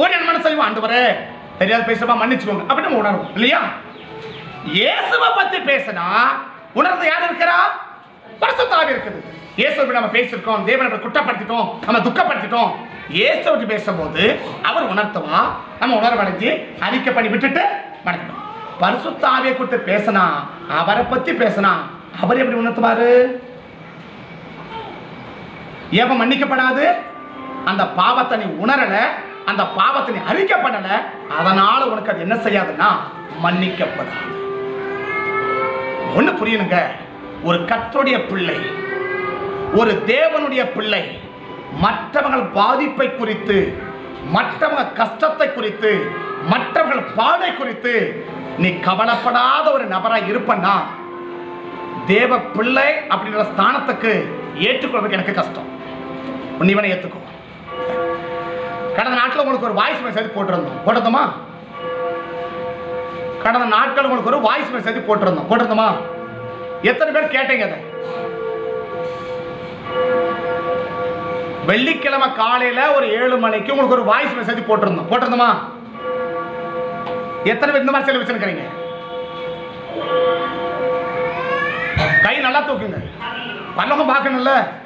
ஒரு என்ன செய்வோம் ஆண்டவரே தெரியாத பேசுறப்ப மன்னிச்சுக்கோங்க. அப்படின்னு நம்ம உணர்வோம் இல்லையா? இயேசுவை பத்தி பேசினா உணர்ந்து யார் இருக்கிறா? பரிசுத்தாக இருக்குது. இயேசுவை நம்ம பேசியிருக்கோம் தேவனை நம்ம குற்றப்படுத்திட்டோம் நம்ம துக்கப்படுத்திட்டோம். இயேசு பற்றி பேசும்போது அவர் உணர்த்துவா நம்ம உணர்வடைஞ்சு அறிக்கை பண்ணி விட்டுட்டு மடக்கணும் பரிசுத்தாவியை குறித்து பேசினா அவரை பத்தி பேசினா அவர் எப்படி உணர்த்துவாரு? ஏவ மன்னிக்கப்படாது. அந்த பாவத்தை நீ உணரல அந்த பாவத்தை நீ அறிக்கப்படல அதனால உனக்கு அது என்ன செய்யாதுன்னா மன்னிக்கப்படாது. ஒண்ணு புரியணுங்க. ஒரு கர்த்தருடைய பிள்ளை ஒரு தேவனுடைய பிள்ளை மற்றவர்கள் பாதிப்பை குறித்து மற்றவங்க கஷ்டத்தை குறித்து மற்றவர்கள் பாடை குறித்து நீ கவலைப்படாத ஒரு நபரா இருப்பன்னா தேவ பிள்ளை அப்படின்ற ஸ்தானத்துக்கு ஏற்றுக்கொள்வதற்கு எனக்கு கஷ்டம். நீ வேணா ஏத்துக்கோ. கடந்த நாட்டில் உங்களுக்கு ஒரு வாய்ஸ் மெசேஜ் போட்டிருந்தோம். போட்டிருந்தோமா? கடந்த நாட்கள் உங்களுக்கு ஒரு வாய்ஸ் மெசேஜ் போட்டிருந்தோம். போட்டிருந்தோமா? எத்தனை பேர் கேட்டீங்க அதை? வெள்ளிக்கிழமை காலையில ஒரு ஏழு மணிக்கு உங்களுக்கு ஒரு வாய்ஸ் மெசேஜ் போட்டிருந்தோம். போட்டிருந்தோமா? எத்தனை பேர் இந்த மாதிரி செலவு வச்சிருக்கிறீங்க கை நல்லா தூக்குங்க. பல்லகம் பார்க்கணும்ல.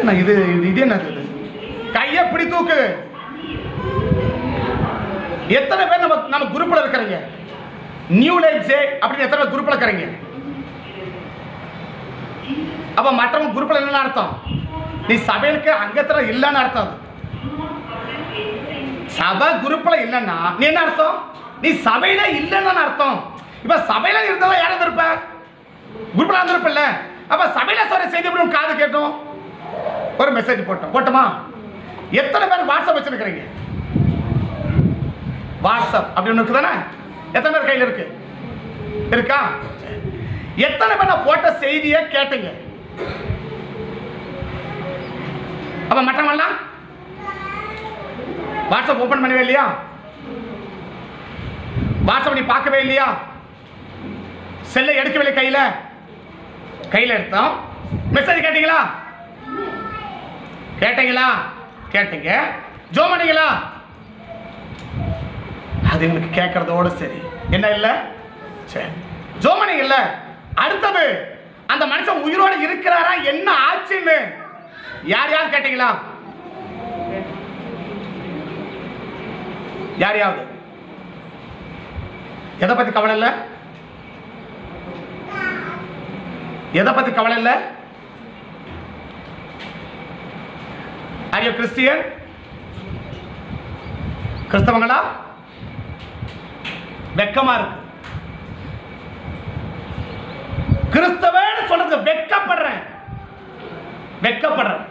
என்ன இது இது இது கையை பிடி தூக்கு. எத்தனை பேர் நம்ம நம்ம குரூப்ல இருக்கிறீங்க நியூ லைஃப் ஜே அப்படின்னு எத்தனை பேர் குரூப்ல இருக்கிறீங்க அப்போ மற்றவங்க குரூப்ல என்னென்ன அர்த்தம். நீ சபையிலுக்கு அங்கத்தில் இல்லைன்னு அர்த்தம் அது. சபை குரூப்ல இல்லைன்னா நீ என்ன அர்த்தம்? நீ சபையில இல்லைன்னு அர்த்தம். இப்போ சபையில் இருந்தவங்க யாரும் இருந்திருப்ப குரூப்ல இருந்திருப்பில்ல அப்போ சபையில் சொல்கிற செய்தி எப்படி காது கேட்டோம்? ஒரு மெசேஜ் போட்டோம். போட்டோமா? எத்தனை பேர் வாட்ஸ்அப் வச்சிருக்கிறீங்க? வாட்ஸ்அப். அப்படின்னு இருக்குதானே? எத்தனை பேர் கையில் இருக்கு? இருக்கா? எத்தனை பேர் நான் போட்ட செய்தியை கேட்டீங்க? அப்ப பண்ணலாம் வாட்ஸ்அப் ஓபன் பண்ணவே இல்லையா? வாட்ஸ்அப் நீ பார்க்கவே இல்லையா? செல்லை எடுக்கவில்லை கையில். கையில் எடுத்தோம். மெசேஜ் கேட்டீங்களா? கேட்டீங்களா? கேட்டீங்க. ஜோ பண்ணீங்களா அது எங்களுக்கு கேட்கறதோட சரி. என்ன இல்லை? சரி ஜோ பண்ணீங்கல்ல அடுத்தது அந்த மனுஷன் உயிரோடு இருக்கிறாரா? என்ன ஆச்சுன்னு? யார் யார் கேட்டீங்களா? யாரையாவது எதை பத்தி கவலை இல்லை? எதை பத்தி கவலை இல்லை? ஆர் யூ கிறிஸ்டியன் கிறிஸ்தவங்களா? வெக்கமா இருக்கு. கிறிஸ்தவன்னு சொல்றது வெக்கப்படுறேன். வெக்கப்படுறேன்.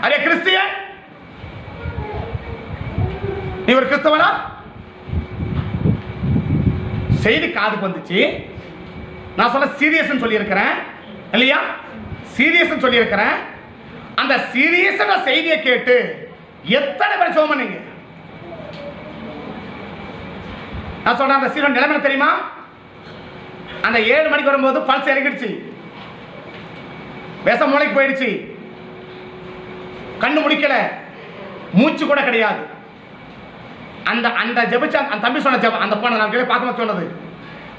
அரே கிறிஸ்டியன் நீ ஒரு கிறிஸ்தவனா? செய்தி காதுக்கு வந்துச்சு. நான் சொல்ல சீரியஸ் சொல்லியிருக்கிறேன். இல்லையா? சீரியஸ் சொல்லியிருக்கிறேன். அந்த சீரியஸான செய்தியை கேட்டு எத்தனை பேர் சோம நீங்க நான் சொல்றேன் அந்த சீரன் நிலைமை தெரியுமா? அந்த ஏழு மணிக்கு வரும்போது பல்ஸ் இறங்கிடுச்சு. விஷம் மூளைக்கு போயிடுச்சு. கண்ணு முடிக்கல. மூச்சு கூட கிடையாது. அந்த அந்த ஜெபிச்ச அந்த தம்பி சொன்ன ஜெபம் அந்த போன நான் பார்க்க சொன்னது.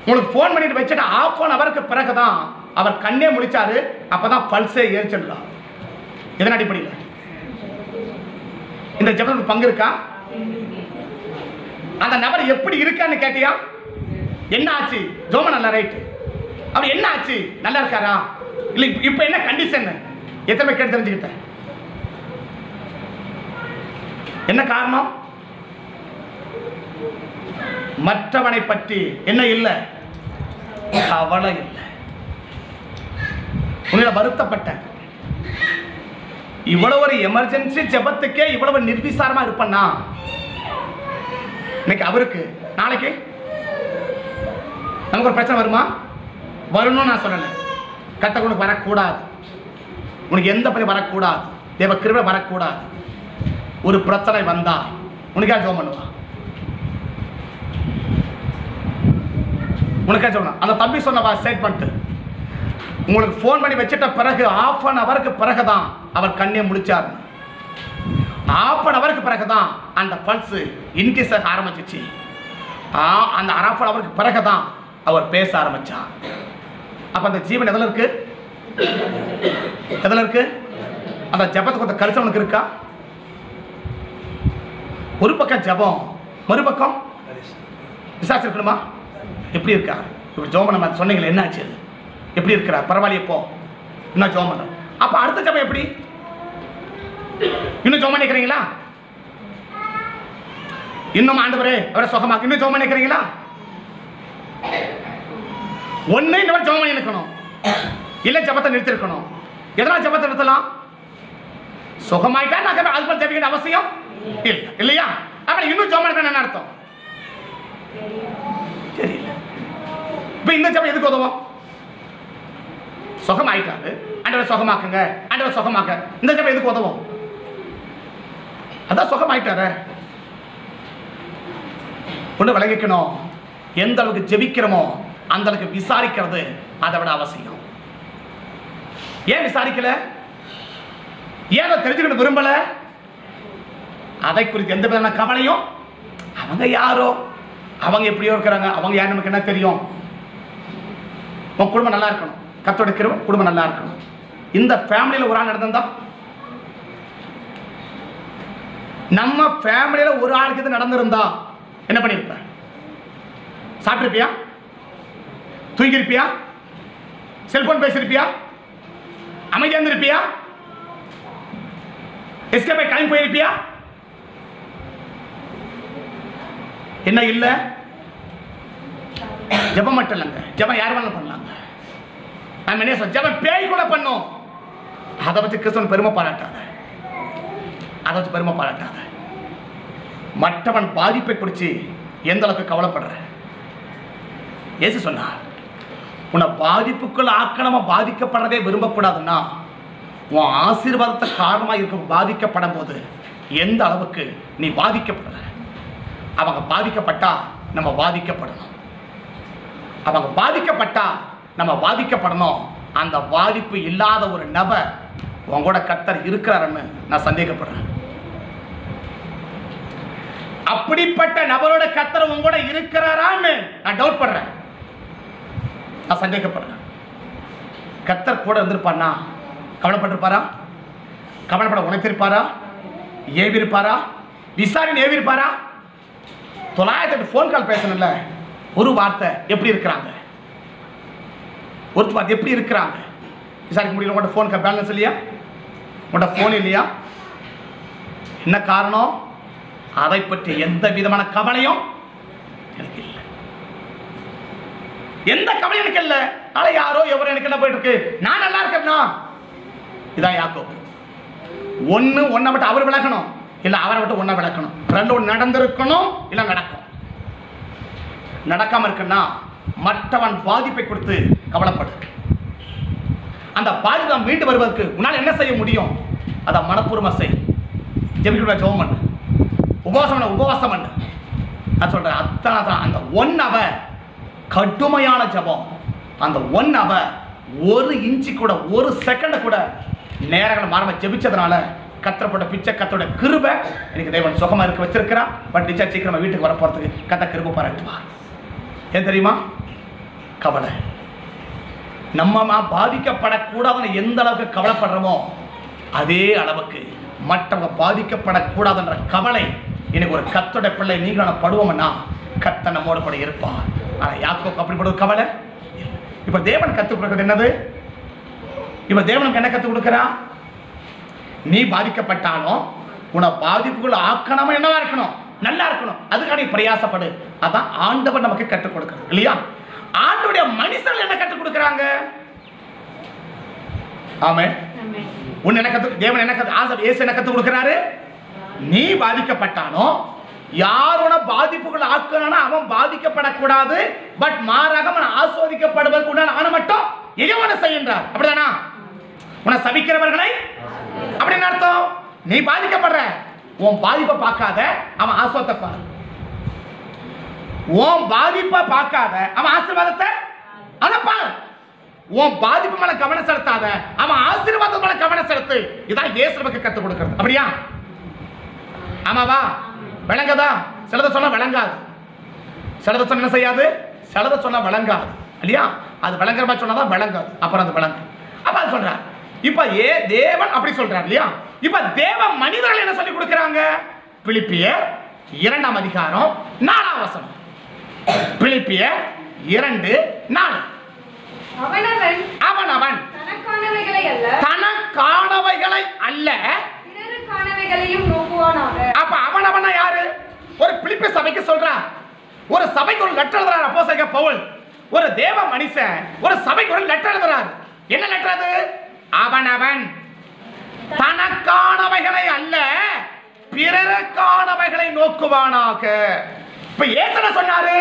உங்களுக்கு ஃபோன் பண்ணிட்டு வச்சுட்டு ஆஃப் ஒன் அவருக்கு பிறகு தான் அவர் கண்ணே முடிச்சாரு அப்போதான் பல்ஸே ஏறிச்சிடலாம் எதன் அடிப்படையில்? இந்த ஜெபத்துக்கு பங்கு இருக்கா? அந்த நபர் எப்படி இருக்கான்னு கேட்டியா? என்ன ஆச்சு? ஜோம நல்லா ரைட் அவர் என்ன ஆச்சு? நல்லா இருக்காரா? இல்லை இப்போ என்ன கண்டிஷன் எத்தனை பேர் கேட்டு தெரிஞ்சுக்கிட்டேன் என்ன காரணம்? மற்றவனை பற்றி என்ன இல்லை? கவலை இல்லை. உன்னிட வருத்தப்பட்டேன். இவ்வளவு ஒரு எமர்ஜென்சி ஜெபத்துக்கே இவ்வளவு நிர்விசாரமா இருப்பண்ணா இன்னைக்கு அவருக்கு நாளைக்கு? நமக்கு ஒரு பிரச்சனை வருமா? வரணும்னு நான் சொல்லலை. கத்த உனக்கு வரக்கூடாது. உனக்கு எந்த பணி வரக்கூடாது. தேவ கிருபை வரக்கூடாது. ஒரு பிரச்சனை வந்தா உனக்கா ஜோம் பண்ணுவா உனக்கா சொன்னா அந்த தம்பி சொன்ன ஸ்டேட்மெண்ட் உங்களுக்கு ஃபோன் பண்ணி வச்சிட்ட பிறகு ஆஃப் அன் ஹவருக்கு பிறகு தான் அவர் கண்ணே முடிச்சார். ஆஃப் அன் ஹவருக்கு பிறகு தான் அந்த பல்ஸ் இன்க்ரீஸ் ஆக ஆரம்பிச்சிச்சு. ஆ அந்த ஆஃப் அன் ஹவருக்கு பிறகு தான் அவர் பேச ஆரம்பிச்சார். அப்ப அந்த ஜீவன் எதில் இருக்கு? எதில் இருக்கு? அந்த ஜெபத்துக்கு கொஞ்சம் கரிசனம் உனக்கு இருக்கா? ஒரு பக்கம் ஜெபம் மறுபக்கம்? விசாரிச்சிருக்கணுமா? எப்படி இருக்கா? இப்படி ஜோம் பண்ண சொன்னீங்களே என்ன ஆச்சு அது எப்படி இருக்கிறா? பரவாயில்ல இப்போ இன்னும் ஜோம் பண்ணுறோம் அப்போ அடுத்த ஜபம் எப்படி? இன்னும் ஜோம் பண்ணிக்கிறீங்களா? இன்னும் ஆண்டவரே அவரை சுகமாக்கு இன்னும் ஜோம் பண்ணிக்கிறீங்களா? ஒண்ணு இந்த மாதிரி ஜோம் பண்ணி இருக்கணும் இல்லை ஜபத்தை நிறுத்திருக்கணும். எதனால் ஜபத்தை நிறுத்தலாம்? சுகமாயிட்டா நான் அது மாதிரி ஜபிக்கிற அவசியம் இல்லை. இல்லையா? அப்புறம் இன்னும் ஜோம் பண்ண என்ன அர்த்தம்? தெரியல. இப்ப இந்த ஜபம் எதுக்கு உதவும்? சுகமாயிட்டாரு. ஆண்டவர் சுகமாக்குங்க. ஆண்டவர் சுகமாக்க. இந்த ஜபம் எதுக்கு உதவும்? அதான் சுகமாயிட்டாரு. ஒன்று விளங்கிக்கணும். எந்த அளவுக்கு ஜெபிக்கிறோமோ அந்த அளவுக்கு விசாரிக்கிறது அதை விட அவசியம். ஏன் விசாரிக்கல? ஏன் அதை தெரிஞ்சுக்கணும் விரும்பல? அதை குறித்து எந்த விதமான கவலையும்? அவங்க யாரோ? அவங்க எப்படியோ இருக்கிறாங்க. அவங்க யார் நமக்கு என்ன தெரியும்? உன் குடும்பம் நல்லா இருக்கணும். கத்தோட கிருபை குடும்பம் நல்லா இருக்கணும். இந்த ஃபேமிலியில் ஒரு ஆள் நடந்திருந்தா? நம்ம ஃபேமிலியில் ஒரு ஆளுக்கு இது நடந்திருந்தா? என்ன பண்ணியிருப்ப சாப்பிட்டிருப்பியா? தூங்கியிருப்பியா? செல்போன் பேசியிருப்பியா? அமைதியாக இருந்திருப்பியா? எஸ்கேபை கிளம்பி போயிருப்பியா? என்ன இல்ல? ஜெபம் மட்டும் இல்லைங்க. ஜபம் யார் வேணாலும் பண்ணலாம். நம்ம என்ன சொல்ல ஜெபம் பேய் கூட பண்ணும். அதை வச்சு கிறிஸ்தவன் பெருமை பாராட்டாத. அதை வச்சு பெருமை பாராட்டாத. மற்றவன் பாதிப்பை குறித்து எந்த அளவுக்கு கவலைப்படுற? ஏசு சொன்னார் உன்னை பாதிப்புக்குள் ஆக்கணமா பாதிக்கப்படுறதே விரும்பக்கூடாதுன்னா உன் ஆசீர்வாதத்தை காரணமாக இருக்க பாதிக்கப்படும் போது எந்த அளவுக்கு நீ பாதிக்கப்படுற? அவங்க பாதிக்கப்பட்டா நம்ம பாதிக்கப்படணும். அவங்க பாதிக்கப்பட்டா நம்ம பாதிக்கப்படணும் அந்த பாதிப்பு இல்லாத ஒரு நபர் உன் கூட கத்தர் இருக்கிறாருன்னு நான் சந்தேகப்படுறேன். அப்படிப்பட்ட நபரோட கத்தர் உன் கூட இருக்கிறாரான்னு நான் டவுட் படுறேன். நான் சந்தேகப்படுறேன். கத்தர் கூட இருந்திருப்பானா? கவலைப்பட்டிருப்பாரா? கவலைப்பட உணர்த்திருப்பாரா? ஏவிருப்பாரா விசாரணை ஏவிருப்பாரா தொள்ளாயிரத்தி எட்டு ஃபோன் கால் பேசணும்ல. ஒரு வார்த்தை எப்படி இருக்கிறாங்க? ஒரு அது எப்படி இருக்கிறாங்க விசாரிக்க முடியல. உங்கள்கிட்ட ஃபோன் பேலன்ஸ் இல்லையா? உங்கள்கிட்ட ஃபோன் இல்லையா? என்ன காரணம்? அதை பற்றி எந்த விதமான கவலையும் எனக்கு இல்லை. எந்த கவலையும் எனக்கு இல்லை. ஆனால் யாரோ எவரோ எனக்கு என்ன போயிட்டு இருக்கு? நான் நல்லா இருக்கேன்னா இதான் யாக்கோ ஒன்று ஒன்றை மட்டும் அவர் விளக்கணும். இல்லை அவரை மட்டும் ஒன்றை விளக்கணும். ரெண்டு ஒன்று நடந்திருக்கணும் இல்லை நடக்கும். நடக்காமல் இருக்குன்னா மற்றவன் பாதிப்பை கொடுத்து கவலைப்படு. அந்த பாதிப்பு மீண்டு வருவதற்கு உன்னால் என்ன செய்ய முடியும்? அதை மனப்பூர்வமாக செய். ஜெபிக்கிற ஜெபம் பண்ணு. உபவாசம் பண்ண உபவாசம் பண்ணு. நான் சொல்றேன் அத்தனை தான். அந்த ஒன் அவர் கடுமையான ஜெபம். அந்த ஒன் அவர் ஒரு இன்ச்சு கூட ஒரு செகண்ட் கூட நேரங்கள் மாறாமல் ஜெபிச்சதுனால கத்தரப்பட்ட பிச்சை கத்தோட கிருபை எனக்கு தேவன் சுகமா இருக்க வச்சிருக்கிறான் பட் நிச்சயம் சீக்கிரமா வீட்டுக்கு வர போறதுக்கு கத்த கிருபை பாராட்டுவார். ஏன் தெரியுமா? கவலை. நம்ம பாதிக்கப்படக்கூடாதுன்னு எந்த அளவுக்கு கவலைப்படுறோமோ அதே அளவுக்கு மற்றவங்க பாதிக்கப்படக்கூடாதுன்ற கவலை எனக்கு ஒரு கத்தோட பிள்ளை நீங்க நான் படுவோம்னா கத்த நம்மோட கூட இருப்பார். ஆனால் யாக்கோக்கு அப்படிப்பட்ட ஒரு கவலை இப்போ தேவன் கற்றுக் கொடுக்குறது என்னது? இப்போ தேவனுக்கு என்ன கற்றுக் கொடுக்குறா? நீ பாதிக்கப்பட்டாலும் உன்னை பாதிப்புகள் ஆக்கணமா என்னவா இருக்கணும்? நல்லா இருக்கணும். அதுக்காக நீ பிரயாசப்படு. அதான் ஆண்டவர் நமக்கு கற்றுக் கொடுக்கிறது இல்லையா? ஆண்டவருடைய மனுஷர்கள் என்ன கற்றுக் கொடுக்குறாங்க? ஆமே உன் என்ன கத்து தேவன் என்ன கத்து ஆசை இயேசு என்ன கத்து கொடுக்குறாரு? நீ பாதிக்கப்பட்டானோ யார் உன பாதிப்புகள் ஆக்கணும்னா அவன் பாதிக்கப்படக்கூடாது. பட் மாறாக அவன் ஆஸ்வதிக்கப்படுவதற்கு உண்டான அவனை மட்டும் இறைவனை செய்கின்றார். அப்படிதானா? உன்னை சபிக்கிறவர்களை? அப்படின்னு அர்த்தம். நீ பாதிக்கப்படுற. உன் பாதிப்பை பார்க்காத அவன் ஆஸ்வத்தை பாரு. உன் பாதிப்பை பார்க்காத அவன் ஆசீர்வாதத்தை அதை பாரு. உன் பாதிப்பு மேல கவனம் செலுத்தாத அவன் ஆசீர்வாதம் மேல கவனம் செலுத்து. இதான் ஏசு நமக்கு கத்துக் கொடுக்கறது. அப்படியா? ஆமாவா? விளங்குதா? சிலதை சொன்னா விளங்காது. சிலதை சொன்னா என்ன செய்யாது? சிலதை சொன்னா விளங்காது. இல்லையா? அது விளங்குற மாதிரி சொன்னாதான் விளங்காது. அப்புறம் அது விளங்கு அப்ப அது சொல்றாரு. இப்ப ஏ தேவன் அப்படி சொல்றாரு இல்லையா? இப்ப தேவ மனிதர்கள் என்ன சொல்லி கொடுக்கறாங்க? பிலிப்பியர் இரண்டாம் அதிகாரம் நாலாம் வசனம். பிலிப்பியர் இரண்டு நாலு. அவனவன் அவன் அவன் தனக்கானவைகளை அல்ல. அப்ப அவன் அவனா யாரு? ஒரு பிலிப்பி சபைக்கு சொல்றா. ஒரு சபைக்கு ஒரு லெட்டர் எழுதுறாரு அப்போஸ்தலனாகிய பவுல். ஒரு தேவ மனுஷன் ஒரு சபைக்கு ஒரு லெட்டர் எழுதுறாரு. என்ன லெட்டர் அது? அவனவன் தனக்கானவைகளை அல்ல பிறருக்கானவைகளை நோக்குவானாக. இப்ப ஏசன சொன்னாரு?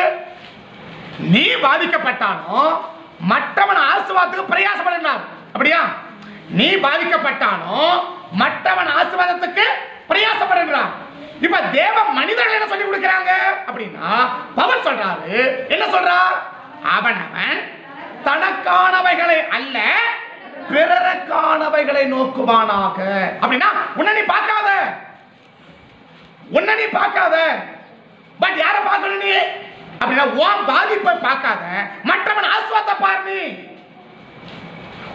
நீ பாதிக்கப்பட்டாலும் மற்றவன் ஆசீர்வாதத்துக்கு பிரயாசப்படுறார் அப்படியா? நீ பாதிக்கப்பட்டாலும் மற்றவன் ஆசீர்வாதத்துக்கு பிரயாசப்படுறான் இப்ப தேவ மனிதர்கள் என்ன சொல்லி கொடுக்கிறாங்க அப்படின்னா பவன் சொல்றாரு என்ன சொல்றார்? அவனவன் தனக்கானவைகளை அல்ல பிறருக்கானவைகளை நோக்குவானாக. அப்படின்னா உன்னை நீ பார்க்காத. உன்னை நீ பார்க்காத. பட் யார பார்க்கணும் நீ? அப்படின்னா உன் பாதிப்பை பார்க்காத. மற்றவன் ஆஸ்வாத்தை பாரு நீ.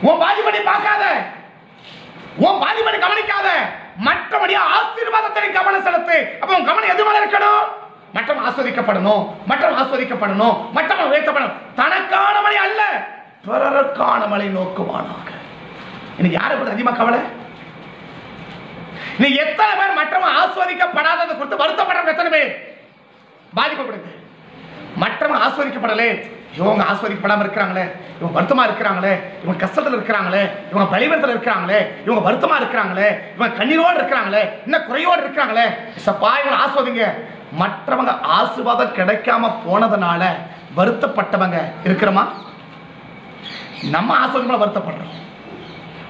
உன் பாதிப்பை பார்க்காத. உன் பாதிப்பை கவனிக்காத. மற்றபடியா ஆசீர்வாதத்தை கவனம் செலுத்து. அப்ப உன் கவனம் எது மேல இருக்கணும்? மற்றவன் ஆஸ்வதிக்கப்படணும். மற்றவன் ஆஸ்வதிக்கப்படணும். மற்றவன் உயர்த்தப்படணும். தனக்கானவனை அல்ல பிறருக்கானவனை நோக்குவானாக. இன்னைக்கு யாரை பத்தி அதிகமாக கவலை? நீ எத்தனை பேர் மற்றவன் ஆஸ்வதிக்கப்படாததை கொடுத்து வருத்தப்படுற எத்தனை பேர்? பாதிக்கப்படுது மற்றவங்க ஆஸ்வதிக்கப்படலே. இவங்க ஆஸ்வதிக்கப்படாமல் இருக்கிறாங்களே. இவங்க வருத்தமா இருக்கிறாங்களே. இவங்க கஷ்டத்தில் இருக்கிறாங்களே. இவங்க பழிவரத்தில் இருக்கிறாங்களே. இவங்க வருத்தமா இருக்கிறாங்களே. இவங்க கண்ணீரோடு இருக்கிறாங்களே. இன்னும் குறையோடு இருக்கிறாங்களே. சப்பா இவங்க ஆஸ்வதிங்க. மற்றவங்க ஆசீர்வாதம் கிடைக்காம போனதுனால வருத்தப்பட்டவங்க இருக்கிறோமா? நம்ம ஆஸ்வதிக்கலாம் வருத்தப்படுறோம்.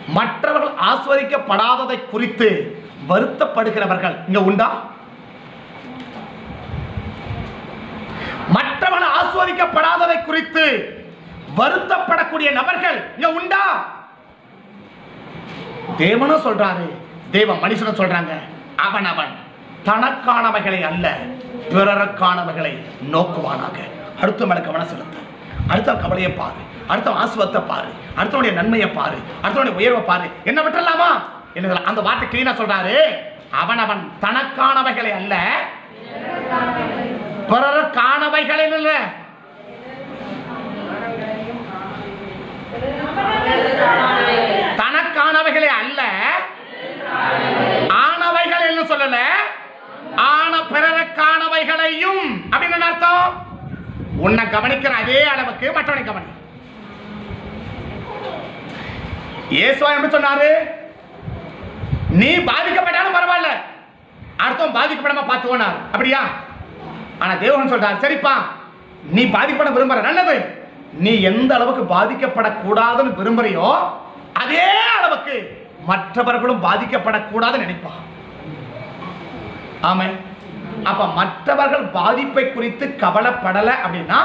மற்றவர்கள் ஆஸ்வதிக்கப்படாததை குறித்து வருத்தப்படுகிறவர்கள் இங்க உண்டா? மற்றவர்கள் ஆஸ்வதிக்கப்படாததை குறித்து வருத்தப்படக்கூடிய நபர்கள் இங்க உண்டா? தேவனும் சொல்றாரு தேவ மனுஷனும் சொல்றாங்க அவன் அவன் தனக்கானவைகளை அல்ல பிறருக்கானவைகளை நோக்குவானாக. அடுத்த மேல கவனம் செலுத்த. அடுத்த கவலையை பாரு. அடுத்தவன் ஆசுவத்தை பாரு. அடுத்தவனுடைய நன்மையை பாரு. அடுத்தவனுடைய உயர்வை பாரு. என்ன விட்டுறலாமா என்ன அந்த வார்த்தை கிளீனா சொல்றாரு. அவன் அவன் தனக்கானவைகளை அல்ல பிறருக்கானவைகளை அல்ல. தனக்கானவைகளே அல்ல ஆனவைகள் என்ன சொல்லல. ஆன பிறருக்கானவைகளையும் அப்படின்னு என்ன அர்த்தம்? உன்னை கவனிக்கிற அதே அளவுக்கு மற்றவனை கவனி. இயேசுவா எப்படி சொன்னாரு? நீ பாதிக்கப்பட்டாலும் பரவாயில்ல. அடுத்தவன் பாதிக்கப்படாம பார்த்துவோனார் அப்படியா? ஆனா தேவன் சொல்றாரு சரிப்பா நீ பாதிக்கப்பட விரும்புற நல்லது. நீ எந்த அளவுக்கு பாதிக்கப்படக்கூடாதுன்னு விரும்புறியோ அதே அளவுக்கு மற்றவர்களும் பாதிக்கப்படக்கூடாதுன்னு நினைப்பான் ஆமே அப்ப மற்றவர்கள் பாதிப்பை குறித்து கவலைப்படலை அப்படின்னா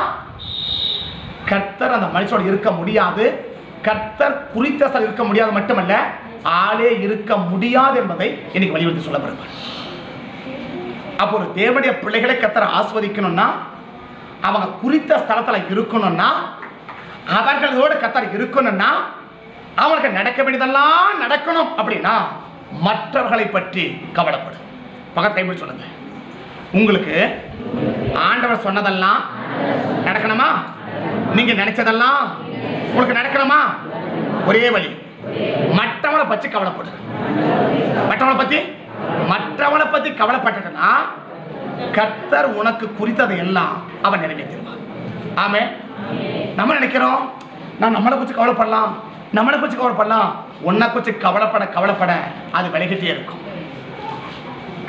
கர்த்தர் அந்த மனுஷோடு இருக்க முடியாது. கர்த்தர் குறித்த சார் இருக்க முடியாது மட்டுமல்ல ஆளே இருக்க முடியாது என்பதை இன்னைக்கு வலியுறுத்தி சொல்ல விரும்புகிறேன் அப்போ ஒரு தேவனுடைய பிள்ளைகளை கத்தரை ஆஸ்வதிக்கணும்னா அவங்க குறித்த ஸ்தலத்தில் இருக்கணும்னா அவர்களோடு கத்தர் இருக்கணும்னா அவங்களுக்கு நடக்க வேண்டியதெல்லாம் நடக்கணும் அப்படின்னா மற்றவர்களை பற்றி கவலைப்படும் பக்கத்தை கைப்பிடி சொல்லுங்க. உங்களுக்கு ஆண்டவர் சொன்னதெல்லாம் நடக்கணுமா? நீங்க நினைச்சதெல்லாம் உங்களுக்கு நடக்கணுமா? ஒரே வழி. மற்றவனை பற்றி கவலைப்படு. மற்றவனை பத்தி? மற்றவனை பத்தி கவலைப்பட்டுட்டனா கர்த்தர் உனக்கு குறித்ததை எல்லாம் அவன் நிறைவேற்றிடுவான். ஆமே நம்ம நினைக்கிறோம் நான் நம்மளை குறித்து கவலைப்படலாம் நம்மளை குறித்து கவலைப்படலாம் உன்னை குறித்து கவலைப்பட கவலைப்பட அது விலகிட்டே இருக்கும்.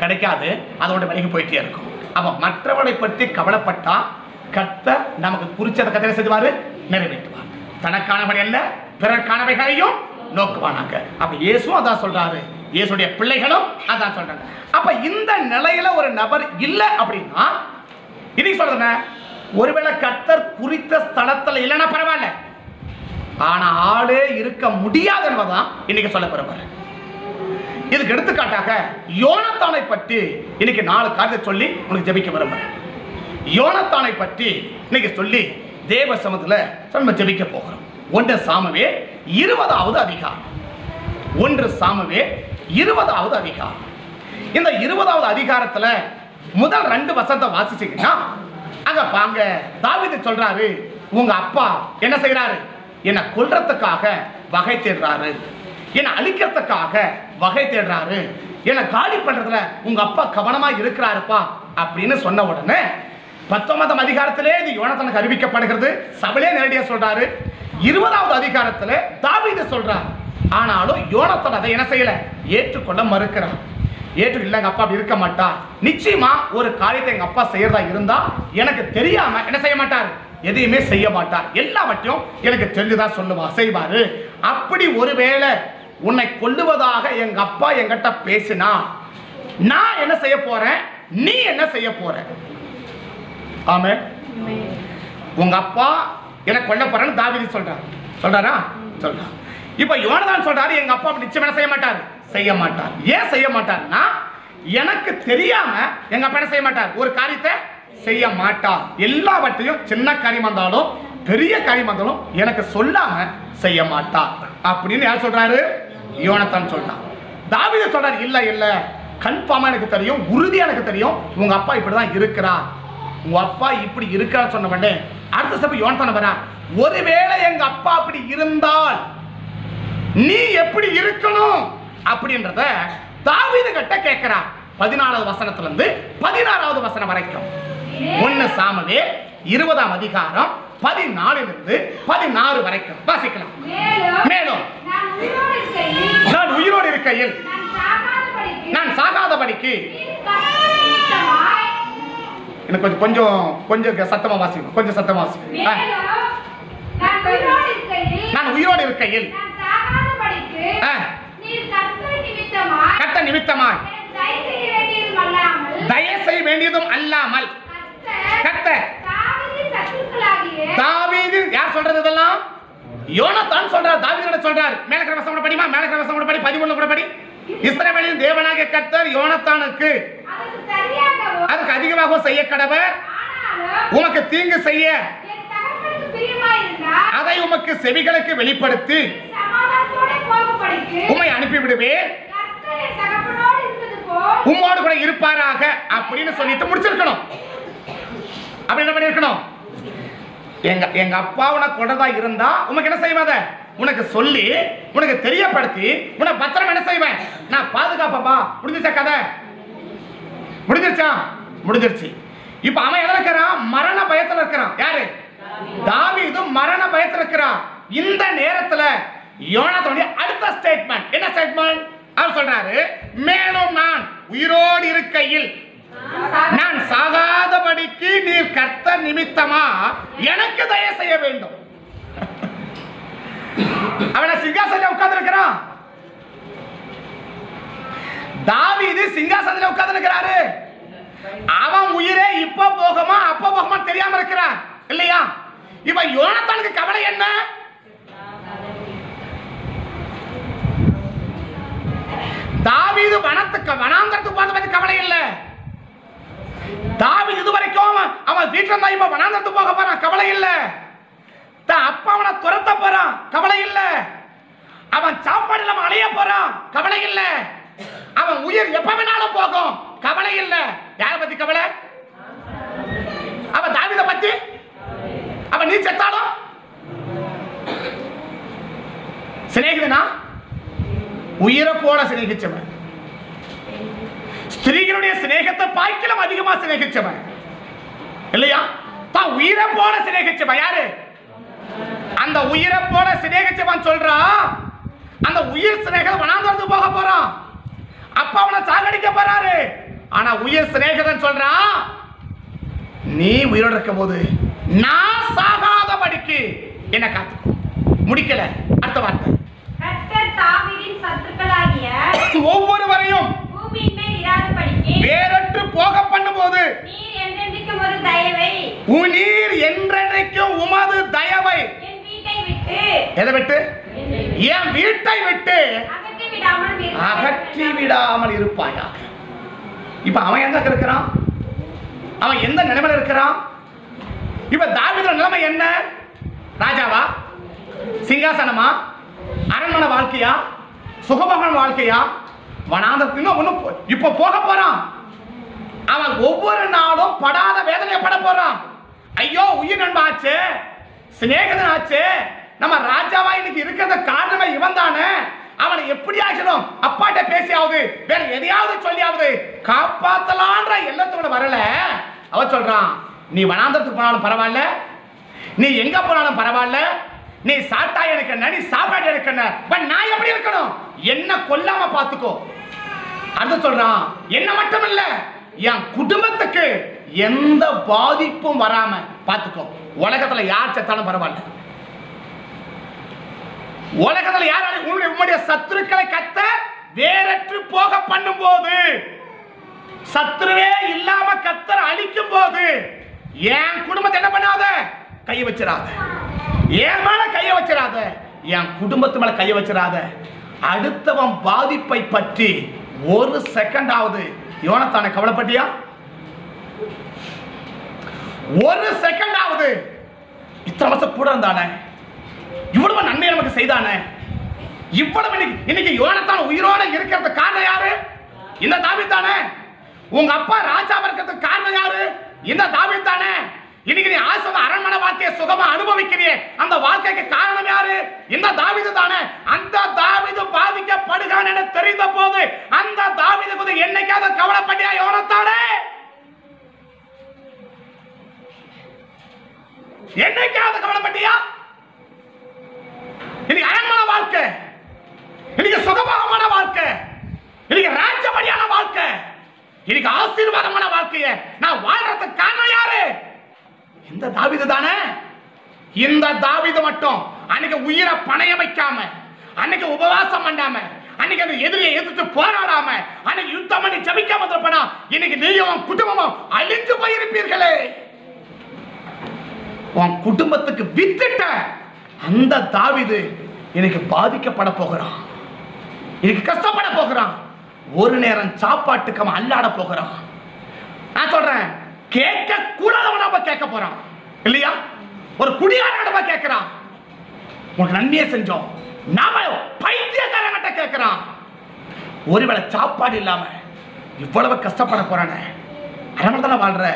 கிடைக்காது அதோட விலகி போயிட்டே இருக்கும். அப்போ மற்றவனை பற்றி கவலைப்பட்டா கர்த்தர் நமக்கு குறிச்சதை கத்தனை செய்வார்? நிறைவேற்றுவார். தனக்கானவன் அல்ல பிறர்க்கானவைகளையும் நோக்குவானாங்க அப்ப இயேசும் அதான் சொல்றாரு. இயேசுடைய பிள்ளைகளும் அதான் சொல்றாங்க. அப்ப இந்த நிலையில ஒரு நபர் இல்லை அப்படின்னா இன்னைக்கு சொல்றேன் ஒருவேளை கத்தர் குறித்த ஸ்தலத்துல இல்லைன்னா பரவாயில்ல. ஆனா ஆளே இருக்க முடியாது என்பதான் இன்னைக்கு சொல்ல போறவர் இதுக்கு எடுத்துக்காட்டாக யோனத்தானை பற்றி இன்னைக்கு நாலு காரியத்தை சொல்லி உனக்கு ஜெபிக்க விரும்புறேன். யோனத்தானை பற்றி இன்னைக்கு சொல்லி தேவ சமத்துல நம்ம ஜெபிக்க போகிறோம். ஒன்று சாமவே இருபதாவது அதிகாரம். ஒன்று சாமவே இருபதாவது அதிகாரம். இந்த இருபதாவது அதிகாரத்துல முதல் ரெண்டு வசத்தை வாசிச்சீங்கன்னா அங்க பாங்க தாவீது சொல்றாரு உங்க அப்பா என்ன செய்யறாரு என்னை கொல்றதுக்காக வகை தேடுறாரு. என்னை அழிக்கிறதுக்காக வகை தேடுறாரு. என்னை காலி பண்றதுல உங்க அப்பா கவனமா இருக்கிறாருப்பா அப்படின்னு சொன்ன உடனே பத்தொன்பதாம் அதிகாரத்திலே இது யோனத்தனுக்கு அறிவிக்கப்படுகிறது. சபையே நேரடியாக சொல்றாரு. இருபதாவது அதிகாரத்தில் தாவீது சொல்றார். ஆனாலும் யோனத்தன் அதை என்ன செய்யல? ஏற்றுக்கொள்ள மறுக்கிறார். ஏற்று இல்லை எங்க அப்பா அப்படி இருக்க மாட்டார் நிச்சயமா ஒரு காரியத்தை எங்க அப்பா செய்யறதா இருந்தா எனக்கு தெரியாம என்ன செய்ய மாட்டார்? எதையுமே செய்ய மாட்டார். எல்லாவற்றையும் எனக்கு தெரிஞ்சுதான் சொல்லுவா செய்வாரு. அப்படி ஒருவேளை உன்னை கொல்லுவதாக எங்க அப்பா என்கிட்ட பேசினா நான் என்ன செய்ய போறேன்? நீ என்ன செய்ய போற? ஆமே உங்க அப்பா எனக்கு கொல்ல போறேன்னு தாவீது சொல்றாரு. சொல்றாரா? சொல்றார். இப்ப யோனதான் சொல்றாரு எங்க அப்பா நிச்சயம் செய்ய மாட்டார்? செய்ய மாட்டார். ஏன் செய்ய மாட்டார்னா எனக்கு தெரியாம எங்க அப்பா என்ன செய்ய மாட்டார்? ஒரு காரியத்தை செய்ய மாட்டார். எல்லாவற்றையும் சின்ன காரியம் வந்தாலும் பெரிய காரியம் வந்தாலும் எனக்கு சொல்லாம செய்ய மாட்டார். அப்படின்னு யார் சொல்றாரு? யோனத்தான் சொல்றான். தாவீது சொல்றாரு இல்ல இல்ல. கன்ஃபார்மா எனக்கு தெரியும் உறுதியா எனக்கு தெரியும் உங்க அப்பா இப்படிதான் இருக்கிறார். உங்க அப்பா இப்படி இருக்கிறார் சொன்ன உடனே அடுத்த ஸ்டெப் யோனத்தான வரா ஒருவேளை எங்க அப்பா அப்படி இருந்தால் நீ எப்படி இருக்கணும்? அப்படின்றத தாவீது கிட்ட கேட்கிறா பதினாலாவது வசனத்துல இருந்து பதினாறாவது வசனம் வரைக்கும். ஒன்னு சாமவே இருபதாம் அதிகாரம் பதினாலிலிருந்து பதினாறு வரைக்கும். வாசிக்கலாம். மேலும் மேலும். நான் உயிரோடு இருக்கையில் நான் உயிரோடு இருக்கையில் நான் சாகாதபடிக்கு நான் சாகாதபடிக்கு நீர் கர்த்தரிடமாய் எனக்கு கொஞ்சம் கொஞ்சம் கொஞ்சம் சத்தமா வாசிக்கணும். கொஞ்சம் சத்தமா வாசிக்கணும். நான் உயிரோடு இருக்கையில் கத்த நிமித்தமாய் தயவு செய்ய வேண்டியதும் அல்லாமல் சத்துருக்களாகிய தாவீது யார் சொல்றது இதெல்லாம்? யோனத்தான் சொல்றார் தாவீதோட சொல்றார். மேல கிரமசம் கூட படிமா மேல கிரமசம் கூட படி பதிமூணு கூட படி. இஸ்ரவேலின் தேவனாகிய கர்த்தர் யோனத்தானுக்கு. அதுக்கு அதிகமாக செய்ய கடவர். உமக்கு தீங்கு செய்ய. அதை உமக்கு செவிகளுக்கு வெளிப்படுத்தி. உம்மை அனுப்பிவிடுவேன். உம்மோடு கூட இருப்பாராக அப்படின்னு சொல்லிட்டு முடிச்சிருக்கணும். அப்படி என்ன பண்ணிருக்கணும்? எங்க எங்க அப்பா உனக்கு கொண்டதா இருந்தா உனக்கு என்ன செய்வாத உனக்கு சொல்லி உனக்கு தெரியப்படுத்தி உன பத்திரம் என்ன செய்வேன்? நான் பாதுகாப்பப்பா முடிஞ்சிச்சா கதை? முடிஞ்சிருச்சா? முடிஞ்சிருச்சு. இப்ப அவன் எதுல இருக்கிறான்? மரண பயத்துல இருக்கிறான். யாரு? தாவீது மரண பயத்துல இருக்கிறான். இந்த நேரத்துல யோனாத்தனுடைய அடுத்த ஸ்டேட்மெண்ட் என்ன ஸ்டேட்மெண்ட் அவர் சொல்றாரு மேலும் நான் உயிரோடு இருக்கையில் நான் சாகாதபடிக்கு நீர் கர்த்த நிமித்தமா எனக்கு தயவு செய்ய வேண்டும். அவன சிங்காசனம் உட்கார்ந்து இருக்கிறான் தாவீது சிங்காசனத்துல உட்கார்ந்து இருக்கிறாரு அவன் உயிரே இப்ப போகுமா அப்ப போகுமா தெரியாம இருக்கிறான். இல்லையா? இப்ப யோனத்தானுக்கு கவலை என்ன? தாவீது வனத்துக்கு வனாந்தரத்துக்கு போனது பத்தி கவலை இல்ல. தாவீது இதுவரைக்கும் அவன் அவன் வீட்டுல இருந்தா இப்ப வனாந்தரத்துக்கு போக போறான். கவலை இல்லை. தான் அப்பா அவனை துரத்த போறான். கவலை இல்ல. அவன் சாப்பாடு இல்லாம அலைய போறான். கவலை இல்ல. அவன் உயிர் எப்ப வேணாலும் போகும். கவலை இல்ல. யார பத்தி கவலை? அவன் தாவித பத்தி? அவன் நீ செத்தாலும்? சிநேகிதனா? உயிரை போல சிநேகிச்சவன். ஸ்திரீகளுடைய சிநேகத்தை பாய்க்கிலும் அதிகமா சிநேகிச்சவன். இல்லையா? தான் உயிரை போல சிநேகிச்சவன். யாரு? அந்த உயிரை போல சிநேகிச்சவன் சொல்றான் அந்த உயிர் சிநேகம் வனாந்தரத்து போக போறான் அப்ப அவனை சாகடிக்க போறாரு. ஆனா உயிர் சிநேகிதன் சொல்றான் நீ உயிரோட இருக்கும் போது நான் சாகாதபடிக்கு என்ன காத்து முடிக்கல. அடுத்த வார்த்தை. ஒவ்வொருவரையும் வேறற்று போக பண்ணும்போது நீர் என்றென்றைக்கும் உமது தயவை. எதை விட்டு? என் வீட்டை விட்டு அகற்றி விடாமல் இருக்க அகற்றி விடாமல் இருப்பாயாக. இப்ப அவன் எங்க இருக்கிறான்? அவன் எந்த நிலைமையில இருக்கிறான்? இப்ப தாவீதோட நிலைமை என்ன? ராஜாவா? சிங்காசனமா? அரண்மனை வாழ்க்கையா? சுகபகன் வாழ்க்கையா? வனாந்தரத்துக்கு ஒன்றும் இப்போ போக போறான். அவன் ஒவ்வொரு நாளும் படாத வேதனையை பட போறான். ஐயோ உயிர் நண்பாச்சு. சிநேகிதன் ஆச்சு நம்ம ராஜாவா இன்னைக்கு இருக்கிறத காரணமே இவன் தானே. அவனை எப்படி ஆகணும் அப்பாட்ட பேசியாவது வேற எதையாவது சொல்லியாவது காப்பாத்தலான்ற எண்ணத்தோட வரல. அவ சொல்றான் நீ வனாந்தரத்துக்கு போனாலும் பரவாயில்ல. நீ எங்க போனாலும் பரவாயில்ல. நீ சாப்பிட்டா எனக்கு என்ன நீ சாப்பாடு எனக்கு என்ன? பட் நான் எப்படி இருக்கணும்? என்ன கொல்லாம பாத்துக்கோ அது சொல்றான் என்ன மட்டும் இல்ல என் குடும்பத்துக்கு எந்த பாதிப்பும் வராம பாத்துக்கோ உலகத்துல யார் செத்தாலும் பரவாயில்ல. உலகத்துல யாராலும் உன்னுடைய சத்துருக்களை கத்த வேறற்று போக பண்ணும்போது சத்துருவே இல்லாம கத்தர் அழிக்கும் போது என் குடும்பத்தை என்ன பண்ணாத? கைய வச்சிடாத. என் மேல கைய வச்சிடாத. என் குடும்பத்து மேல கைய வச்சிடாத. அடுத்தவன் பாதிப்பை பற்றி ஒரு செகண்டாவது யோனத்தான கவலைப்பட்டியா? ஒரு செகண்டாவது இத்தனை வருஷம் கூட இருந்தானே. இவ்வளவு நன்மை நமக்கு செய்தானே. இவ்வளவு இன்னைக்கு இன்னைக்கு யோனத்தான் உயிரோட இருக்கிறதுக்கு காரணம் யாரு? இந்த தாவி தானே. உங்க அப்பா ராஜாவா இருக்கிறதுக்கு காரணம் யாரு? இந்த தாவி தானே. இன்னைக்கு நீ ஆசை அரண்மனை வாழ்க்கையை சுகமா அனுபவிக்கிறியே. அந்த வாழ்க்கைக்கு காரணம் யாரு? இந்த தாவிது தானே. அந்த தாவிது பாதிக்கப்படுகிறான் என தெரிந்த போது அந்த தாவிது குறித்து என்னைக்காவது கவலைப்பட்டியா யோனத்தானே? என்னைக்காவது கவலைப்பட்டியா? இன்னைக்கு அரண்மனை வாழ்க்கை. இன்னைக்கு சுகபகமான வாழ்க்கை. இன்னைக்கு ராஜபடியான வாழ்க்கை. இன்னைக்கு ஆசீர்வாதமான வாழ்க்கைய. நான் வாழ்றதுக்கு காரணம் யாரு? இந்த தாவிது தானே? இந்த தாவிது மட்டும். அன்னைக்கு உயிரை பணைய வைக்காம அன்னைக்கு உபவாசம் பண்ணாம அன்னைக்கு அந்த எதிரியை எதிர்த்து போராடாம அன்னைக்கு யுத்தம் பண்ணி ஜபிக்காம இருப்பனா இன்னைக்கு நீயும் உன் குடும்பமும் அழிஞ்சு போயிருப்பீர்களே. உன் குடும்பத்துக்கு வித்துட்ட அந்த தாவிது இன்னைக்கு பாதிக்கப்பட போகிறான். இன்னைக்கு கஷ்டப்பட போகிறான். ஒரு நேரம் சாப்பாட்டுக்கு அவன் அல்லாட போகிறான். நான் சொல்றேன் கேட்க கூடாதவன் நம்ம கேட்க போறான். இல்லையா? ஒரு குடியாரன் நம்ம கேட்கிறான். உனக்கு நன்மையை செஞ்சோம். நாம பைத்தியக்காரங்கிட்ட கேட்கிறான். ஒருவேளை சாப்பாடு இல்லாம இவ்வளவு கஷ்டப்பட போறானே. அதனால தானே வாழ்ற.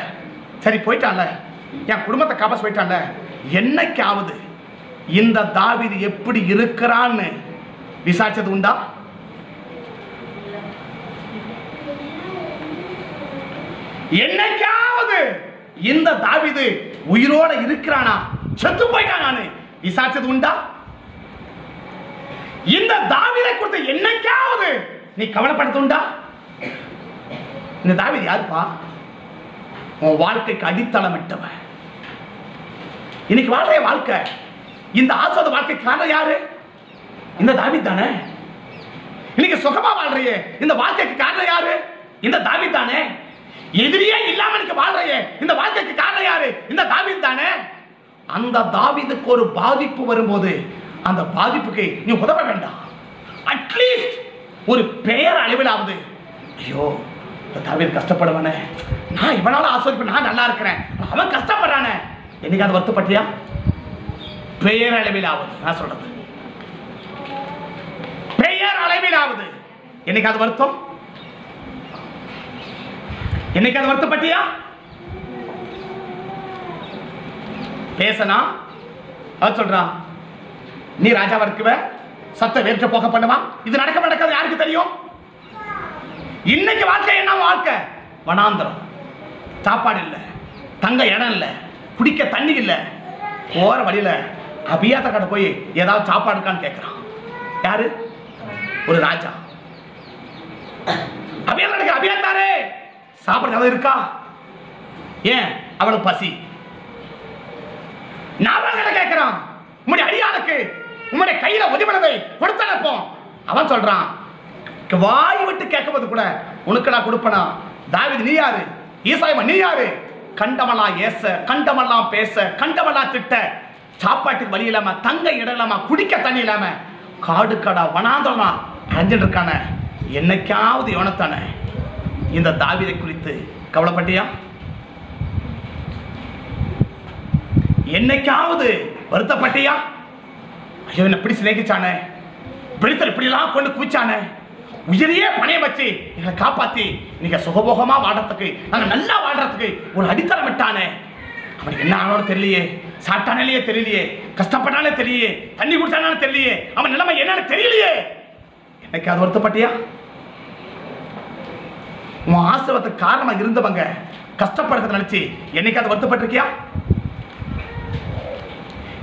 சரி போயிட்டான்ல. என் குடும்பத்தை காப்பாச போயிட்டான்ல. என்னைக்காவது இந்த தாவிது எப்படி இருக்கிறான்னு விசாரிச்சது உண்டா? என்னைக்காவது இந்த தாவிது உயிரோட இருக்கிறானா? செத்து நானு. விசாரிச்சது உண்டா? இந்த தாவிதை கொடுத்த என்னைக்காவது நீ கவலைப்படுத்த உண்டா? இந்த தாவிது யாருப்பா? உன் வாழ்க்கைக்கு அடித்தளமிட்டவன். இன்னைக்கு வாழ்ற வாழ்க்கை இந்த ஆஸ்வாத வாழ்க்கை காரணம் யாரு? இந்த தாவி தானே. இன்னைக்கு சுகமா வாழ்றியே இந்த வாழ்க்கைக்கு காரணம் யாரு? இந்த தாவி தானே. எதிரியே இல்லாம எனக்கு வாழ்றையே இந்த வாழ்க்கைக்கு காரணம் யாரு? இந்த தாவீது தானே? அந்த தாவிதுக்கு ஒரு பாதிப்பு வரும்போது அந்த பாதிப்புக்கு நீ உதவ வேண்டாம். அட்லீஸ்ட் ஒரு பெயர் அளவிலாவது ஐயோ இந்த தாவீது கஷ்டப்படுவானே. நான் இவனால ஆஸ்வதிப்பேன் நான் நல்லா இருக்கிறேன். அவன் கஷ்டப்படுறானே. என்னைக்காவது வருத்தப்பட்டியா? பெயர் அளவிலாவது நான் சொல்றது. பெயர் அளவிலாவது என்னைக்காவது வருத்தம்? என்னைக்காவது வருத்தப்பட்டியா? பேசனா? அது சொல்றான் நீ ராஜாவா இருக்குவ சத்த வேற்ற போக பண்ணுவா இது நடக்க நடக்காது யாருக்கு தெரியும்? இன்னைக்கு வாழ்க்கை என்ன வாழ்க்கை? வனாந்திரம். சாப்பாடு இல்லை தங்க இடம் இல்லை குடிக்க தண்ணி இல்லை. போற வழியில அபியாத்த கடை போய் ஏதாவது சாப்பாடு இருக்கான்னு கேட்கிறான் யாரு? ஒரு ராஜா. அபியாத்த அபியாத்தாரே சாப்பாடு ஏதாவது இருக்கா? ஏன்? அவனுக்கு பசி. நான் கேட்கிறான். உம்முடைய அடியாளுக்கு உம்முடைய கையில உதவினதை கொடுத்தனுப்போம் அவன் சொல்றான் வாய் விட்டு கேட்கும்போது கூட உனக்கு நான் கொடுப்பனா? தாவிது நீ யாரு? ஈசாயமா நீ யாரு? கண்டமெல்லாம் ஏச கண்டமெல்லாம் பேச கண்டமெல்லாம் திட்ட. சாப்பாட்டுக்கு வழி இல்லாம தங்க இடம் இல்லாம குடிக்க தண்ணி இல்லாம காடு காடா வனாந்தரமா அடைஞ்சிட்டு இருக்கானே. என்னைக்காவது யோனத்தானே இந்த தாவிதை குறித்து கவலைப்பட்டியா? என்னைக்காவது வருத்தப்பட்டியா? ஐயோ என்ன இப்படி சிநேகிச்சானே. பிடித்தல் இப்படிலாம் கொண்டு குவிச்சானே. உயிரியே பணைய வச்சு எங்களை காப்பாத்தி நீங்க சுகபோகமா வாடுறதுக்கு நாங்க நல்லா வாடுறதுக்கு ஒரு அடித்தளம் விட்டானே அவனுக்கு என்ன ஆனாலும் தெரியலையே. சாப்பிட்டானாலே தெரியலையே. கஷ்டப்பட்டானே தெரியலையே. தண்ணி குடிச்சானே தெரியலையே. அவன் நிலைமை என்னன்னு தெரியலையே. எனக்கு அது வருத்தப்பட்டியா? உன் ஆசிரவத்துக்கு காரணமாக இருந்தவங்க கஷ்டப்படுறத நினைச்சு என்னைக்காவது வருத்தப்பட்டிருக்கியா?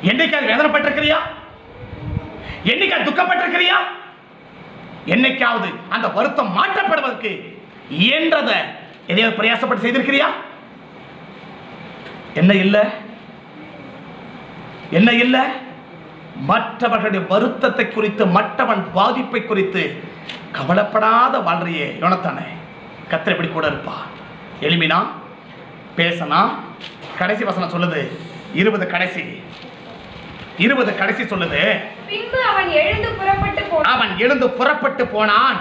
என்னைக்காவது வேதனைப்பட்டிருக்கிறியா? என்னைக்காவது துக்கப்பட்டிருக்கிறியா? என்னைக்காவது அந்த வருத்தம் மாற்றப்படுவதற்கு இயன்றத எதையாவது பிரயாசப்பட்டு செய்திருக்கிறியா? என்ன இல்ல? என்ன இல்லை? மற்றவர்களுடைய வருத்தத்தை குறித்து மற்றவன் பாதிப்பை குறித்து கவலைப்படாத வாழ்றியே யோனத்தானே. கத்திர இப்படி கூட இருப்பா. எளிமினா பேசனா கடைசி வசனம் சொல்லுது இருபது கடைசி. இருபது கடைசி சொல்லுது பின்பு அவன் எழுந்து புறப்பட்டு போனான் அவன் எழுந்து புறப்பட்டு போனான்.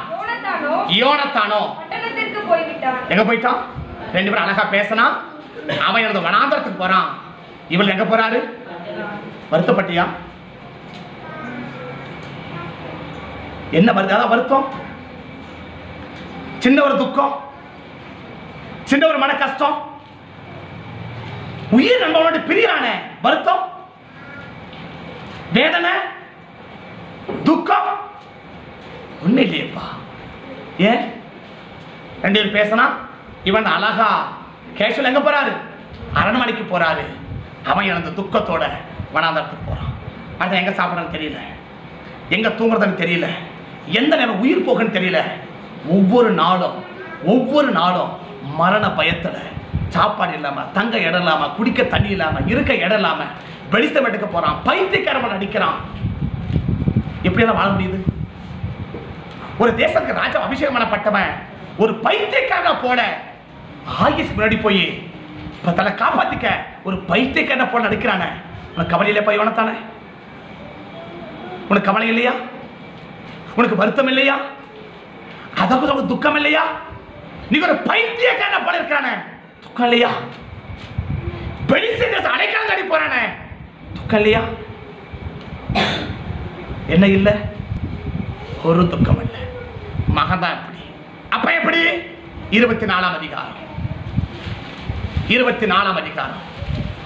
யோனத்தானோ? பட்டணத்திற்கு போய்விட்டான். எங்க போயிட்டான்? ரெண்டு பேரும் அழகா பேசினா அவன் எனது வனாந்தரத்துக்கு போறான். இவள் எங்க போறாரு? வருத்தப்பட்டியா? என்ன வருது? அதான் வருத்தம். சின்ன ஒரு துக்கம். சின்ன ஒரு மன கஷ்டம். உயிர் நண்பனோட பிரியானே வருத்தம் வேதனை துக்கம். ஒண்ணு இல்லையப்பா. ஏன்? ரெண்டு பேரும் பேசினா இவன் அழகா கேஷுவல் எங்க போறாரு? அரண்மனைக்கு போறாரு. அவன் எனது துக்கத்தோட வனாந்தரத்துக்கு போறான். அடுத்த எங்க சாப்பிடறன்னு தெரியல. எங்க தூங்குறதுன்னு தெரியல. எந்த நேரம் உயிர் போகுன்னு தெரியல. ஒவ்வொரு நாளும் ஒவ்வொரு நாளும் மரண பயத்துல சாப்பாடு இல்லாம தங்க இடம் இல்லாம குடிக்க தண்ணி இல்லாம இருக்க இடம் இல்லாம வெளிச்சம் எடுக்க போறான் பைத்தியக்காரவன் அடிக்கிறான். எப்படியெல்லாம் வாழ முடியுது? ஒரு தேசத்துக்கு ராஜா அபிஷேகம் பண்ணப்பட்டவன் ஒரு பைத்தியக்காரனை போல ஆயுஸ் முன்னாடி போய் இப்போ தன்னை காப்பாற்றிக்க ஒரு பைத்தியக்காரனை போல நடிக்கிறானே. உனக்கு கவலை போய் இவனத்தானே உனக்கு கவலை இல்லையா? உனக்கு வருத்தம் இல்லையா? அதை உனக்கு துக்கம் இல்லையா? நீ ஒரு பைத்தியக்காரனை போல இருக்கானே. துக்கம் இல்லையா வெளிச்சத்தை அடைக்கால நடி போறானே. துக்கம் இல்லையா என்ன இல்லை? ஒரு துக்கம் இல்லை. மகன்தான் எப்படி அப்ப எப்படி? இருபத்தி நாலாம் அதிகாரம். இருபத்தி நாலாம் அதிகாரம்.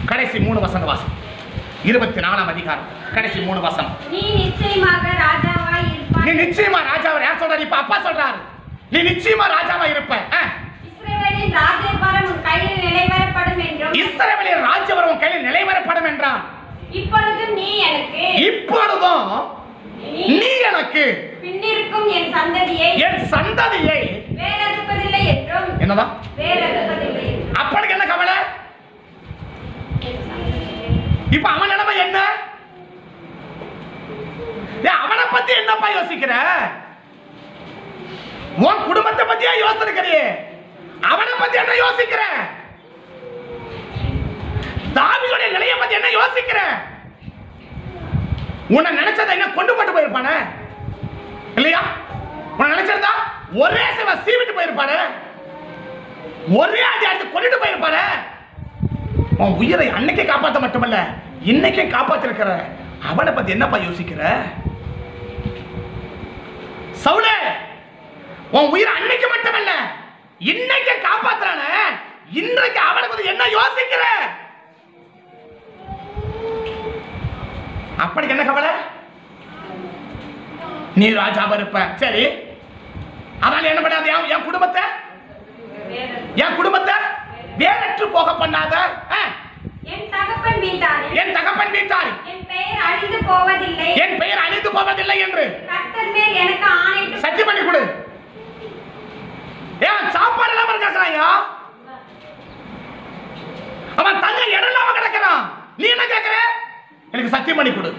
கடைசி மூணு வசன வாசம் இருபத்தி நாலாம் அதிகாரம். கடைசி மூணு வசனம். நீ நிச்சயமாக ராஜாவாய் நீ நிச்சயமா ராஜாவை யார் சொல்றாரு இப்ப அப்பா சொல்றாரு. நீ நிச்சயமா ராஜாவா இருப்ப. இஸ்ரவேலின் ராஜ்யபாரம் உன் கையில் நிலைவரப்படும் என்றும் இஸ்ரவேலின் ராஜ்யவரம் உன் கையில் நிலைவரப்படும் என்றான். இப்பொழுதும் நீ எனக்கு இப்பொழுதும் நீ எனக்கு பின்னிருக்கும் என் சந்ததியை என் சந்ததியை வேறறுப்பதில்லை என்றும் என்னதான் வேறறுப்பதில்லை அப்பனுக்கு என்ன கவலை? இப்ப அவன் நிலைமை என்ன? அவனை பத்தி என்னப்பா யோசிக்கிற? உன் குடும்பத்தை பத்தியா யோசிக்கிறியே அவனை பத்தி என்ன யோசிக்கிற? தாவியோட நிலையை பத்தி என்ன யோசிக்கிற? உன்னை நினைச்சதை என்ன கொண்டு போட்டு போயிருப்பானே? இல்லையா? உன்னை நினைச்சிருந்தா ஒரே சிவ சீவிட்டு போயிருப்பானே? ஒரே அடி அடித்து கொண்டுட்டு போயிருப்பானே? உன் உயிரை அன்னைக்கே காப்பாற்ற மட்டுமல்ல இன்னைக்கே காப்பாத்திருக்கிற. அவனை பத்தி என்னப்பா யோசிக்கிற? சவுலே! உன் உயிரை அன்னைக்கு மட்டுமல்ல இன்னைக்கு காப்பாத்துறான. இன்றைக்கு அவனை பத்தி என்ன யோசிக்கிற? அப்படி என்ன கவலை? நீ ராஜாவா இருப்ப. சரி. அதனால என்ன பண்ணாத? என் குடும்பத்தை. என் குடும்பத்தை? வேறற்று போக பண்ணாத? என் தகப்பன் வீட்டாரில் என் தகப்பன் வீட்டார் என் பெயர் அழிந்து போவதில்லை. என் பெயர் அழிந்து போவதில்லை என்று. கர்த்தர் மேல் எனக்கு சத்தியம் பண்ணி கொடு. ஏன் சாப்பாடு இல்லாம இருக்காயா அவன் தங்க இடம் இல்லாம கிடக்கிறான். நீ என்ன கேக்குற? எனக்கு சத்தியம் பண்ணி கொடு.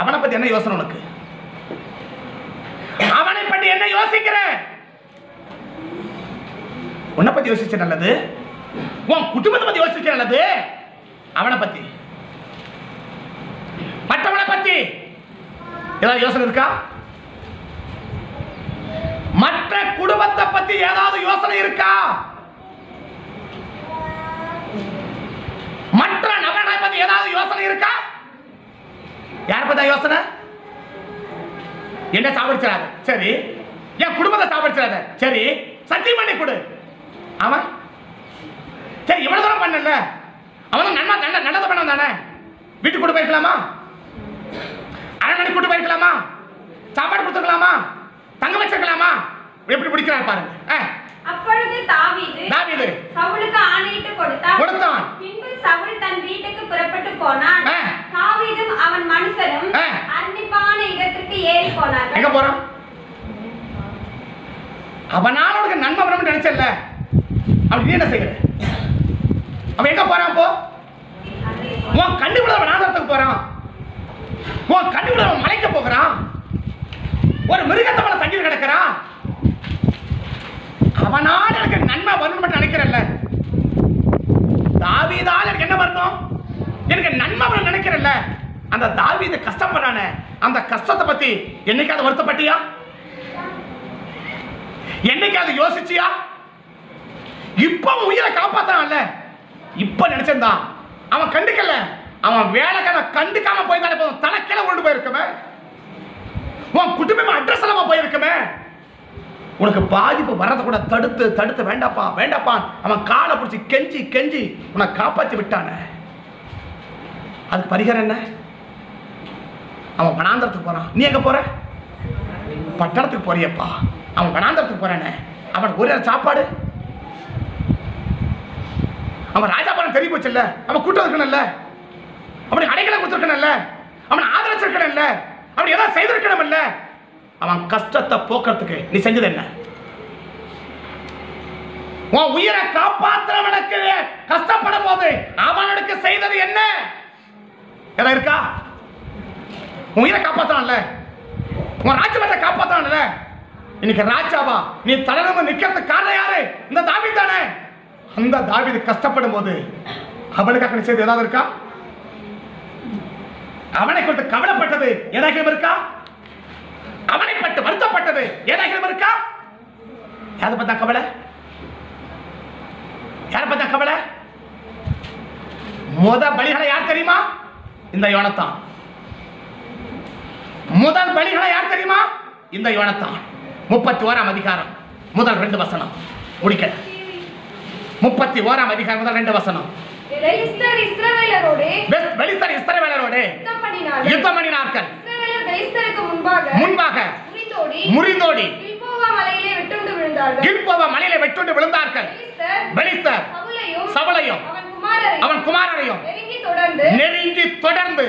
அவனை பத்தி என்ன யோசனை உனக்கு? அவனை பத்தி என்ன யோசிக்கிற? உன்னை பத்தி யோசிச்ச நல்லது? உன் குடும்பத்தை பத்தி யோசிக்க நல்லது? அவனை பத்தி. மற்றவனை பத்தி. ஏதாவது யோசனை இருக்கா? மற்ற குடும்பத்தை பத்தி ஏதாவது யோசனை இருக்கா? மற்ற நபர்களை பத்தி ஏதாவது யோசனை இருக்கா? யார் பத்தி யோசனை? என்ன சாப்பிடுச்சாரு சரி. என் குடும்பத்தை சாவடிச்சிடாத? சரி. சத்தியம் பண்ணி கொடு. அவன் சரி இவ்வளவு தூரம் பண்ணல. அவனும் நன்மை நல்ல நல்லது பண்ண தானே. வீட்டுக்கு கூட்டு போயிருக்கலாமா? அரண்மனை கூட்டு போயிருக்கலாமா? சாப்பாடு கொடுத்துருக்கலாமா? தங்க வச்சிருக்கலாமா? எப்படி பிடிக்கிறார் பாருங்க. அப்பொழுது தாவீது தாவீது. சவுலுக்கு ஆணையிட்டு கொடுத்தான். கொடுத்தான். பின்பு சவுல் தன் வீட்டுக்கு புறப்பட்டு போனான். தாவீதும் அவன் மனுஷரும். அன்னிப்பான இடத்திற்கு ஏறி போனார்கள். எங்க போறான்? அவனால உனக்கு நன்மை வரணும்னு நினைச்சல அப்படி என்ன செய்யற? அவன் எங்க போறான் போ? உன் அவன் நாதத்துக்கு போறான். உன் அவன் மலைக்க போகிறான். ஒரு மிருகத்தை மேல தங்கி கிடக்கிறான் அவனால எனக்கு நன்மை வரணும் நினைக்கிறல்ல தாவீதால் எனக்கு என்ன வரணும் எனக்கு நன்மை வரணும் நினைக்கிறல்ல அந்த தாவீது கஷ்டப்படுறானே அந்த கஷ்டத்தை பத்தி என்னைக்காவது வருத்தப்பட்டியா? என்னைக்காவது யோசிச்சியா? இப்ப உயிரை காப்பாத்துறான்ல. இப்ப நினைச்சிருந்தான் அவன் கண்டுக்கல. அவன் வேலைக்கான கண்டுக்காம போயிருந்தாலே போதும். தலைக்கீழ கொண்டு போயிருக்கமே. உன் குடும்பம் அட்ரஸ் இல்லாம போயிருக்கமே. உனக்கு பாதிப்பு வர்றதை கூட தடுத்து தடுத்து வேண்டாப்பா வேண்டாப்பா. அவன் காலை பிடிச்சி கெஞ்சி கெஞ்சி உன்னை காப்பாத்தி விட்டானே. அதுக்கு பரிகாரம் என்ன? அவன் வனாந்தரத்துக்கு போகிறான் நீ எங்கே போகிற பட்டணத்துக்கு போறியப்பா. அவன் வனாந்தரத்துக்கு போகிறானே அவனுக்கு ஒரு சாப்பாடு. அவன் ராஜாபாரம் தெரிய போச்சுல்ல. அவன் கூட்டம் இருக்கணும்ல. அவனுக்கு அடைக்கலம் கொடுத்துருக்கணும்ல. அவனை ஆதரிச்சிருக்கணும்ல. அவன் ஏதாவது செய்திருக்கணும்ல. அவன் கஷ்டத்தை போக்குறதுக்கு நீ செஞ்சது என்ன? உன் உயிரை காப்பாத்துறவனுக்கு கஷ்டப்படும் போது அவனுக்கு செய்தது என்ன? எதா இருக்கா? உன் உயிரை காப்பாத்தலாம்ல உன் ராஜ்யத்தை காப்பாத்தலாம்ல இன்னைக்கு ராஜாவா நீ தலைநகர் நிக்கிறதுக்கு காரணம் யாரு? இந்த தாவி தானே. அந்த தாவீது கஷ்டப்படும் போது அவனுக்காக நீ செய்து ஏதாவது இருக்கா? அவனை கொண்டு கவலைப்பட்டது ஏதாகிலும் இருக்கா? அவனை பட்டு வருத்தப்பட்டது ஏதாகிலும் இருக்கா? யாரை பார்த்தா கவலை? யாரை பார்த்தா கவலை? முத பலிகளை யார் தெரியுமா? இந்த யோனத்தான். முதல் பலிகளை யார் தெரியுமா? இந்த யோனத்தான். முப்பத்தி ஓராம் அதிகாரம் முதல் ரெண்டு வசனம். முடிக்க முப்பத்தி ஓராம் அதிகாரம் முதல் ரெண்டு வசனம். யுத்தம் பண்ணினார்கள். முன்பாக முறிந்தோடி கில்போவா மலையிலே விட்டுண்டு விழுந்தார்கள். பெலிஸ்தர் சவுலையும் அவன் குமாரரையும் நெருங்கி தொடர்ந்து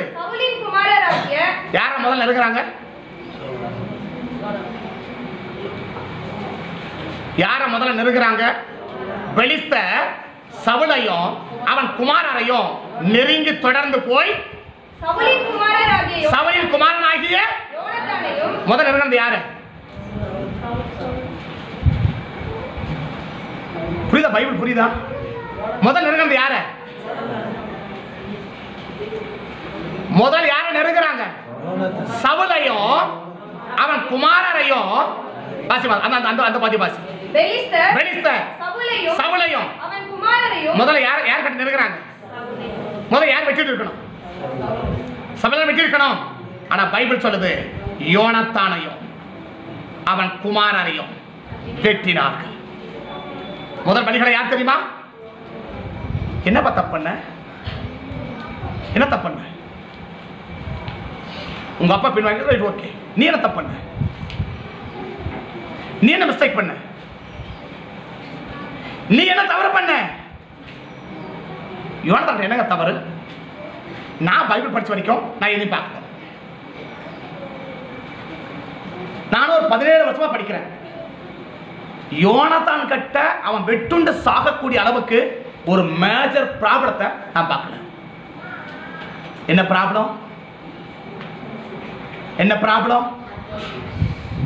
யார முதல்ல இருக்கிறாங்க யார முதல்ல நெருங்குறாங்க? பெலிஸ்த சவுலையும் அவன் குமாரரையும் நெருங்கி தொடர்ந்து போய் சவுலின் குமாரராகிய யோ- சவுலின் குமாரனாகிய யோனத்தானையும் முதல்ல நெருங்கினது யாரு? புரியுதா? பைபிள் புரியுதா? முதல் நெருங்கினது யாரு? முதல் யார நெருங்குறாங்க? சவுலையும் அவன் குமாரரையும். வா, அந்த அந்த- அந்த பாதி பெலிஸ்த சவுலையும் முதல்ல யார் யார் கட்டி நெருங்குறாங்க? முதல்ல யார் வெட்டிட்டு இருக்கணும் சபையில வெட்டி இருக்கணும் ஆனா பைபிள் சொல்லுது யோனத்தானையும் அவன் குமாரரையும் வெட்டினார்கள். முதல் பலிகளை யார் தெரியுமா? என்னப்பா தப்பு பண்ண? என்ன தப்பு பண்ண? உங்க அப்பா பின் பின்வாங்க ரைட் ஓகே. நீ என்ன தப்பு பண்ண? நீ என்ன மிஸ்டேக் பண்ண? நீ என்ன தவறு பண்ண? யோனத்தான் என்னங்க தவறு? நான் பைபிள் படிச்ச வரைக்கும் நான் எதையும் பார்க்கல. நானும் ஒரு பதினேழு வருஷமா படிக்கிறேன். யோனதான் கட்ட அவன் வெட்டுண்டு சாகக்கூடிய அளவுக்கு ஒரு மேஜர் ப்ராப்ளத்தை நான் பார்க்கல. என்ன ப்ராப்ளம் என்ன ப்ராப்ளம்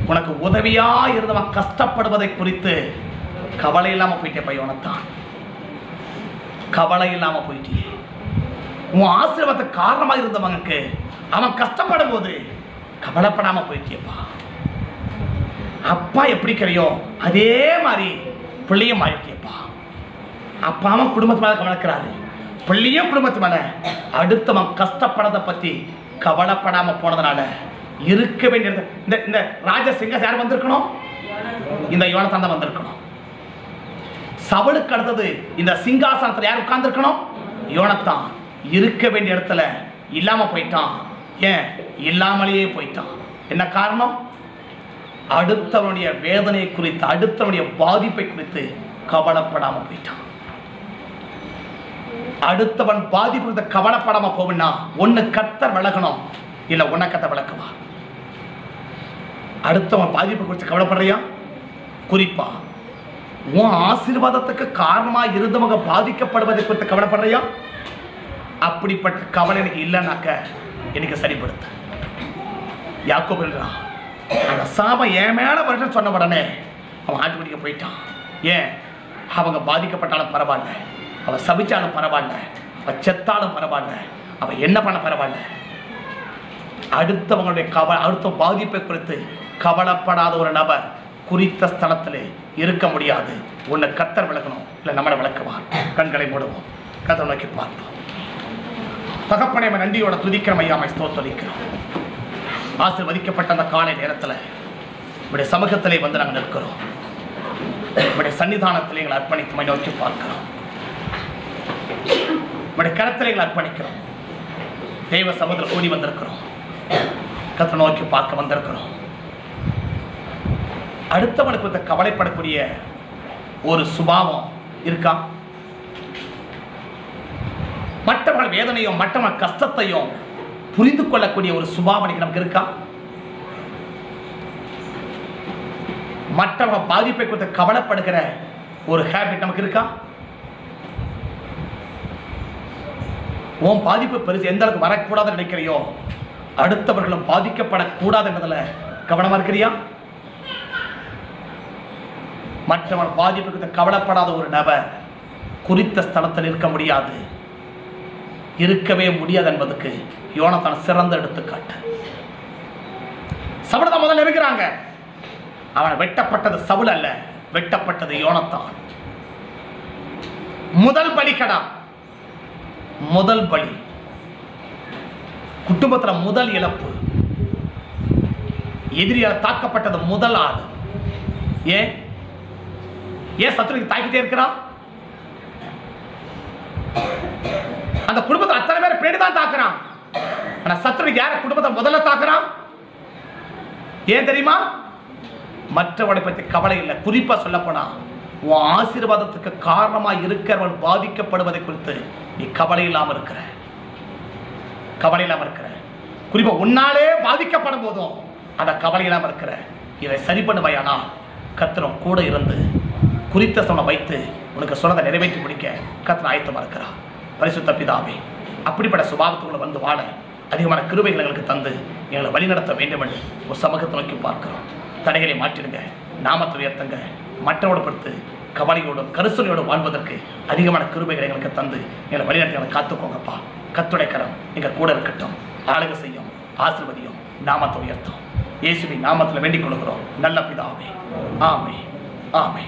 உனக்கு உதவியா இருந்தவன் கஷ்டப்படுவதை குறித்து கவலை இல்லாம போயிட்டே யோனத்தான் கவலை இல்லாம போயிட்டே உன் ஆசிரமத்தை காரணமாக இருந்தவனுக்கு அவன் கஷ்டப்படும் போது கவலைப்படாம போயிட்டேப்பா அப்பா எப்படி கிடையோ அதே மாதிரி பிள்ளையும் ஆயிட்டியப்பா. அப்பாவும் குடும்பத்து மேல கவலைக்கிறாரு. பிள்ளையும் குடும்பத்து மேல. அடுத்தவன் கஷ்டப்படுறதை பத்தி கவலைப்படாம போனதுனால இருக்க வேண்டிய இந்த இந்த ராஜசிங்க யார் வந்திருக்கணும்? இந்த யோனத்தான் தான் வந்திருக்கணும். சவலுக்கு அடுத்தது இந்த சிங்காசனத்துல யார் உட்கார்ந்துருக்கணும்? யோனத்தான். இருக்க வேண்டிய இடத்துல இல்லாமல் போயிட்டான். ஏன்? இல்லாமலேயே போயிட்டான். என்ன காரணம்? அடுத்தவனுடைய வேதனை குறித்து அடுத்தவனுடைய பாதிப்பை குறித்து கவலைப்படாம போயிட்டான். அடுத்தவன் பாதிப்பு கவலைப்படாம போவனா ஒண்ணு கத்தர் விலகணும். இல்ல உன்னை கத்த விளக்குவா? அடுத்தவன் பாதிப்பு குறித்து கவலைப்படுறியா? குறிப்பா. உன் ஆசீர்வாதத்துக்கு காரணமா இருந்தவங்க பாதிக்கப்படுவதை குறித்து கவலைப்படுறியா? அப்படிப்பட்ட கவலை எனக்கு இல்லைனாக்க எனக்கு சரிப்படுத்து. யாக்கோபில்றான் அந்த சாபம் என் மேல வருஷம் சொன்ன உடனே அவன் ஆட்டுக்குடிக்க போயிட்டான். ஏன்? அவங்க பாதிக்கப்பட்டாலும் பரவாயில்ல. அவ சபிச்சாலும் பரவாயில்ல. அவ செத்தாலும் பரவாயில்ல. அவ என்ன பண்ண பரவாயில்ல? அடுத்தவங்களுடைய கவலை அடுத்த பாதிப்பை குறித்து கவலைப்படாத ஒரு நபர் குறித்த ஸ்தலத்தில் இருக்க முடியாது. உன்னை கத்தர் விளக்கணும். இல்லை நம்மளை விளக்குவார். கண்களை மூடுவோம். கத்தரை நோக்கி பார்ப்போம். தகப்பனை அவன் நன்றியோட துதிக்கிற மையாமை ஸ்தோத்தரிக்கிறோம். ஆசிர்வதிக்கப்பட்ட அந்த காலை நேரத்தில் உடைய சமூகத்திலே வந்து நாங்கள் நிற்கிறோம். உடைய சன்னிதானத்திலே எங்களை அர்ப்பணித்து நோக்கி பார்க்கிறோம். உடைய கரத்திலே எங்களை அர்ப்பணிக்கிறோம். தெய்வ சமுதிர கூடி வந்திருக்கிறோம். கத்தை நோக்கி பார்க்க வந்திருக்கிறோம். அடுத்தவனுக்கு வந்து கவலைப்படக்கூடிய ஒரு சுபாவம் இருக்கா? மற்றவர்கள் வேதனையும் மற்றவர்கள் கஷ்டத்தையும் புரிந்து கொள்ளக்கூடிய ஒரு சுபாவம் நமக்கு இருக்கா? மற்றவங்க பாதிப்பை குறித்து கவலைப்படுகிற ஒரு ஹேபிட் நமக்கு இருக்கா? உன் பாதிப்பு பெருசு எந்த அளவுக்கு வரக்கூடாதுன்னு நினைக்கிறியோ அடுத்தவர்களும் பாதிக்கப்படக்கூடாது என்பதில் கவனமா இருக்கிறியா? மற்றவன் பாதிப்புக்கு கவலைப்படாத ஒரு நபர் குறித்த ஸ்தலத்தில் இருக்க முடியாது. இருக்கவே முடியாது என்பதுக்கு யோனத்தான் சிறந்த எடுத்துக்காட்டு. சவுல முதல்ல இருக்கிறாங்க அவன் வெட்டப்பட்டது சவுல் அல்ல வெட்டப்பட்டது யோனத்தான். முதல் படிக்கடா முதல் பலி. குடும்பத்துல முதல் இழப்பு. எதிரியால் தாக்கப்பட்டது முதல் ஆள். ஏன்? ஏன் சத்துருக்கு தாக்கிட்டே இருக்கிறான் அந்த குடும்பத்தை அத்தனை பேர் பேடி தான் தாக்குறான். ஆனா சத்துருக்கு யார குடும்பத்தை முதல்ல தாக்குறான்? ஏன் தெரியுமா? மற்றவனை பற்றி கவலை இல்லை. குறிப்பா சொல்ல போனா உன் ஆசீர்வாதத்துக்கு காரணமா இருக்கிறவன் பாதிக்கப்படுவதை குறித்து நீ கவலை இல்லாமல் இருக்கிற. கவலை இல்லாமல் இருக்கிற. குறிப்பா உன்னாலே பாதிக்கப்படும் போதும் அந்த கவலை இல்லாமல் இருக்கிற. இதை சரி பண்ணுவையானா கத்திரம் கூட இருந்து குறித்த சமனை வைத்து உனக்கு சொன்னதை நிறைவேற்றி முடிக்க கத்திரம் ஆயத்தமாக இருக்கிறா பரிசுத்த பிதாவே அப்படிப்பட்ட சுபாவத்துக்குள்ள வந்து வாழ அதிகமான கிருபைகள் எங்களுக்கு தந்து எங்களை வழிநடத்த வேண்டும் என்று ஒரு சமூகத்தை நோக்கி பார்க்கிறோம். தடைகளை மாற்றிடுங்க நாமத்தை உயர்த்துங்க மற்றவோடு பொறுத்து கவலையோடும் கருசனையோடும் வாழ்வதற்கு அதிகமான கிருபைகளை எங்களுக்கு தந்து எங்களை வழிநடத்தி காத்துக்கோங்கப்பா. கத்துடைக்கரம் எங்கள் கூட இருக்கட்டும். ஆளுக செய்யும் ஆசிர்வதியும் நாமத்தை உயர்த்தும். இயேசுவின் நாமத்தில் வேண்டிக் கொள்கிறோம். நல்ல பிதாவே. ஆமே ஆமே